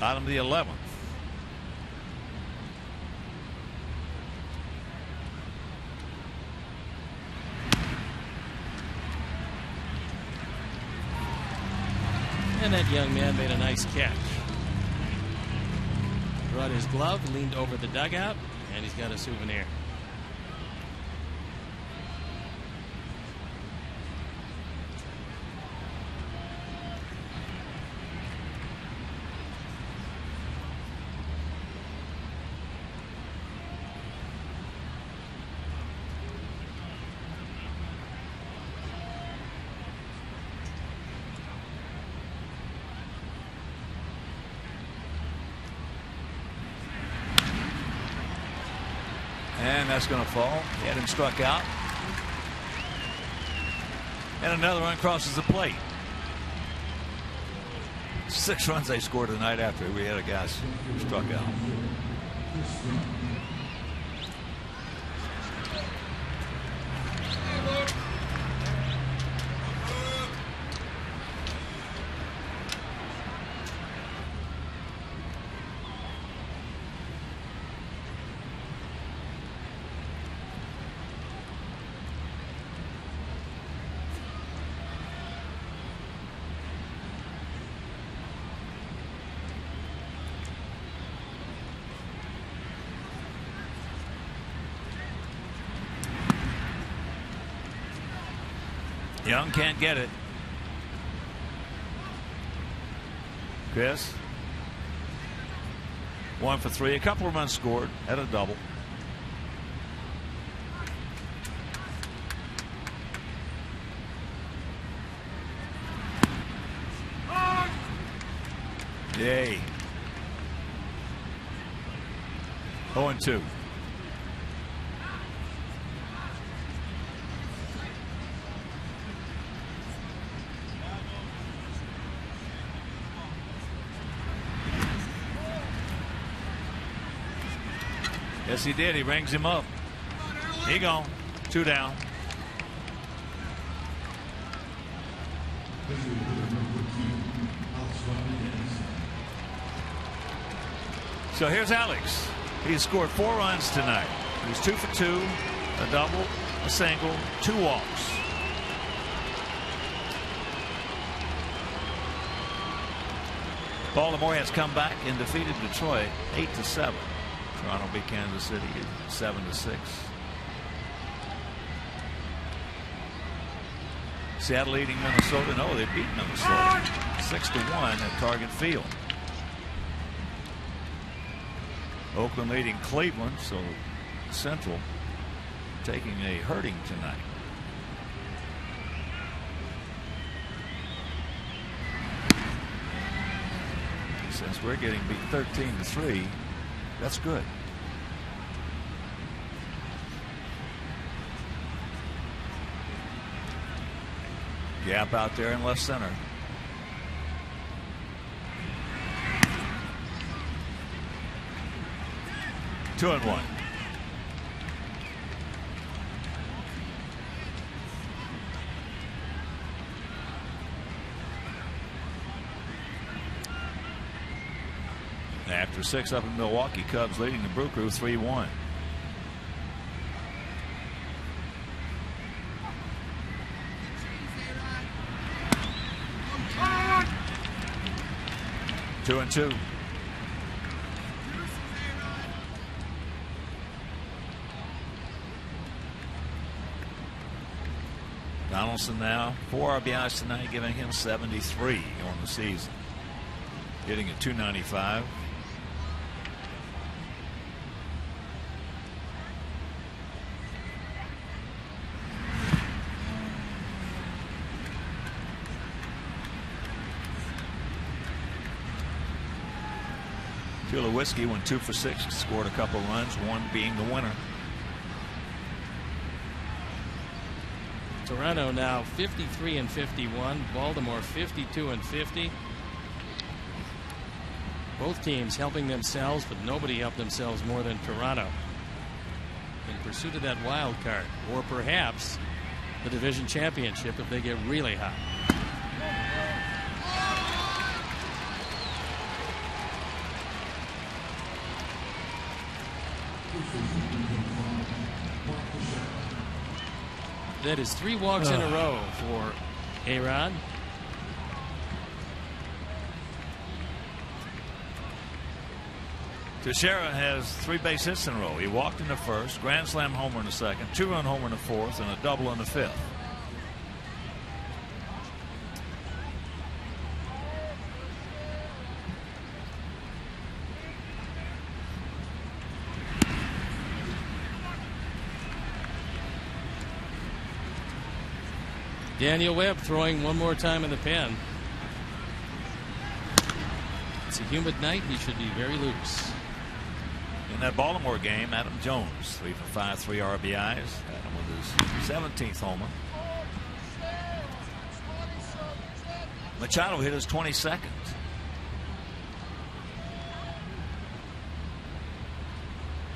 Bottom of the 11th. And that young man made a nice catch. Brought his glove, leaned over the dugout, and he's got a souvenir. And that's going to fall. He had him struck out. And another run crosses the plate. Six runs they scored the night after we had a guy struck out. Young can't get it. Chris. One for three. A couple of runs scored. Had a double. Yay. 0 and 2. Yes, he did. He rings him up. He gone. Two down. So here's Alex. He scored four runs tonight. He's two for two, a double, a single, two walks. Baltimore has come back and defeated Detroit eight to seven. Toronto beat Kansas City seven to six. Seattle leading Minnesota. No, they beat Minnesota six to one at Target Field. Oakland leading Cleveland, so Central taking a hurting tonight. Since we're getting beat 13 to 3, that's good. Gap out there in left center. Two and one. six up in Milwaukee. Cubs leading the Brew Crew 3 1. Two and two. Donaldson now, four RBIs tonight, giving him 73 on the season. Hitting at 295. Tulowitzki went two for six, scored a couple runs, one being the winner. Toronto now 53 and 51. Baltimore 52 and 50. Both teams helping themselves, but nobody helped themselves more than Toronto in pursuit of that wild card, or perhaps the division championship if they get really hot. That is three walks in a row for A-Rod. Teixeira has three base hits in a row. He walked in the first, grand slam homer in the second, two run homer in the fourth, and a double in the fifth. Daniel Webb throwing one more time in the pen. It's a humid night. He should be very loose. In that Baltimore game, Adam Jones, three for five, three RBIs. Adam with his 17th homer. Machado hit his 22nd.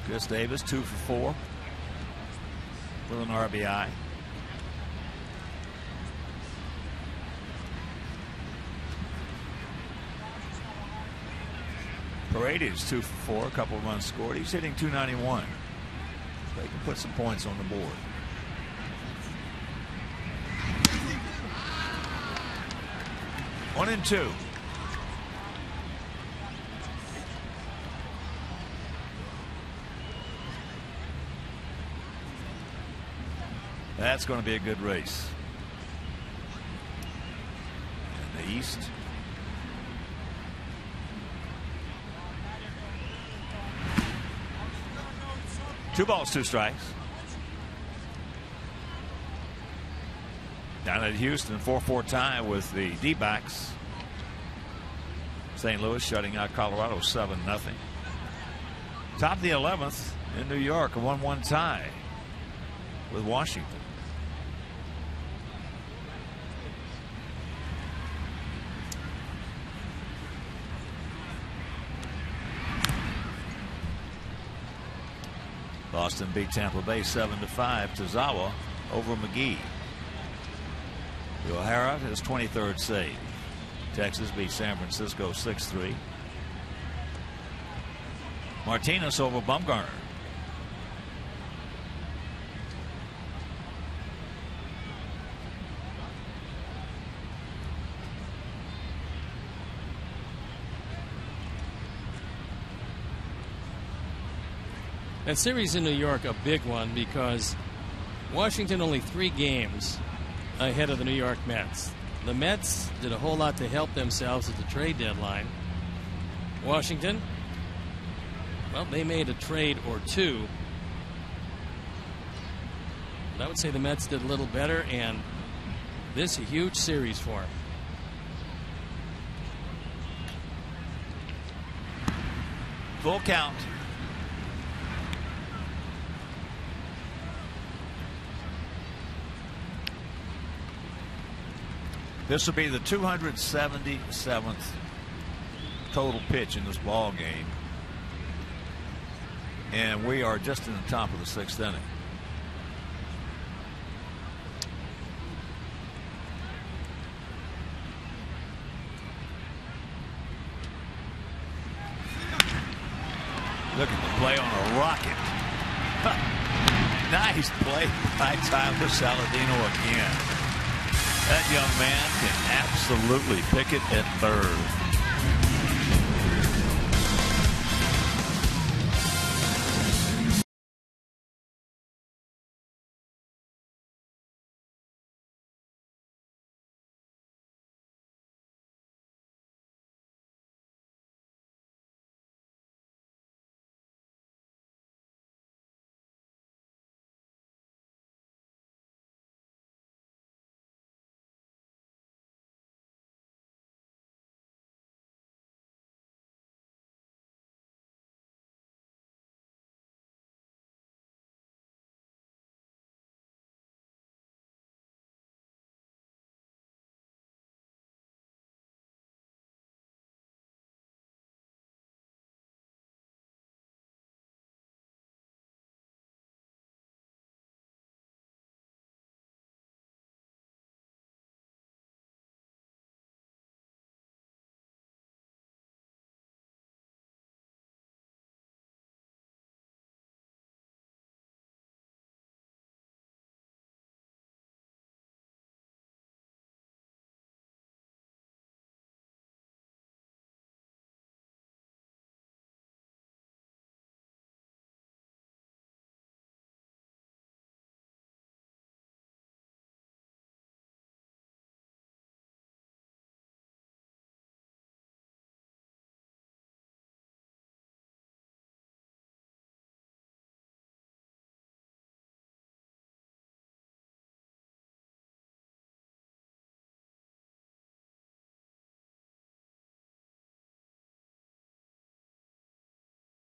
Chris Davis, two for four with an RBI. Paredes two for four, a couple of runs scored. He's hitting 291. They can put some points on the board. One and two. That's going to be a good race. The East, Two balls, two strikes. Down at Houston, 4 4 tie with the D backs. St. Louis shutting out Colorado 7 0. Top of the 11th in New York, a 1 1 tie with Washington. Boston beat Tampa Bay 7 to 5 Tazawa over McGee. Uehara his 23rd save. Texas beat San Francisco 6 3. Martinez over Bumgarner. That series in New York, a big one because Washington only three games ahead of the New York Mets. The Mets did a whole lot to help themselves at the trade deadline. Washington, well, they made a trade or two. But I would say the Mets did a little better, and this a huge series for them. Full count. This will be the 277th total pitch in this ball game. And we are just in the top of the sixth inning. Look at the play on a rocket. *laughs* nice play by Tyler Saladino again. That young man can absolutely pick it at third.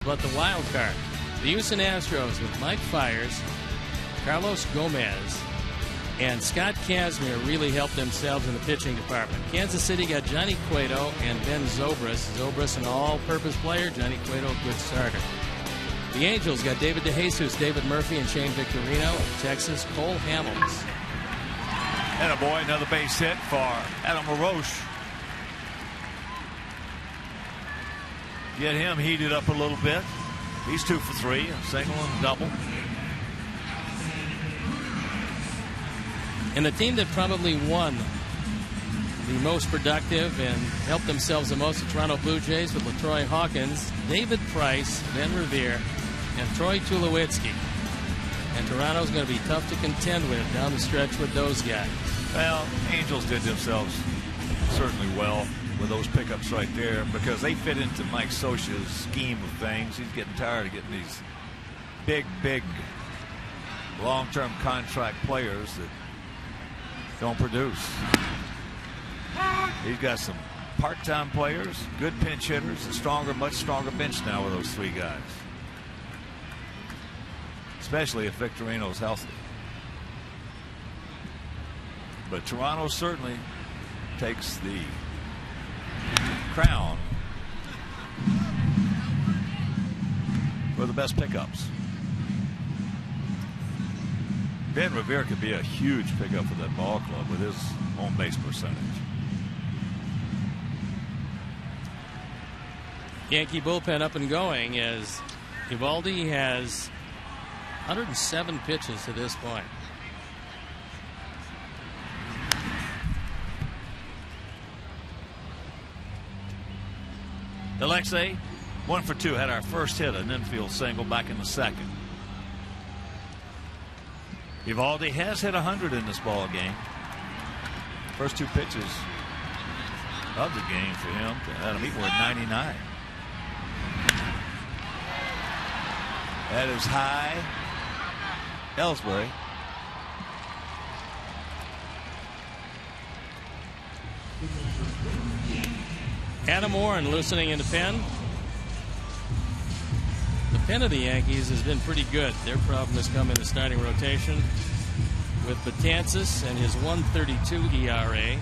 About the wild card? The Houston Astros with Mike Fiers, Carlos Gomez, and Scott Kazmir really helped themselves in the pitching department. Kansas City got Johnny Cueto and Ben Zobrist. Zobrist, an all-purpose player. Johnny Cueto, good starter. The Angels got David DeJesus, David Murphy, and Shane Victorino. Texas, Cole Hamels. And a boy, another base hit for Adam LaRoche. Get him heated up a little bit. He's two for three, a single and a double. And the team that probably won the most productive and helped themselves the most, the Toronto Blue Jays with LaTroy Hawkins, David Price, Ben Revere, and Troy Tulowitzki. And Toronto's going to be tough to contend with down the stretch with those guys. Well, Angels did themselves certainly well with those pickups right there because they fit into Mike Scioscia's scheme of things. He's getting tired of getting these big, big, long-term contract players that don't produce. He's got some part-time players, good pinch hitters, a stronger, much stronger bench now with those three guys. Especially if Victorino's healthy. But Toronto certainly takes the crown for the best pickups. Ben Revere could be a huge pickup for that ball club with his home base percentage. Yankee bullpen up and going as Eovaldi has 107 pitches to this point. Alexei, one for two, had our first hit, an infield single back in the second. Eovaldi has hit 100 in this ball game. First two pitches of the game for him to Adam Eaton at 99. That is high. Ellsbury. Adam Warren loosening in the pen. The pen of the Yankees has been pretty good. Their problem has come in the starting rotation with Betances and his 132 ERA.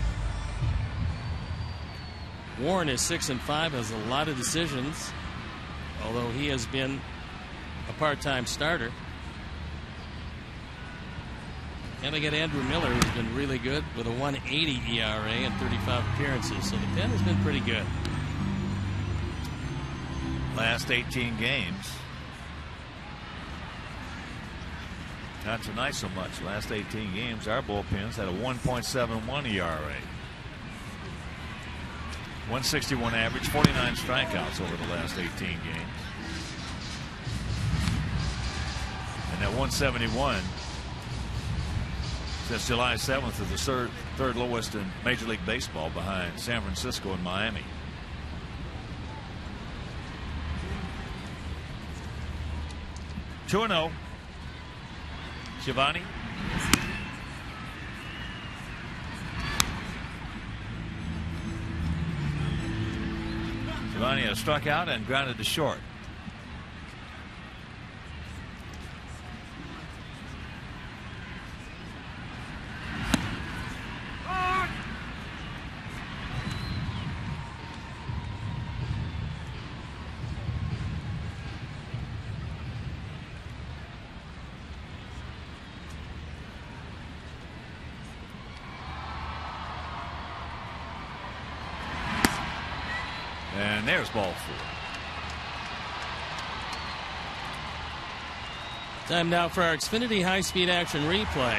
Warren is six and five, has a lot of decisions, although he has been a part-time starter. And they got Andrew Miller, who's been really good with a 180 ERA and 35 appearances. So the pen has been pretty good. Last 18 games. Not tonight so much. Last 18 games, our bullpens had a 1.71 ERA. 161 average, 49 strikeouts over the last 18 games. And that 171 since July 7th is the third, third lowest in Major League Baseball behind San Francisco and Miami. Two and zero. Schiavone. Schiavone has struck out and grounded to short. And there's ball four. Time now for our Xfinity high speed action replay.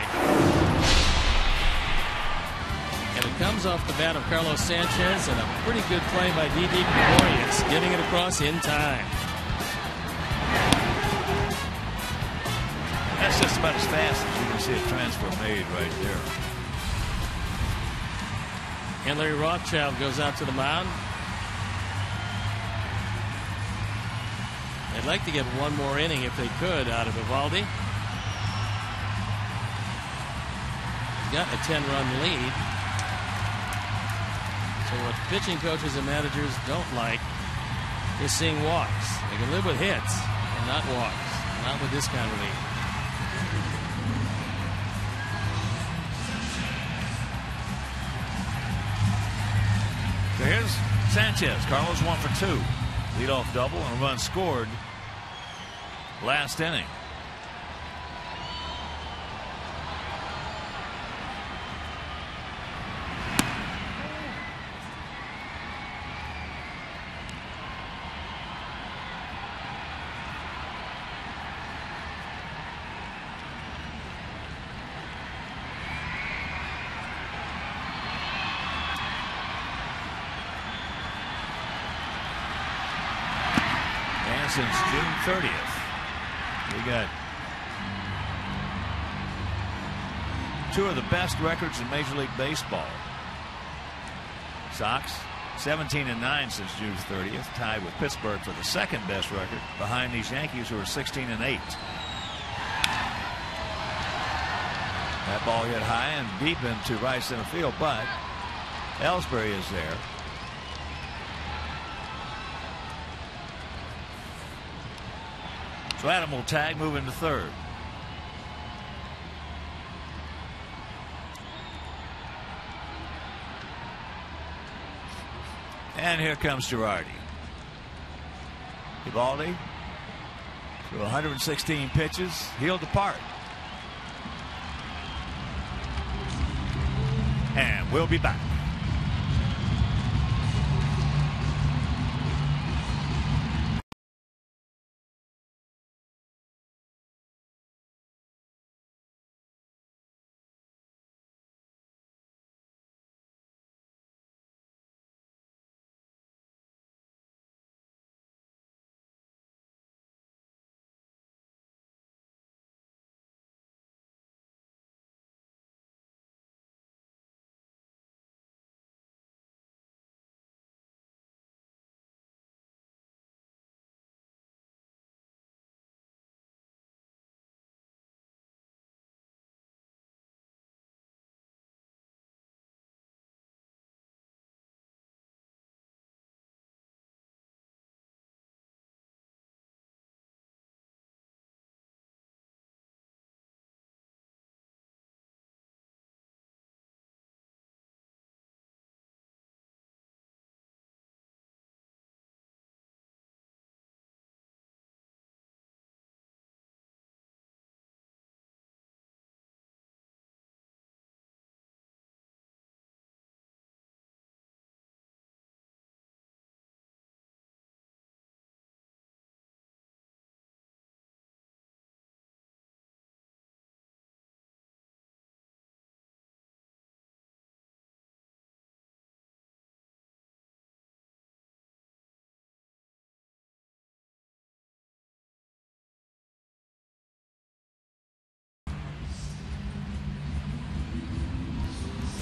And it comes off the bat of Carlos Sanchez and a pretty good play by Didi Gregorius, getting it across in time. That's just about as fast as you can see a transfer made right there. And Larry Rothschild goes out to the mound. They'd like to get one more inning if they could out of Eovaldi. Got a 10 run lead. So, what pitching coaches and managers don't like is seeing walks. They can live with hits and not walks. Not with this kind of lead. So here's Sanchez. Carlos one for two. Leadoff double and a run scored last inning. since June 30th. Two of the best records in Major League Baseball. Sox 17 and 9 since June 30th, tied with Pittsburgh for the second best record behind these Yankees who are 16 and 8. That ball hit high and deep into right center field, but Ellsbury is there. So Adam will tag, move into third. And here comes Girardi. Eovaldi through 116 pitches. He'll depart. And we'll be back.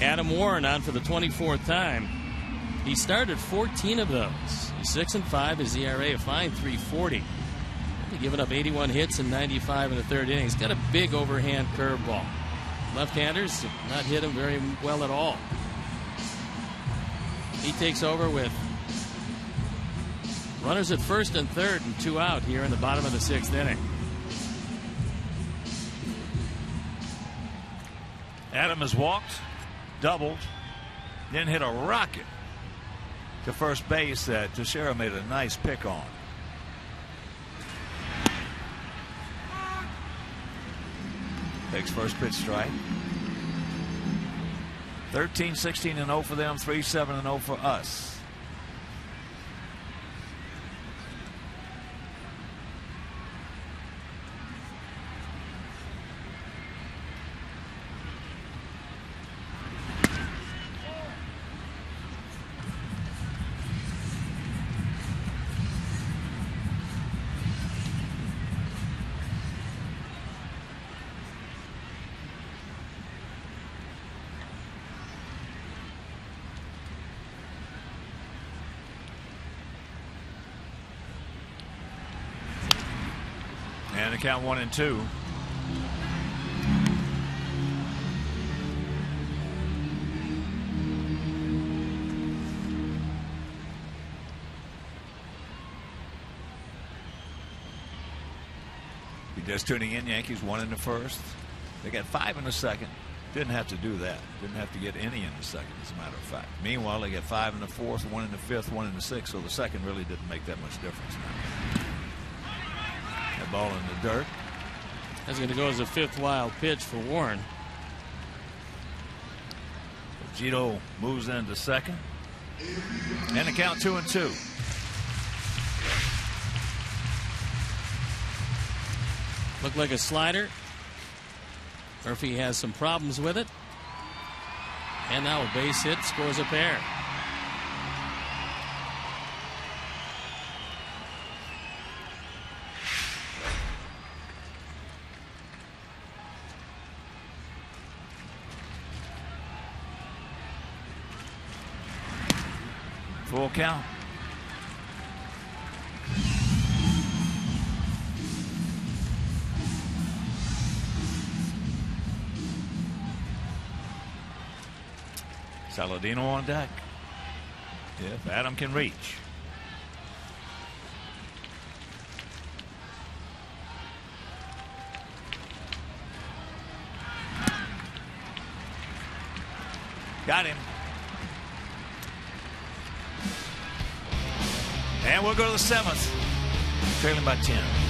Adam Warren on for the 24th time. He started 14 of those. He's 6 and 5, his ERA a fine 340. Only given up 81 hits and 95 in the third inning. He's got a big overhand curveball. Left-handers not hit him very well at all. He takes over with runners at first and third and two out here in the bottom of the sixth inning. Adam has walked doubled, then hit a rocket to first base that Teixeira made a nice pick on. Takes first pitch strike. 13 16 and 0 for them, 3 7 and 0 for us. Count one and two. You're just tuning in, Yankees one in the first. They got five in the second. Didn't have to do that. Didn't have to get any in the second, as a matter of fact. Meanwhile, they got five in the fourth, one in the fifth, one in the sixth, so the second really didn't make that much difference now. Ball in the dirt. That's going to go as a fifth wild pitch for Warren. Gito moves into second. And the count two and two. Looked like a slider. Murphy has some problems with it. And now a base hit scores a pair. Saladino on deck. If Adam can reach. We'll go to the seventh. Trailing by 10.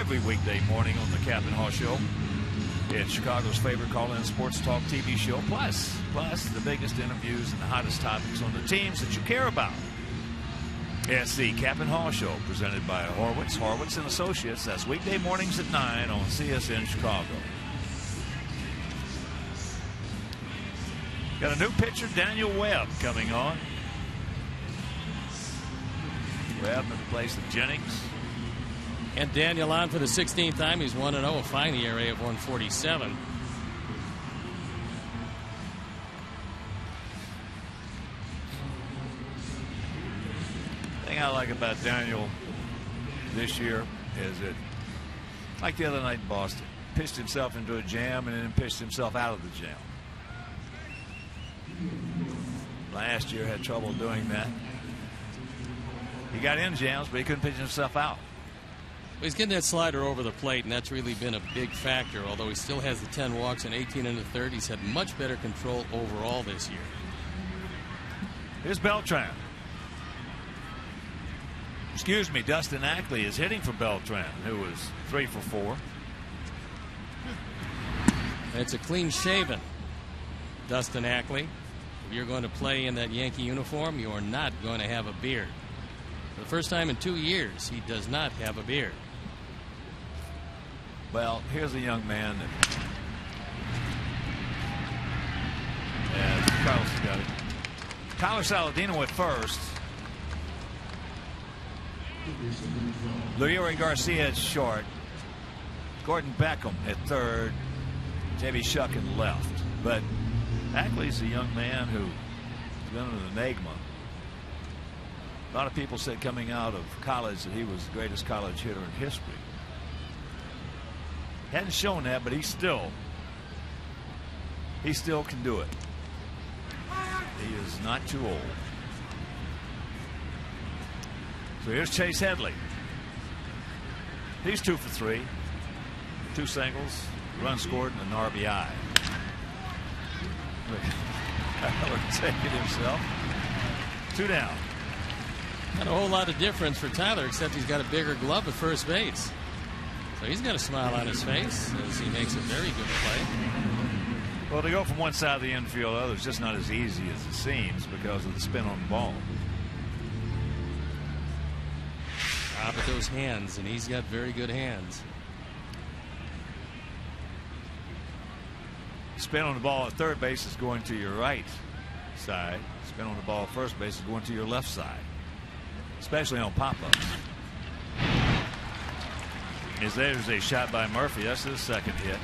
Every weekday morning on the Captain Hall Show. It's Chicago's favorite call-in sports talk TV show. Plus, plus the biggest interviews and the hottest topics on the teams that you care about. It's the Captain Hall Show, presented by Horwitz, Horwitz and Associates. That's weekday mornings at 9 on CSN Chicago. Got a new pitcher, Daniel Webb, coming on. Webb in place of Jennings. And Daniel on for the 16th time. He's 1 0, a fine ERA of 147. thing I like about Daniel this year is that, like the other night in Boston, pitched himself into a jam and then pitched himself out of the jam. Last year had trouble doing that. He got in jams, but he couldn't pitch himself out. Well, he's getting that slider over the plate, and that's really been a big factor. Although he still has the 10 walks and 18 in the third, he's had much better control overall this year. Here's Beltran. Excuse me, Dustin Ackley is hitting for Beltran, who was three for four. It's a clean shaven Dustin Ackley. If you're going to play in that Yankee uniform, you are not going to have a beard. For the first time in two years, he does not have a beard. Well, here's a young man that. Yeah, Carlos got it. Tyler Saladino at first. Leury Garcia at short. Gordon Beckham at third. J.B. Shuck in left. But Ackley's a young man who's been an enigma. A lot of people said coming out of college that he was the greatest college hitter in history. Hadn't shown that, but he still he still can do it. He is not too old. So here's Chase Headley. He's two for three. Two singles, run scored, and an RBI. Tyler taking himself. Two down. Not a whole lot of difference for Tyler, except he's got a bigger glove at first base. So he's got a smile on his face as he makes a very good play. Well, to go from one side of the infield to the other is just not as easy as it seems because of the spin on the ball. Ah, but those hands, and he's got very good hands. Spin on the ball at third base is going to your right side. Spin on the ball at first base is going to your left side, especially on pop ups. As there's a shot by Murphy. That's his second hit.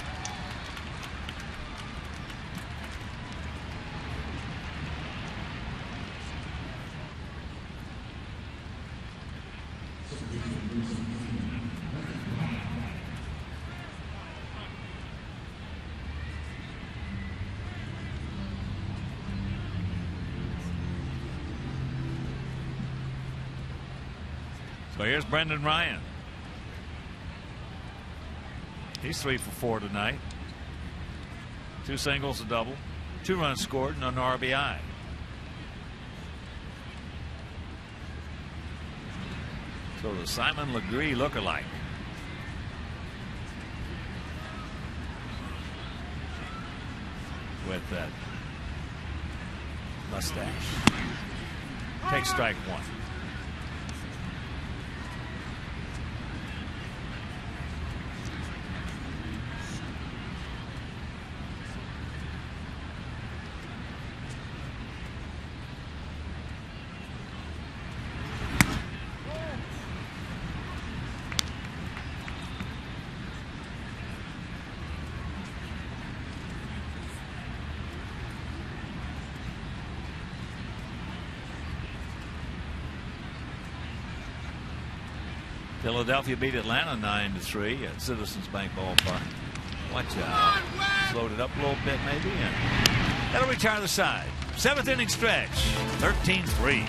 So here's Brendan Ryan. He's three for four tonight. Two singles, a double, two runs scored, and an RBI. So the Simon Legree look-alike. With that mustache. Take strike one. Philadelphia beat Atlanta 9 to 3 at Citizens Bank Ballpark. Watch out. Slowed it up a little bit, maybe, and that'll retire the side. Seventh inning stretch, 13 3.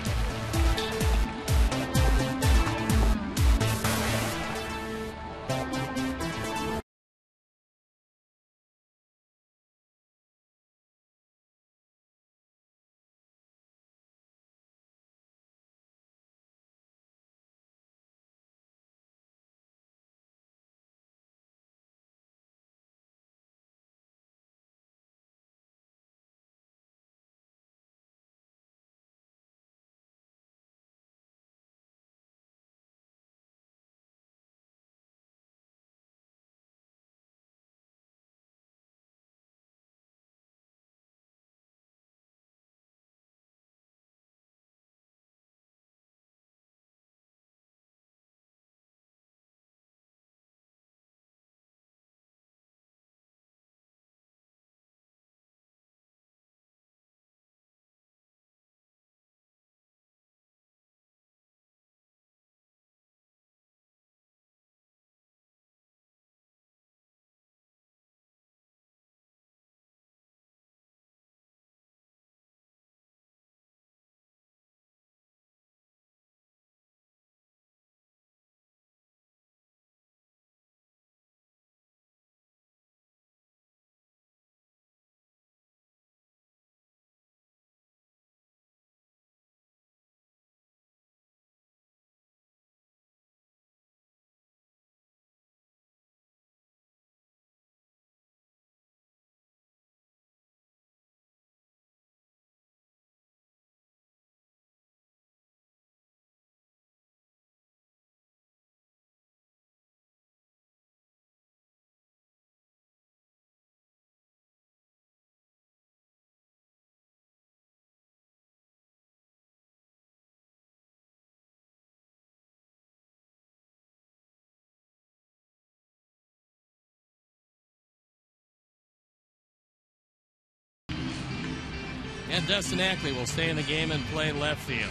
And Dustin Ackley will stay in the game and play left field.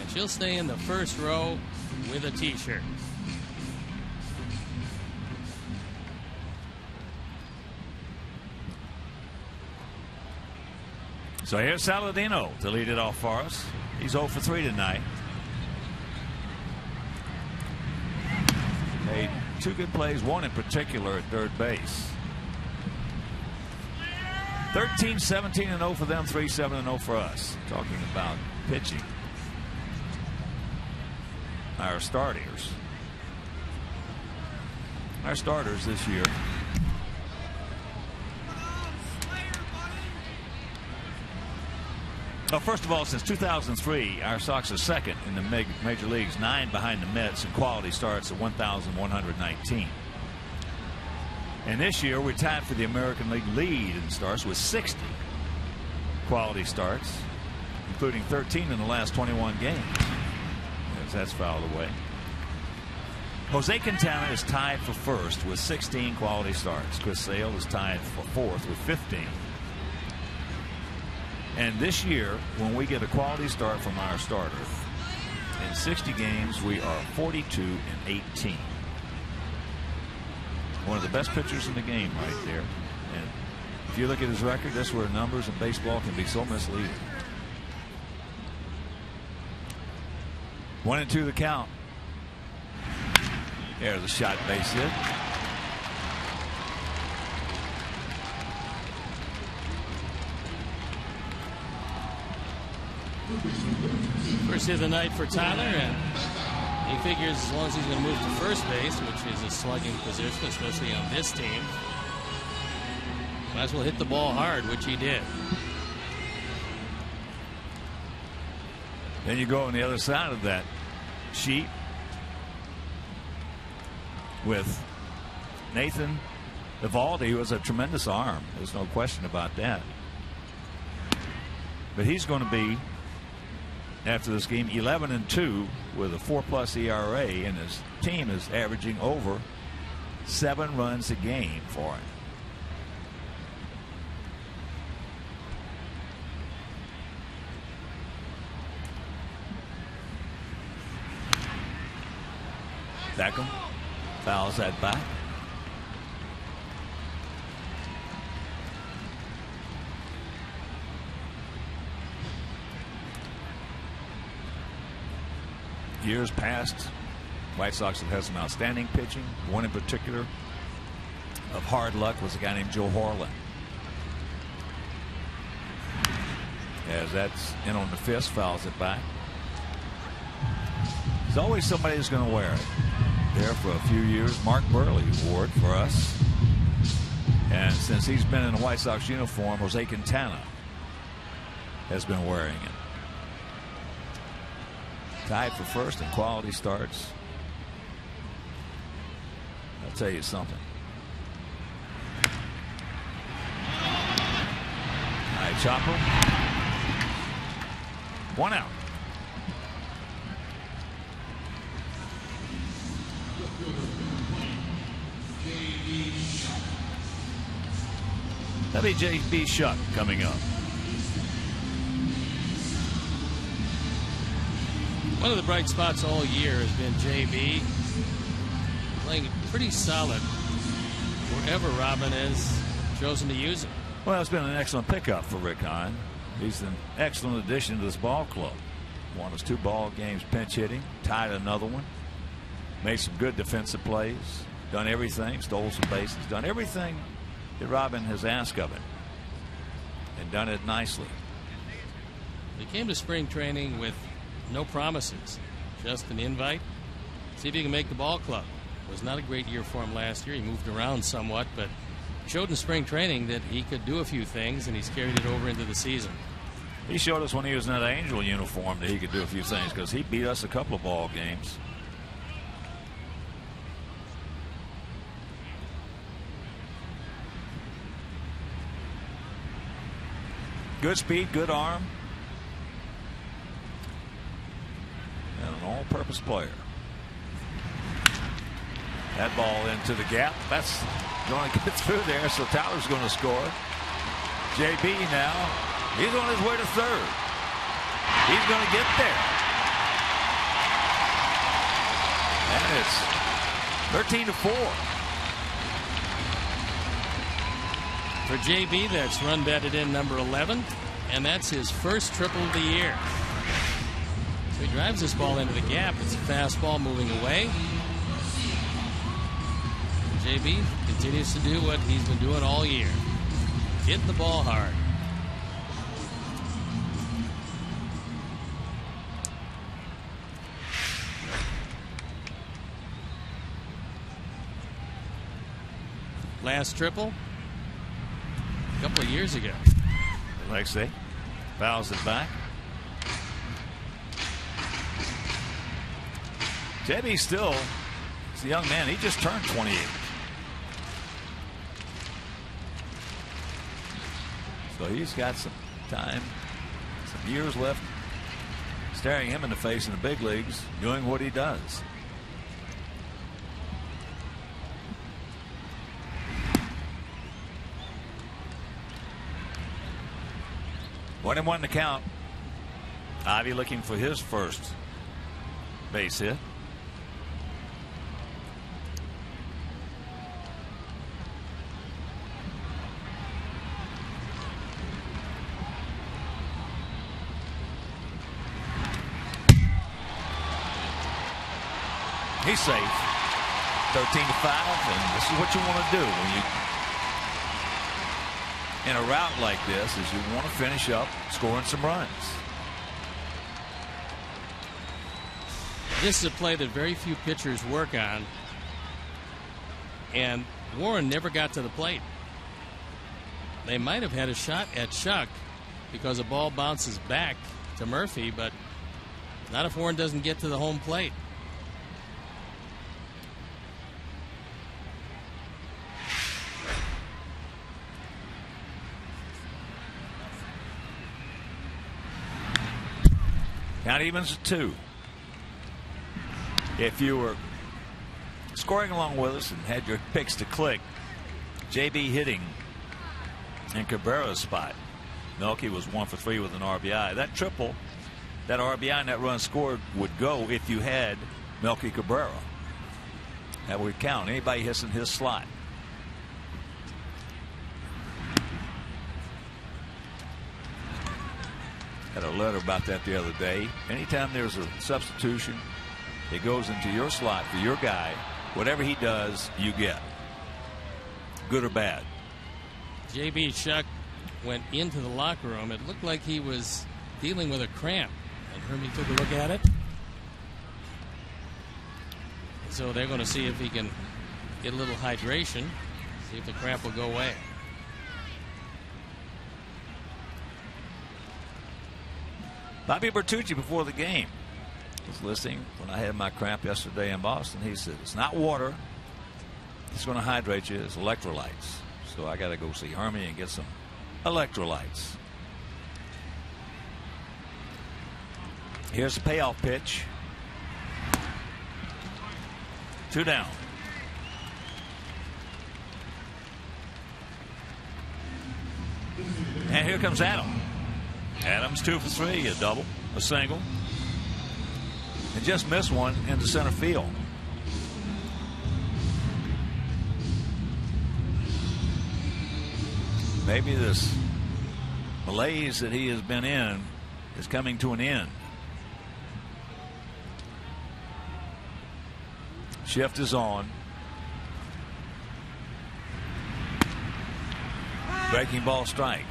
And she'll stay in the first row with a t shirt. So here's Saladino to lead it off for us. He's 0 for 3 tonight. Made two good plays, one in particular at third base. 13 17 and 0 for them, 3 7 and 0 for us. Talking about pitching. Our starters. Our starters this year. Well, first of all, since 2003, our Sox are second in the major leagues, nine behind the Mets, and quality starts at 1,119. And this year, we're tied for the American League lead in starts with 60 quality starts, including 13 in the last 21 games. That's fouled away. Jose Quintana is tied for first with 16 quality starts. Chris Sale is tied for fourth with 15. And this year, when we get a quality start from our starter, in 60 games, we are 42 and 18. One of the best pitchers in the game right there. And if you look at his record, that's where numbers in baseball can be so misleading. One and two the count. There's a shot base hit. First hit of the night for Tyler, and he figures as long as he's going to move to first base, which is a slugging position, especially on this team, might as well hit the ball hard, which he did. Then you go on the other side of that sheet with Nathan Eovaldi, who has a tremendous arm. There's no question about that. But he's going to be after this game 11 and 2 with a 4 plus ERA and his team is averaging over 7 runs a game for him. Beckham fouls that back. Years past, White Sox have had some outstanding pitching. One in particular of hard luck was a guy named Joe Horlen. As that's in on the fist, fouls it back. There's always somebody who's going to wear it. There for a few years, Mark Buehrle wore it for us. And since he's been in a White Sox uniform, Jose Quintana has been wearing it tied for first and quality starts. I'll tell you something. All right, Chopper. One out. That'll be J.B. Shuck coming up. One of the bright spots all year has been JB playing pretty solid wherever Robin has chosen to use him. Well, it's been an excellent pickup for Rick Hahn. He's an excellent addition to this ball club. Won his two ball games pinch hitting, tied another one, made some good defensive plays, done everything, stole some bases, done everything that Robin has asked of him, and done it nicely. He came to spring training with no promises, just an invite. See if he can make the ball club. It was not a great year for him last year. He moved around somewhat, but showed in spring training that he could do a few things, and he's carried it over into the season. He showed us when he was in that Angel uniform that he could do a few things because he beat us a couple of ball games. Good speed, good arm. And an all purpose player. That ball into the gap. That's going *laughs* to get through there, so Tyler's going to score. JB now, he's on his way to third. He's going to get there. And it's 13 to 4. For JB, that's run batted in number 11, and that's his first triple of the year. He drives this ball into the gap. It's a fastball moving away. JB continues to do what he's been doing all year hit the ball hard. Last triple a couple of years ago. Alexei fouls it back. Debbie still is a young man. He just turned 28. So he's got some time, some years left staring him in the face in the big leagues, doing what he does. One and one to count. Avi looking for his first base hit. He's safe. 13 to 5, and this is what you want to do when you in a route like this is you want to finish up scoring some runs. This is a play that very few pitchers work on, and Warren never got to the plate. They might have had a shot at Shuck because the ball bounces back to Murphy, but not if Warren doesn't get to the home plate. Count evens a two. If you were scoring along with us and had your picks to click, JB hitting in Cabrera's spot. Melky was one for three with an RBI. That triple, that RBI and that run scored would go if you had Melky Cabrera. That would count. Anybody hits in his slot. Had a letter about that the other day. Anytime there's a substitution, it goes into your slot for your guy. Whatever he does, you get. Good or bad. JB Shuck went into the locker room. It looked like he was dealing with a cramp. And Hermie took a look at it. So they're going to see if he can get a little hydration, see if the cramp will go away. Bobby Bertucci before the game was listening when I had my cramp yesterday in Boston. He said, It's not water. It's going to hydrate you. It's electrolytes. So I got to go see Hermie and get some electrolytes. Here's the payoff pitch. Two down. And here comes Adam. Adams two for three, a double, a single, and just missed one into center field. Maybe this malaise that he has been in is coming to an end. Shift is on. Breaking ball strike.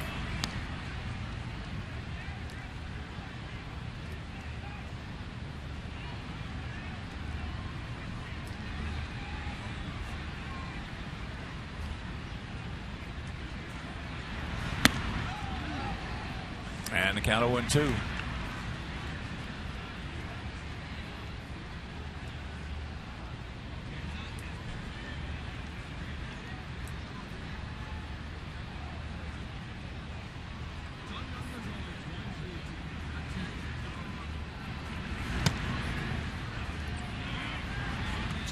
Count 0 2.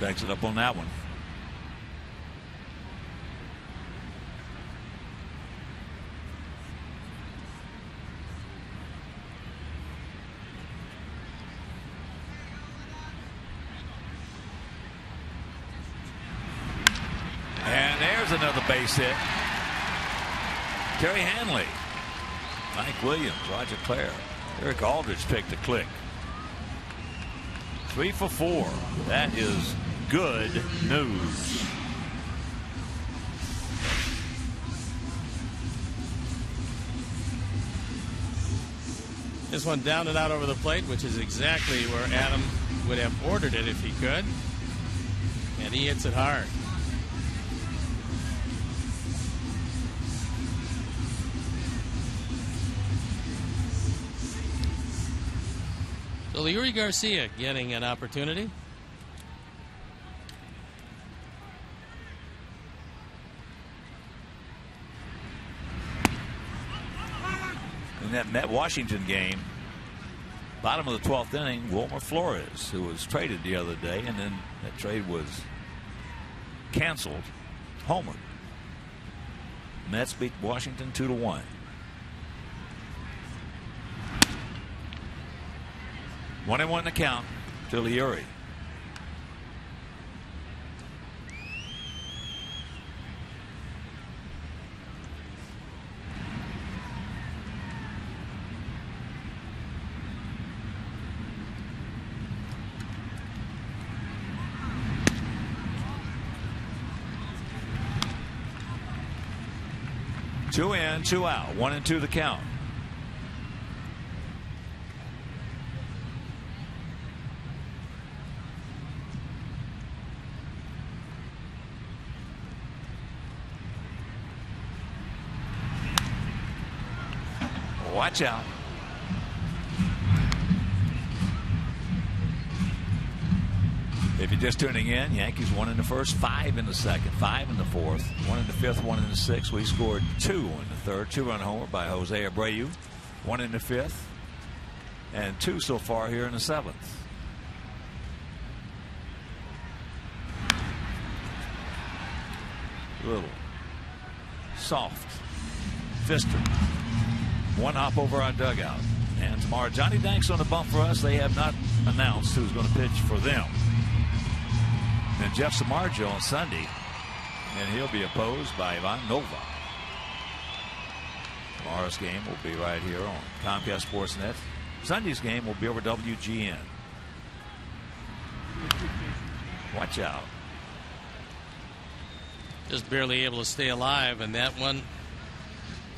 Backs it up on that one. There's another base hit. Terry Hanley, Mike Williams, Roger Clare, Eric Aldridge picked a click. Three for four. That is good news. This one down and out over the plate, which is exactly where Adam would have ordered it if he could. And he hits it hard. So Leury Garcia getting an opportunity. In that Met Washington game, bottom of the 12th inning, Wilmer Flores, who was traded the other day, and then that trade was canceled, homered. Mets beat Washington 2 to 1. One and one to count to Leury. Two in, two out, one and two the count. Out. If you're just tuning in, Yankees one in the first, five in the second, five in the fourth, one in the fifth, one in the sixth. We scored two in the third, two run homer by Jose Abreu, one in the fifth, and two so far here in the seventh. Little soft fister. One hop over our dugout. And tomorrow, Johnny Danks on the bump for us. They have not announced who's going to pitch for them. And Jeff Samardzija on Sunday, and he'll be opposed by Ivan Nova. Tomorrow's game will be right here on Comcast Sportsnet. Sunday's game will be over WGN. Watch out. Just barely able to stay alive, and that one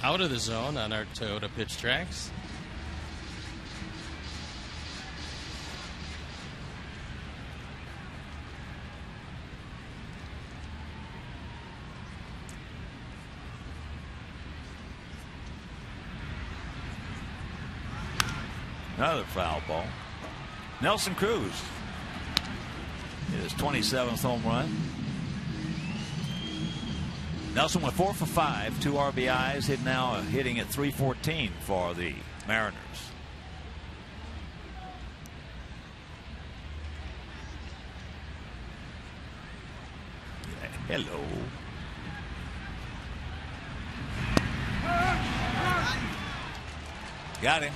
out of the zone on our Toyota pitch tracks. Another foul ball. Nelson Cruz. His 27th home run. Nelson went four for five, two RBIs, hit now hitting at 314 for the Mariners. Hello. Got him.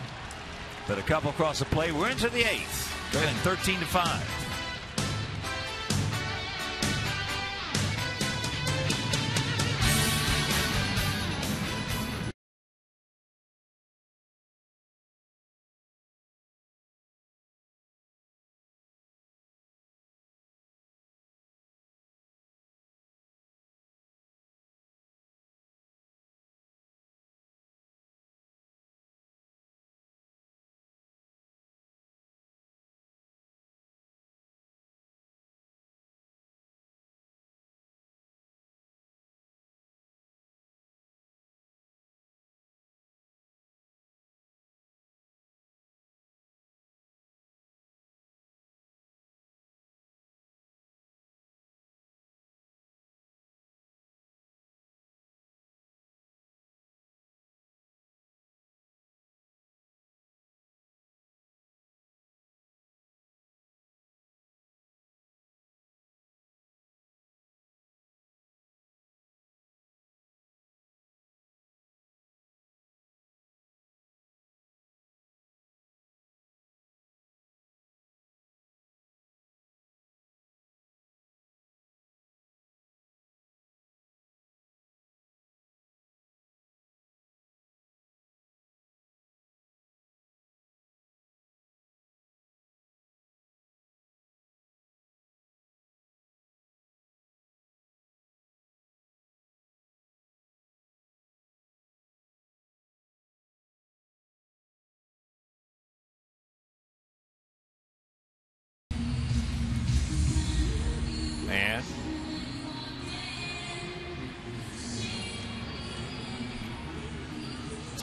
But a couple across the play. We're into the eighth. Trailing 13 to 5.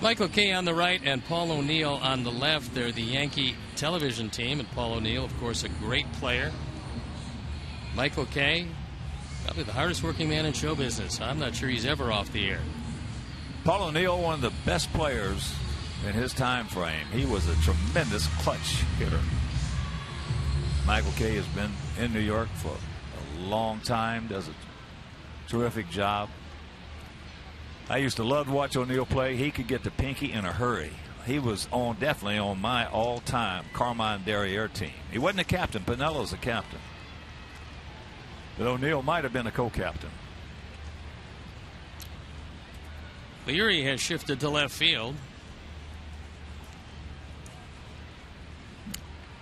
Michael Kay on the right and Paul O'Neill on the left. They're the Yankee television team, and Paul O'Neill, of course, a great player. Michael Kay, probably the hardest working man in show business. I'm not sure he's ever off the air. Paul O'Neill, one of the best players in his time frame. He was a tremendous clutch hitter. Michael Kay has been in New York for a long time, does a terrific job. I used to love to watch O'Neill play. He could get the pinky in a hurry. He was on definitely on my all-time Carmine Derriere team. He wasn't a captain. Piniella's a captain. But O'Neill might have been a co-captain. Leury has shifted to left field.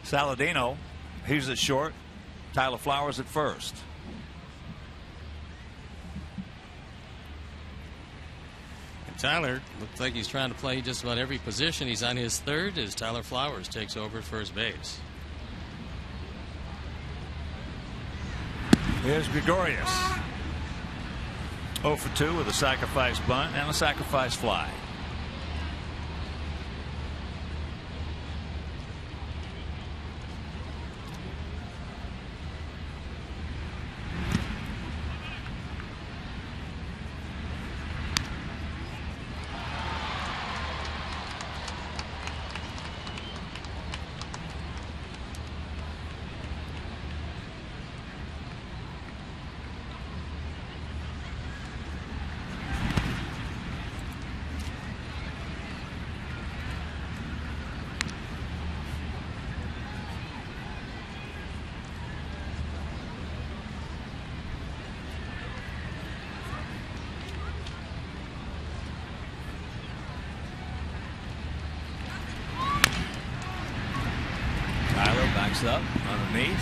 Saladino, he's at short. Tyler Flowers at first. Tyler looks like he's trying to play just about every position. He's on his third as Tyler Flowers takes over at first base. Here's Gregorius. 0 for 2 with a sacrifice bunt and a sacrifice fly. Up underneath.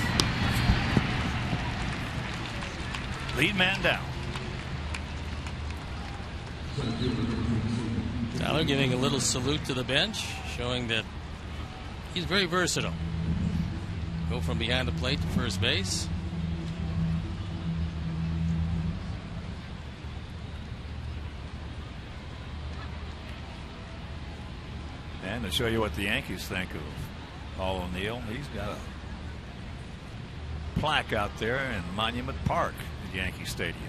Lead man down. Tyler giving a little salute to the bench, showing that he's very versatile. Go from behind the plate to first base. And to show you what the Yankees think of Paul O'Neill. He's got a plaque out there in Monument Park at Yankee Stadium.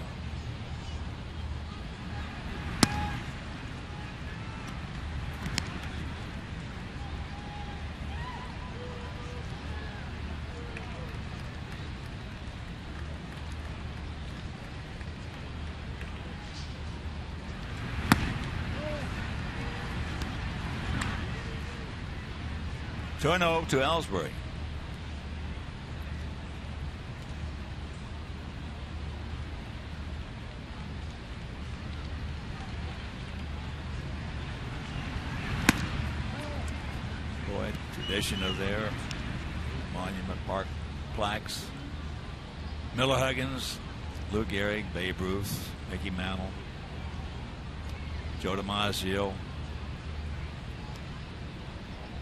Turn over to Ellsbury. Boy, tradition of their Monument Park plaques. Miller Huggins, Lou Gehrig, Babe Ruth, Mickey Mantle, Joe DiMaggio,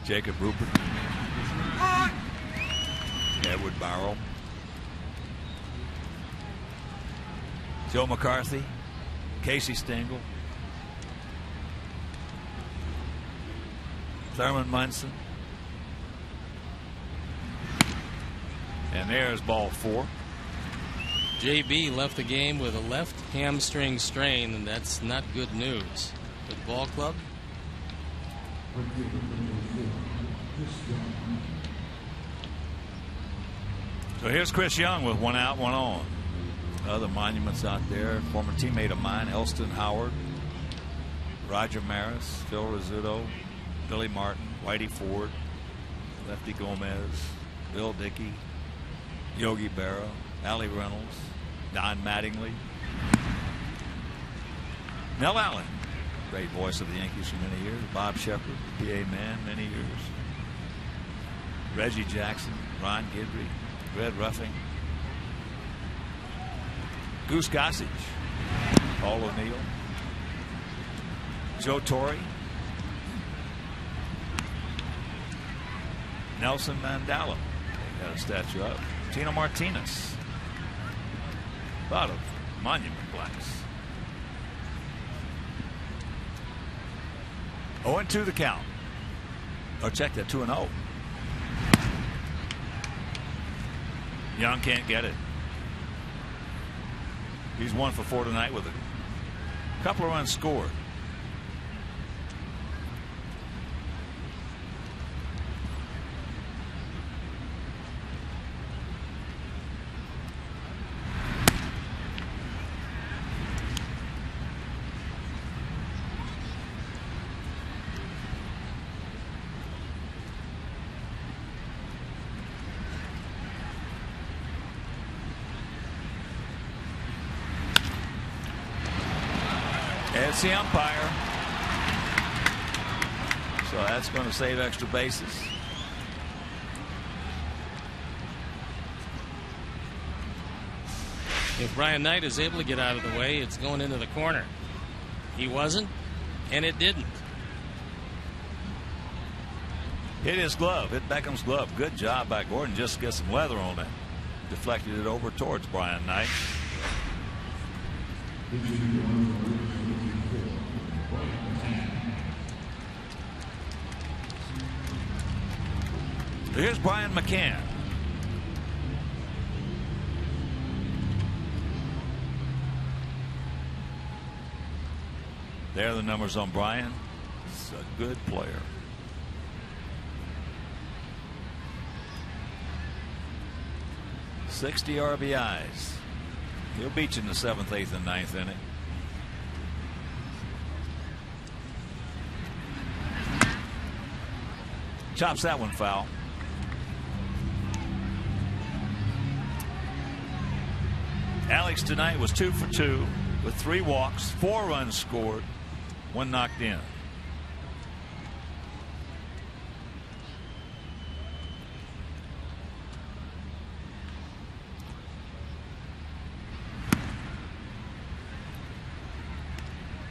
Jacob Ruppert. Edward Barrow. Joe McCarthy. Casey Stengel. Thurman Munson. And there's ball four. JB left the game with a left hamstring strain, and that's not good news. For the ball club, so here's Chris Young with one out, one on. Other monuments out there. Former teammate of mine, Elston Howard, Roger Maris, Phil Rizzuto, Billy Martin, Whitey Ford, Lefty Gomez, Bill Dickey, Yogi Berra, Allie Reynolds, Don Mattingly, Mel Allen, great voice of the Yankees for many years. Bob Sheppard, PA man, many years. Reggie Jackson, Ron Guidry, Red Ruffing, Goose Gossage, Paul O'Neill, Joe Torre, Nelson Mandela. They got a statue up. Tino Martinez. A lot of monument plaques. 0 2 the count. Or check that 2 0. Young can't get it. He's one for four tonight with a couple of runs scored. It's the umpire. So that's going to save extra bases. If Brian Knight is able to get out of the way, it's going into the corner. He wasn't, and it didn't. Hit his glove, hit Beckham's glove. Good job by Gordon. Just get some leather on it. Deflected it over towards Brian Knight. Here's Brian McCann. There are the numbers on Brian. He's a good player. Sixty RBIs. He'll beat you in the seventh, eighth, and ninth inning. Chops that one foul. Alex tonight was two for two with three walks, four runs scored, one knocked in.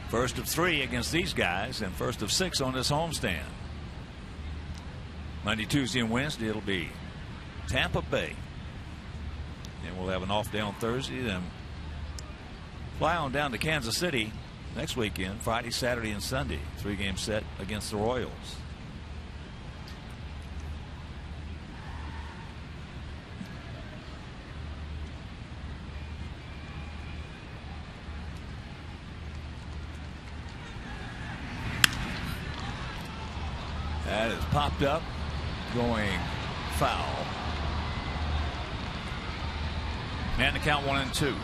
First of three against these guys, and first of six on this homestand. Monday, Tuesday, and Wednesday, it'll be Tampa Bay. And we'll have an off day on Thursday, then fly on down to Kansas City next weekend, Friday, Saturday, and Sunday. Three game set against the Royals. That is popped up, going foul. And the count one and two.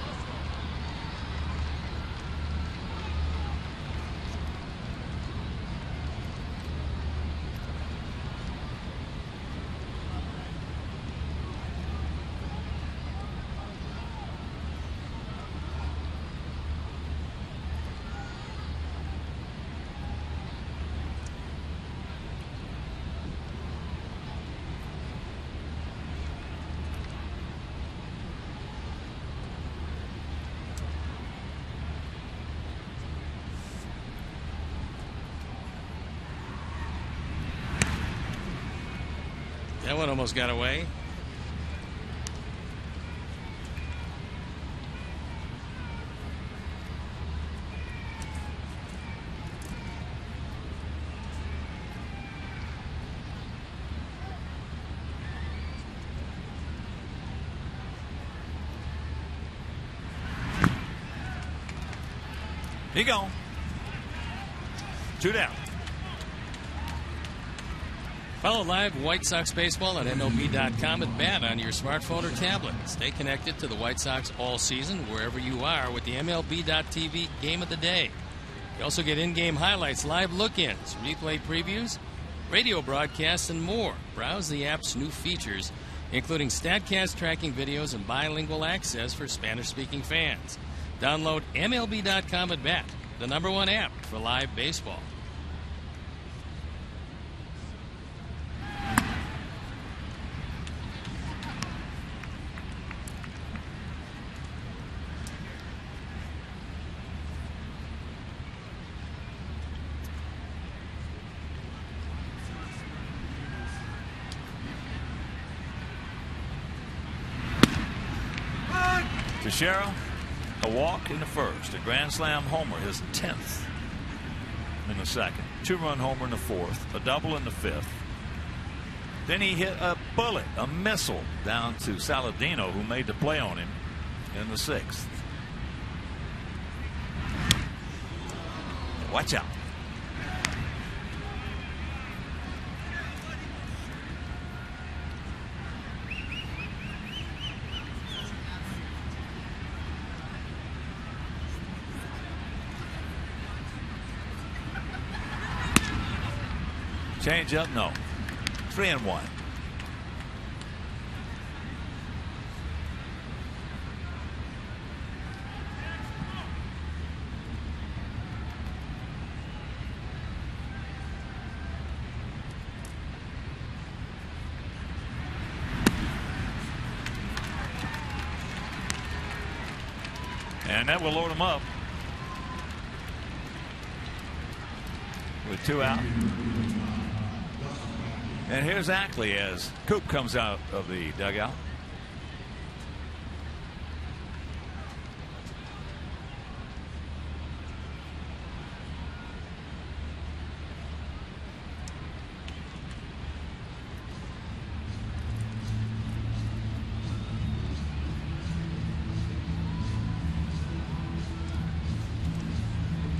That one almost got away. He gone. Two down. Follow live White Sox baseball at MLB.com at bat on your smartphone or tablet. Stay connected to the White Sox all season wherever you are with the MLB.tv Game of the Day. You also get in-game highlights, live look-ins, replay previews, radio broadcasts, and more. Browse the app's new features, including StatCast tracking videos and bilingual access for Spanish-speaking fans. Download MLB.com at bat, the number one app for live baseball. Teixeira, a walk in the first, a grand slam homer, his 10th. in the second, two run homer in the fourth, a double in the fifth. Then he hit a bullet, a missile down to Saladino, who made the play on him in the sixth. Watch out. Change up, no. Three and one. And that will load him up. With two out. And here's Ackley as Coop comes out of the dugout.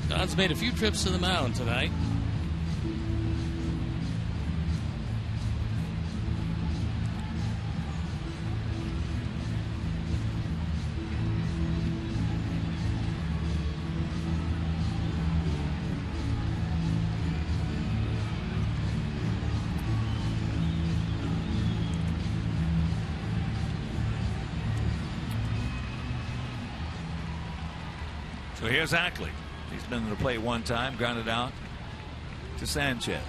Don's made a few trips to the mound tonight. Ackley. He's been to the plate one time, grounded out to Sanchez.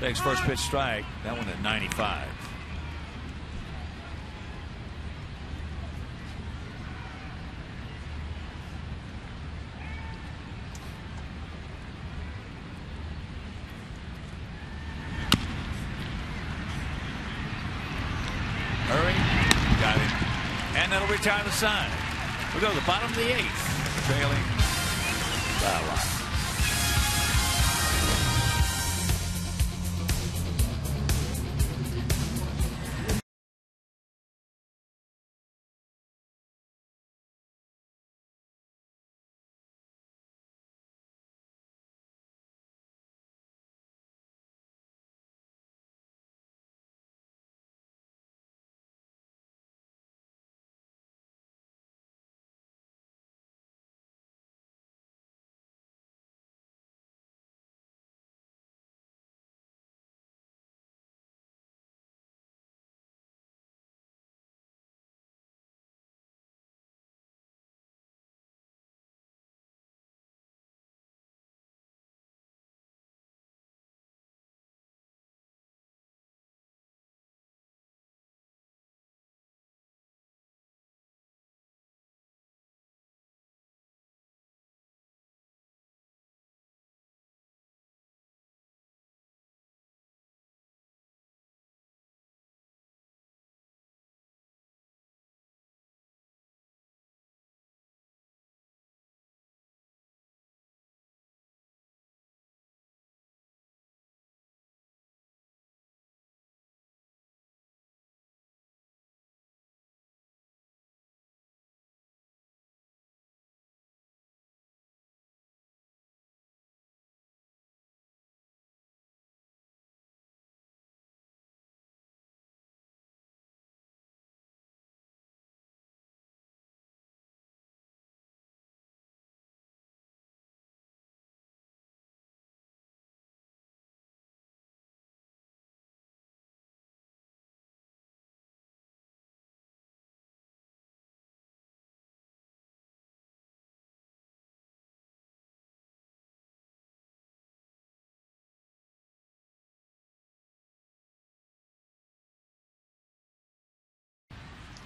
Takes first pitch strike. That one at 95. Hurry. Got it. And that'll retire the side. We go the bottom of the eighth. Trailing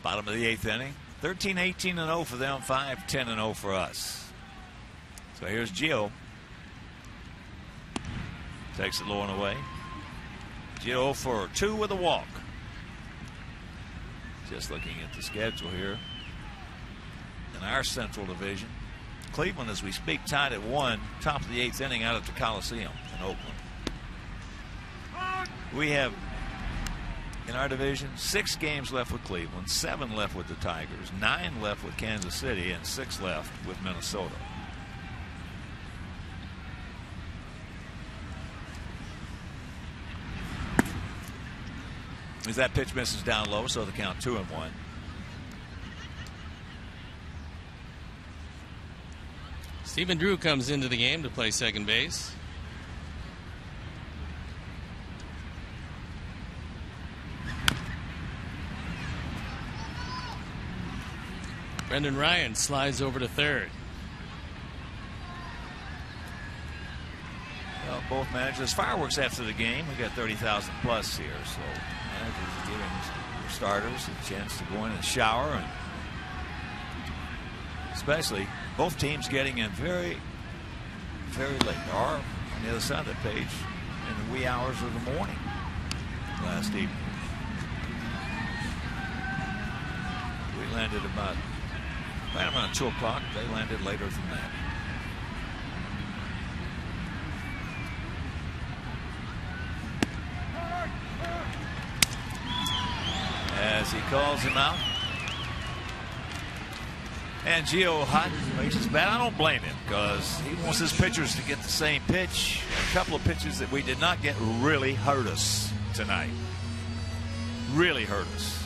Bottom of the eighth inning. 13 18 and 0 for them, 5 10 and 0 for us. So here's Gio. Takes it low and away. Gio for two with a walk. Just looking at the schedule here in our Central Division. Cleveland, as we speak, tied at one, top of the eighth inning out at the Coliseum in Oakland. We have in our division six games left with Cleveland, seven left with the Tigers, nine left with Kansas City, and six left with Minnesota. As that pitch misses down low, so the count two and one. Stephen Drew comes into the game to play second base. Brendan Ryan slides over to third. Well, both managers fireworks after the game. We got 30,000 plus here, so managers are giving starters a chance to go in and shower, and especially both teams getting in very, very late. Or on the other side of the page, in the wee hours of the morning last evening. We landed about right around two o'clock. They landed later than that. as he calls him out. And Gio Hot makes his bat. I don't blame him because he wants his pitchers to get the same pitch. A couple of pitches that we did not get really hurt us tonight. Really hurt us.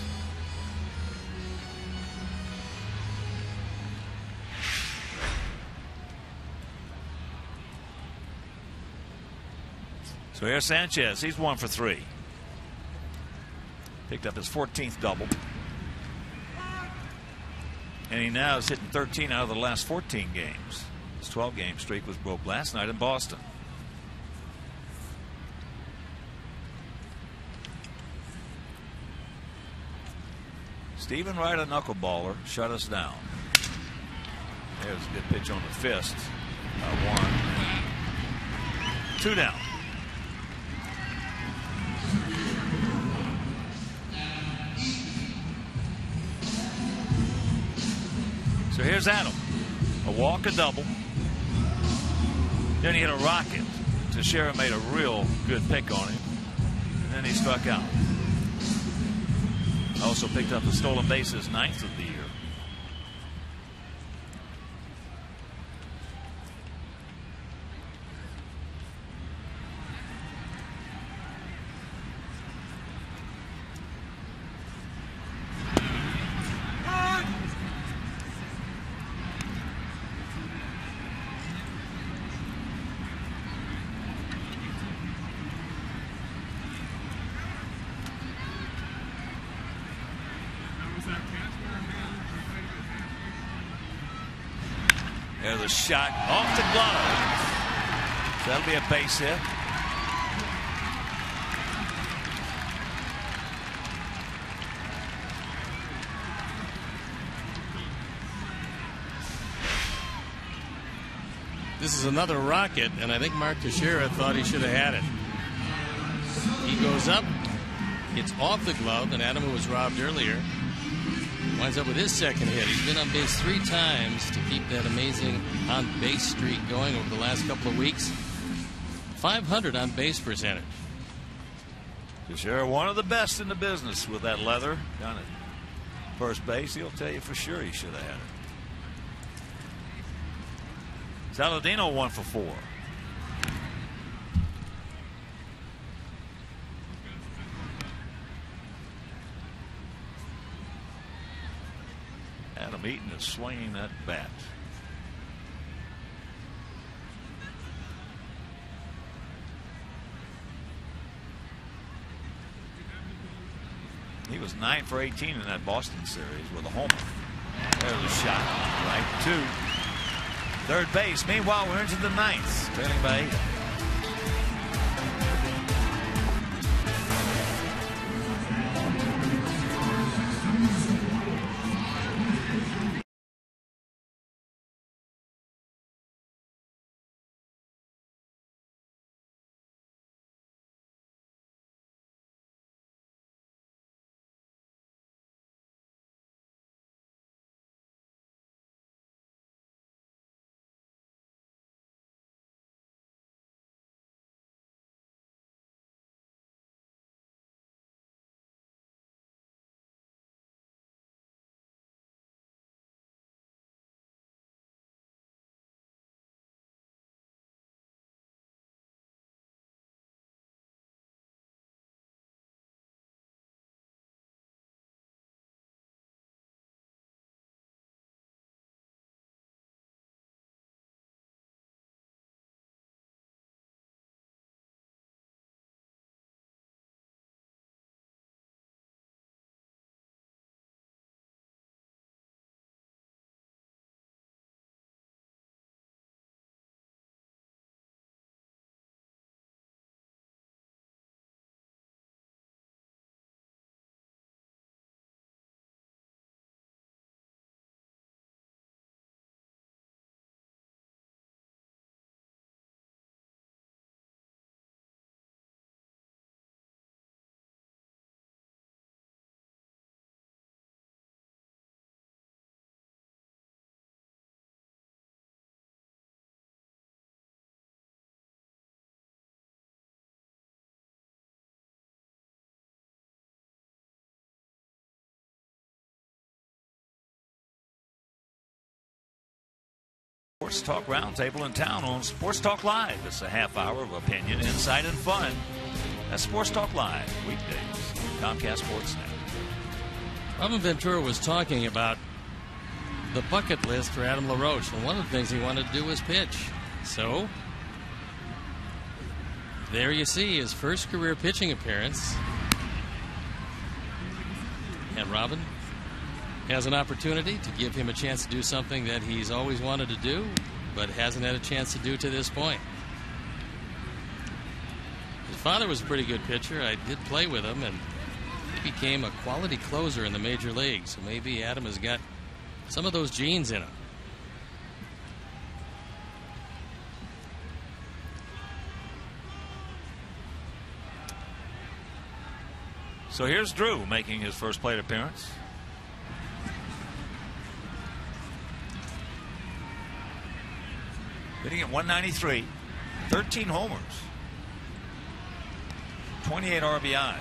So here's Sanchez. He's one for three. Picked up his 14th double. And he now is hitting 13 out of the last 14 games. His 12 game streak was broke last night in Boston. Steven Wright, a knuckleballer, shut us down. There's a good pitch on the fist. Uh, one. Two down. So here's Adam. A walk, a double. Then he hit a rocket. Teixeira made a real good pick on him. And then he struck out. Also picked up the stolen bases, ninth of the a shot off the glove. So that'll be a base hit. This is another rocket, and I think Mark Teixeira thought he should have had it. He goes up, it's off the glove, and Adamo was robbed earlier. Winds up with his second hit. He's been on base three times to keep that amazing on base streak going over the last couple of weeks. 500 on base percentage. Teixeira, one of the best in the business with that leather down at first base. He'll tell you for sure he should have had it. Saladino one for four. Adam Eaton is swinging that bat. He was 9 for 18 in that Boston series with a homer. There's a shot. Right to third base. Meanwhile, we're into the ninth, trailing by eight. Sports Talk Roundtable in town on Sports Talk Live. It's a half hour of opinion, insight, and fun. That's Sports Talk Live, weekdays, Comcast Sportsnet. Robin Ventura was talking about the bucket list for Adam LaRoche, and one of the things he wanted to do was pitch. So, there you see his first career pitching appearance. And Robin has an opportunity to give him a chance to do something that he's always wanted to do, but hasn't had a chance to do to this point. His father was a pretty good pitcher. I did play with him, and he became a quality closer in the major leagues. So maybe Adam has got some of those genes in him. So here's Drew making his first plate appearance. Hitting at 193, 13 homers, 28 RBIs.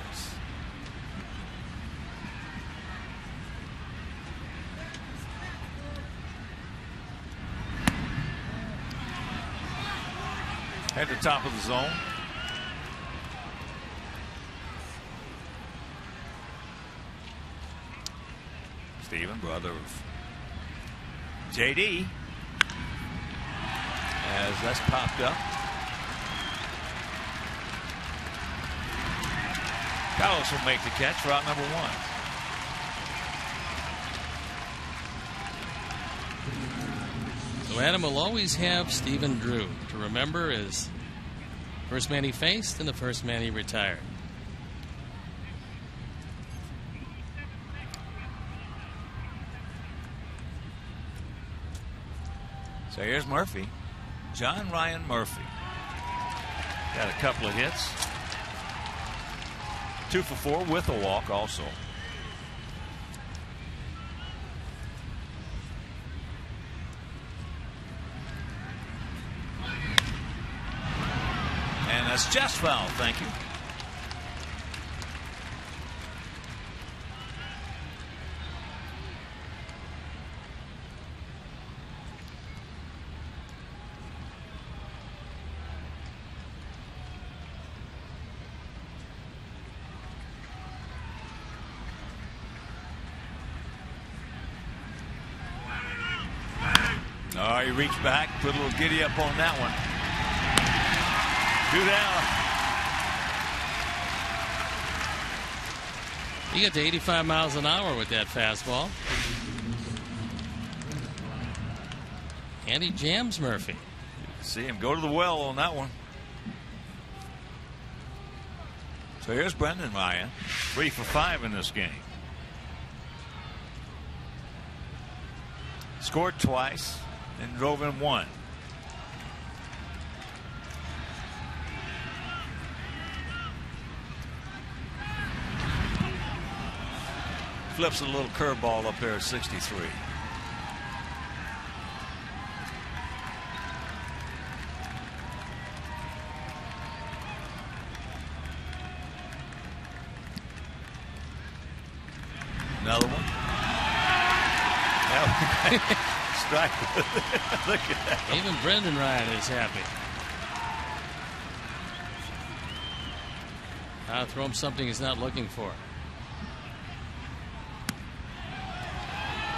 At the top of the zone. Stephen, brother of JD, as that's popped up. Carlos will make the catch for out number one. So Adam will always have Stephen Drew to remember as first man he faced and the first man he retired. So here's Murphy. John Ryan Murphy. Got a couple of hits. Two for four with a walk also. And that's just foul. Thank you. Reached back, put a little giddy up on that one. Two down. He got to 85 miles an hour with that fastball. And he jams Murphy. See him go to the well on that one. So here's Brendan Ryan, three for five in this game. Scored twice and drove in one. Flips a little curveball up there at 63. Look at that. Even Brendan Ryan is happy. I'll throw him something he's not looking for.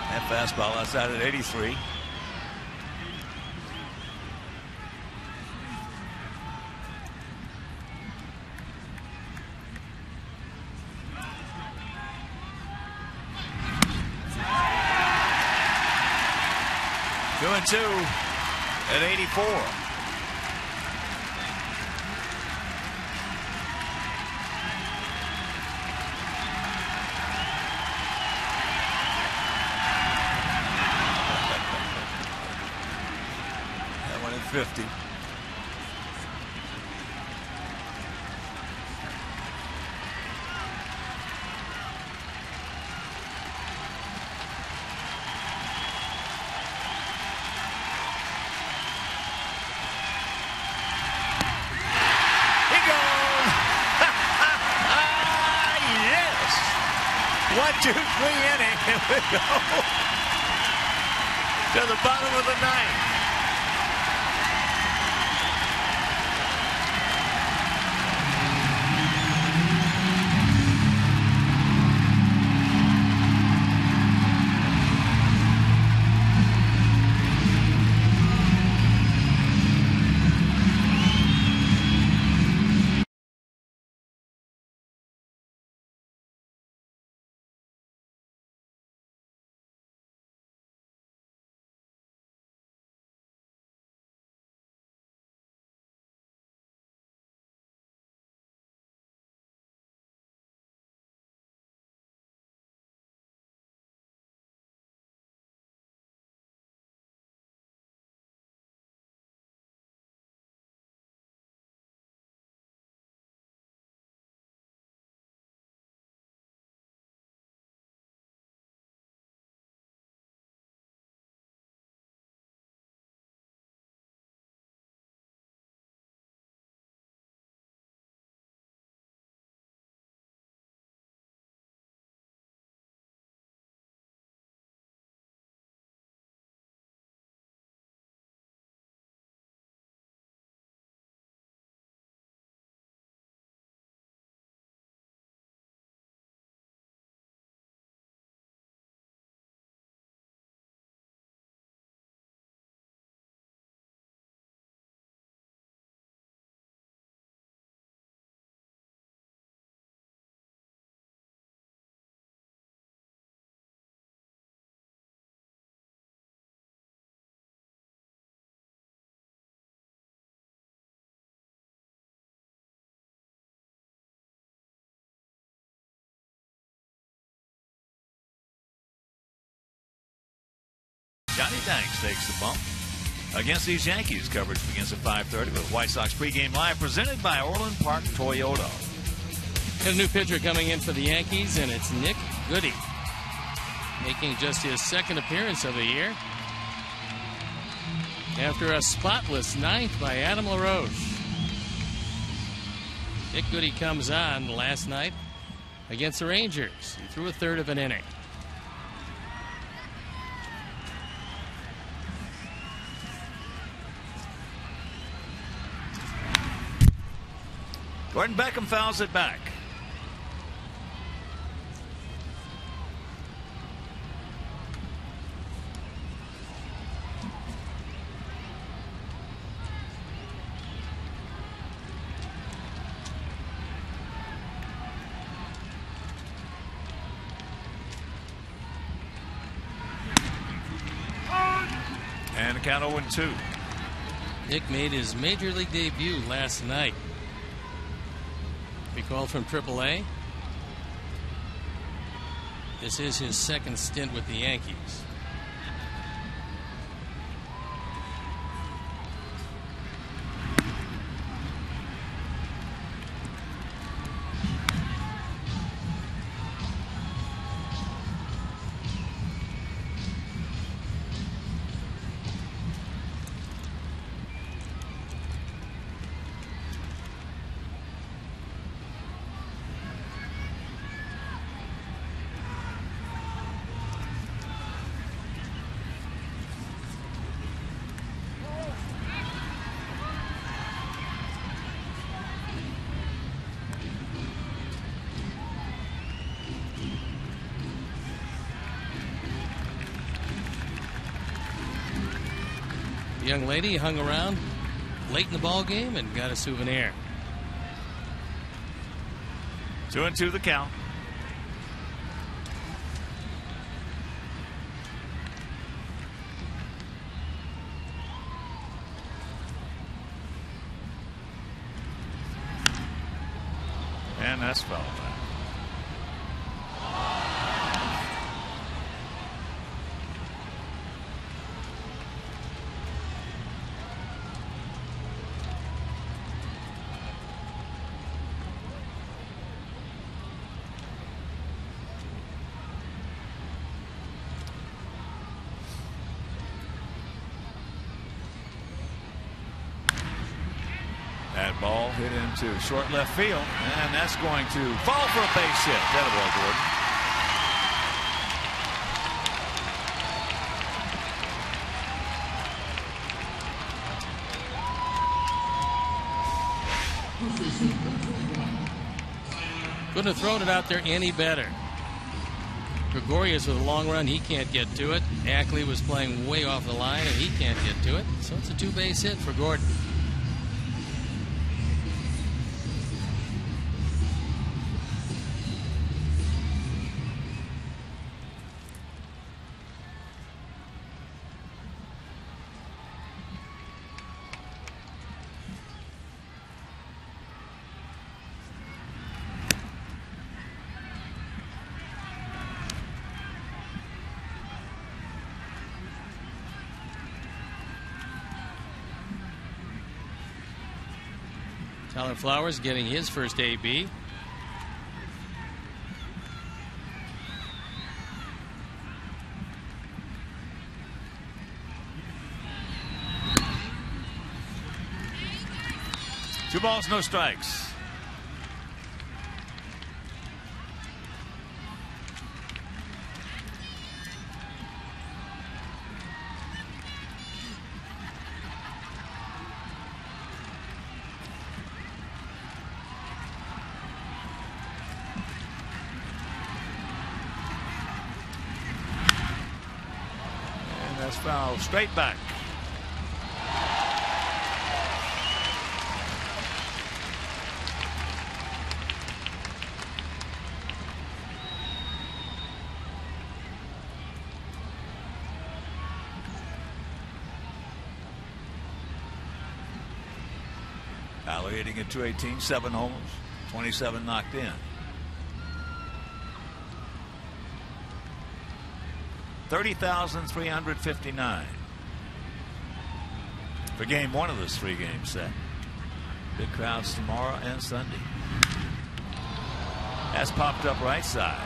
That fastball outside at 83. Two and at 84. That one at 50. Johnny Danks takes the bump against these Yankees. Coverage begins at 5:30 with White Sox pregame live, presented by Orland Park Toyota. Got a new pitcher coming in for the Yankees, and it's Nick Goody, making just his second appearance of the year after a spotless ninth by Adam LaRoche. Nick Goody comes on last night against the Rangers. He threw a third of an inning. Gordon Beckham fouls it back. And count 0 2. Nick made his major league debut last night. He called from AAA. This is his second stint with the Yankees. Lady hung around late in the ball game and got a souvenir. Two and two the count. And that's foul back. That into short left field, and that's going to fall for a base hit. That ball, Gordon. Couldn't have thrown it out there any better. Gregorius with a long run, he can't get to it. Ackley was playing way off the line, and he can't get to it. So it's a two base hit for Gordon. Flowers getting his first AB. Two balls, no strikes. And that's foul straight back. Alley hitting at 218, seven homers, 27 knocked in. 30,359 for game one of this three game set. Big crowds tomorrow and Sunday. That's popped up right side.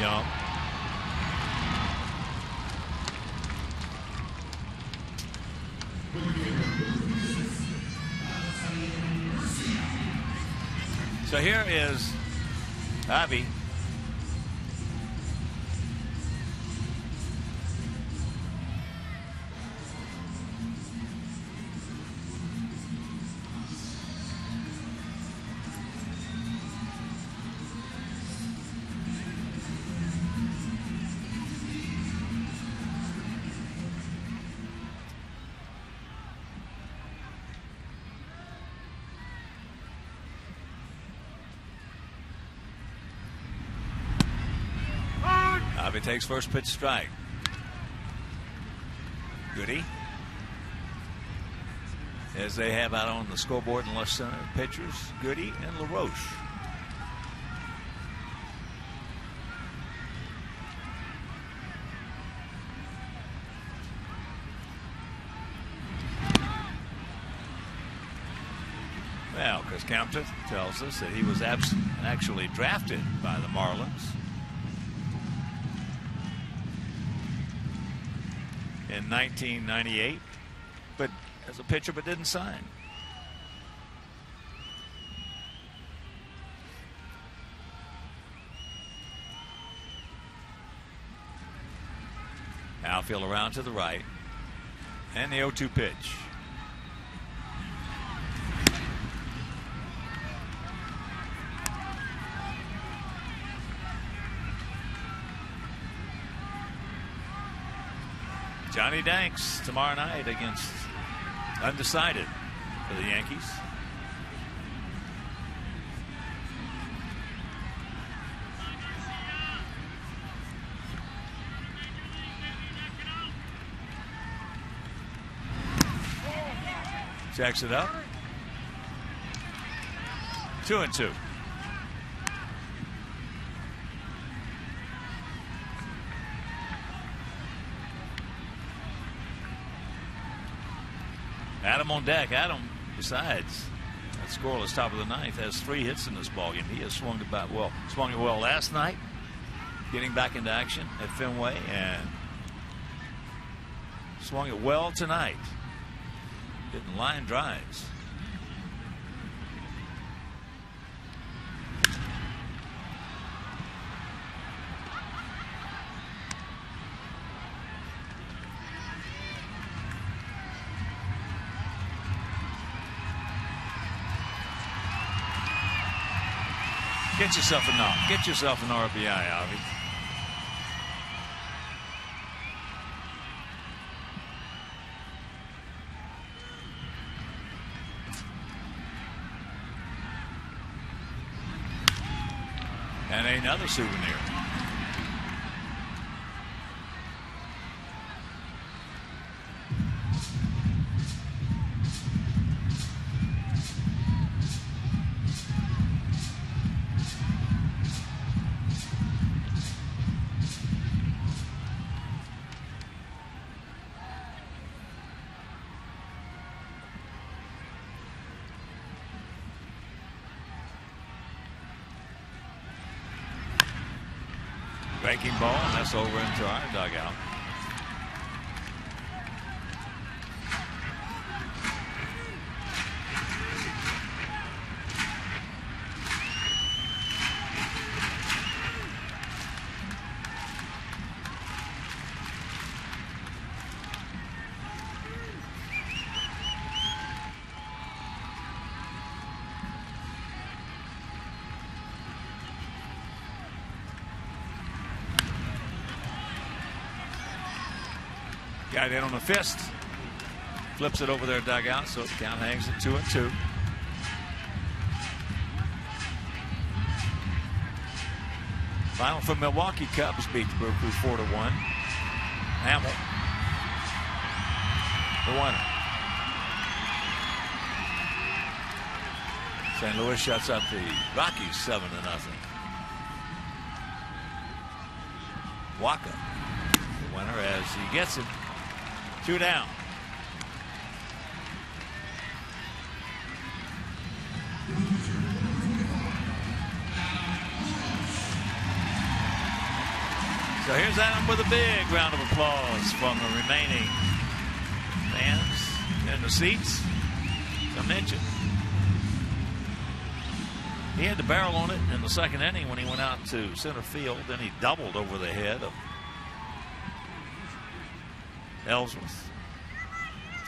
Young. So here is Avi takes first pitch strike. Goody. As they have out on the scoreboard in left center, pitchers Goody and LaRoche. Well, Chris Kamka tells us that he was actually drafted by the Marlins in 1998, but as a pitcher, but didn't sign. Outfield around to the right. And the 0 2 pitch. Johnny Danks tomorrow night against undecided for the Yankees. Jacks it up. Two and two. Adam on deck. Adam, besides that scoreless top of the ninth, has three hits in this ballgame. He has swung about well, swung it well last night, getting back into action at Fenway, and swung it well tonight, getting line drives. Get yourself a knock. Get yourself an RBI, Avi. And another souvenir. Over our in on the fist. Flips it over their dugout, so count hangs at two and two. Final for Milwaukee Cubs beat the Brew Crew four to one. Hammel, the winner. St. Louis shuts up the Rockies seven to nothing. Wacha, the winner, as he gets it. Two down. So here's Adam with a big round of applause from the remaining fans in the seats. As I mentioned, he had the barrel on it in the second inning when he went out to center field. Then he doubled over the head of Ellsworth.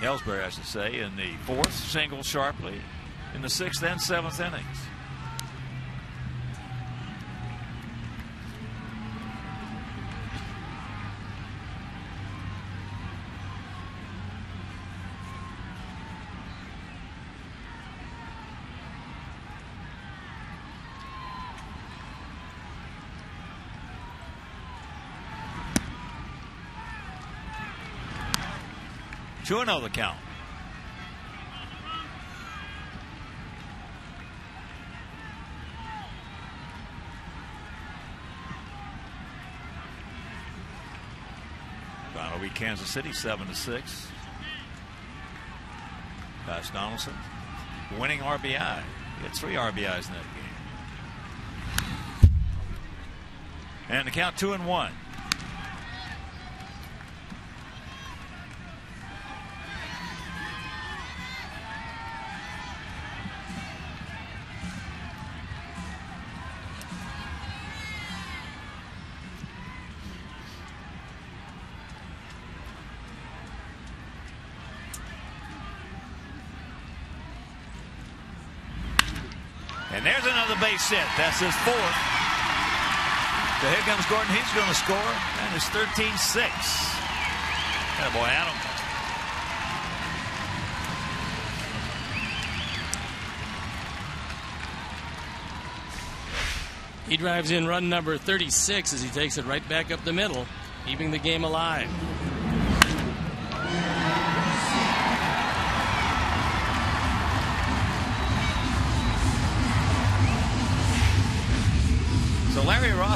Ellsbury, I should say, in the fourth, single sharply in the sixth and seventh innings. To another count. Final week Kansas City seven to six. Pass Donaldson winning RBI. He had three RBIs in that game. And the count two and one. And there's hit. That's his fourth. So here comes Gordon. He's going to score. And it's 13 6. That boy, Adam. He drives in run number 36 as he takes it right back up the middle, keeping the game alive.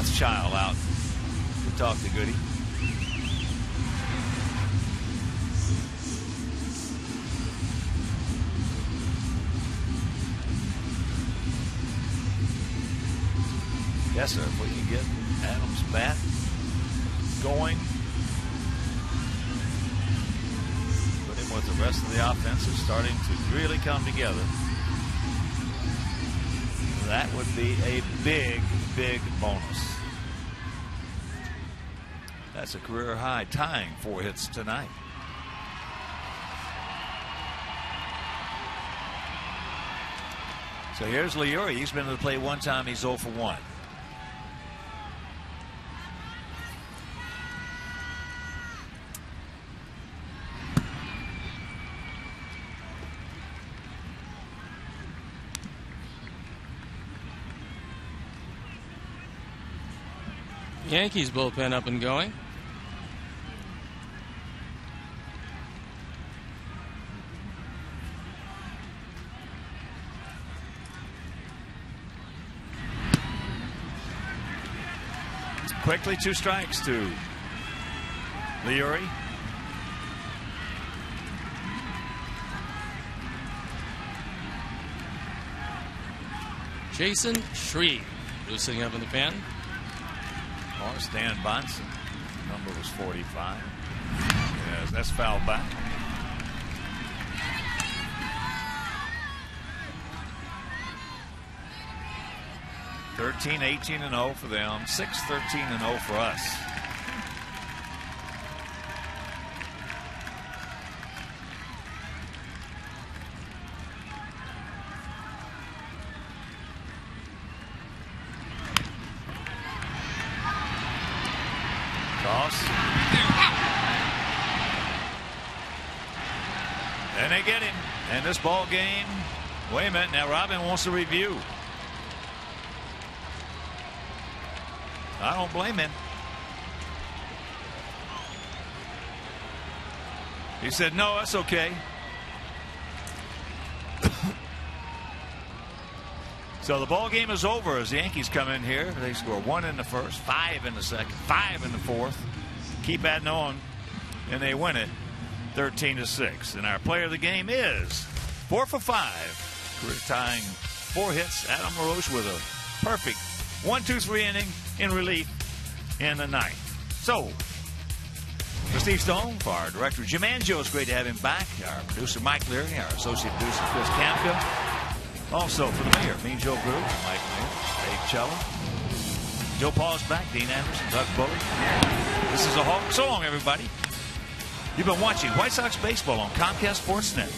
Rothschild out to talk to Goody. Yes, sir. If we can get Adams' bat going, put him with the rest of the offense is starting to really come together. That would be a big, big bonus. A career high, tying four hits tonight. So here's Leury. He's been to the plate one time. He's 0 for 1. Yankees bullpen up and going. Quickly, two strikes to Leury. Chasen Shreve loosening up in the pen. Or Stan Bonson. Number was 45. Yes, that's foul back. Thirteen, 18, and 0 for them. 6, 13, and 0 for us. And they get him. And this ball game. Wait a minute. Now Robin wants a review. Blame him. He said, no, that's okay. *coughs* So the ball game is over as the Yankees come in here. They score one in the first, five in the second, five in the fourth. Keep adding on, and they win it 13 to 6. And our player of the game is four for five, career tying four hits. Adam LaRoche with a perfect one, two, three inning in relief in the ninth. So, for Steve Stone, for our director Jim Angio, it's great to have him back. Our producer Mike Leary, our associate producer Chris Kamka. Also for the mayor, Mean Joe Brew, Mike Mayor, Dave Cello. Joe Paul's back, Dean Anderson, Doug Bully. This is a Hawk. So long, everybody. You've been watching White Sox baseball on Comcast Sportsnet.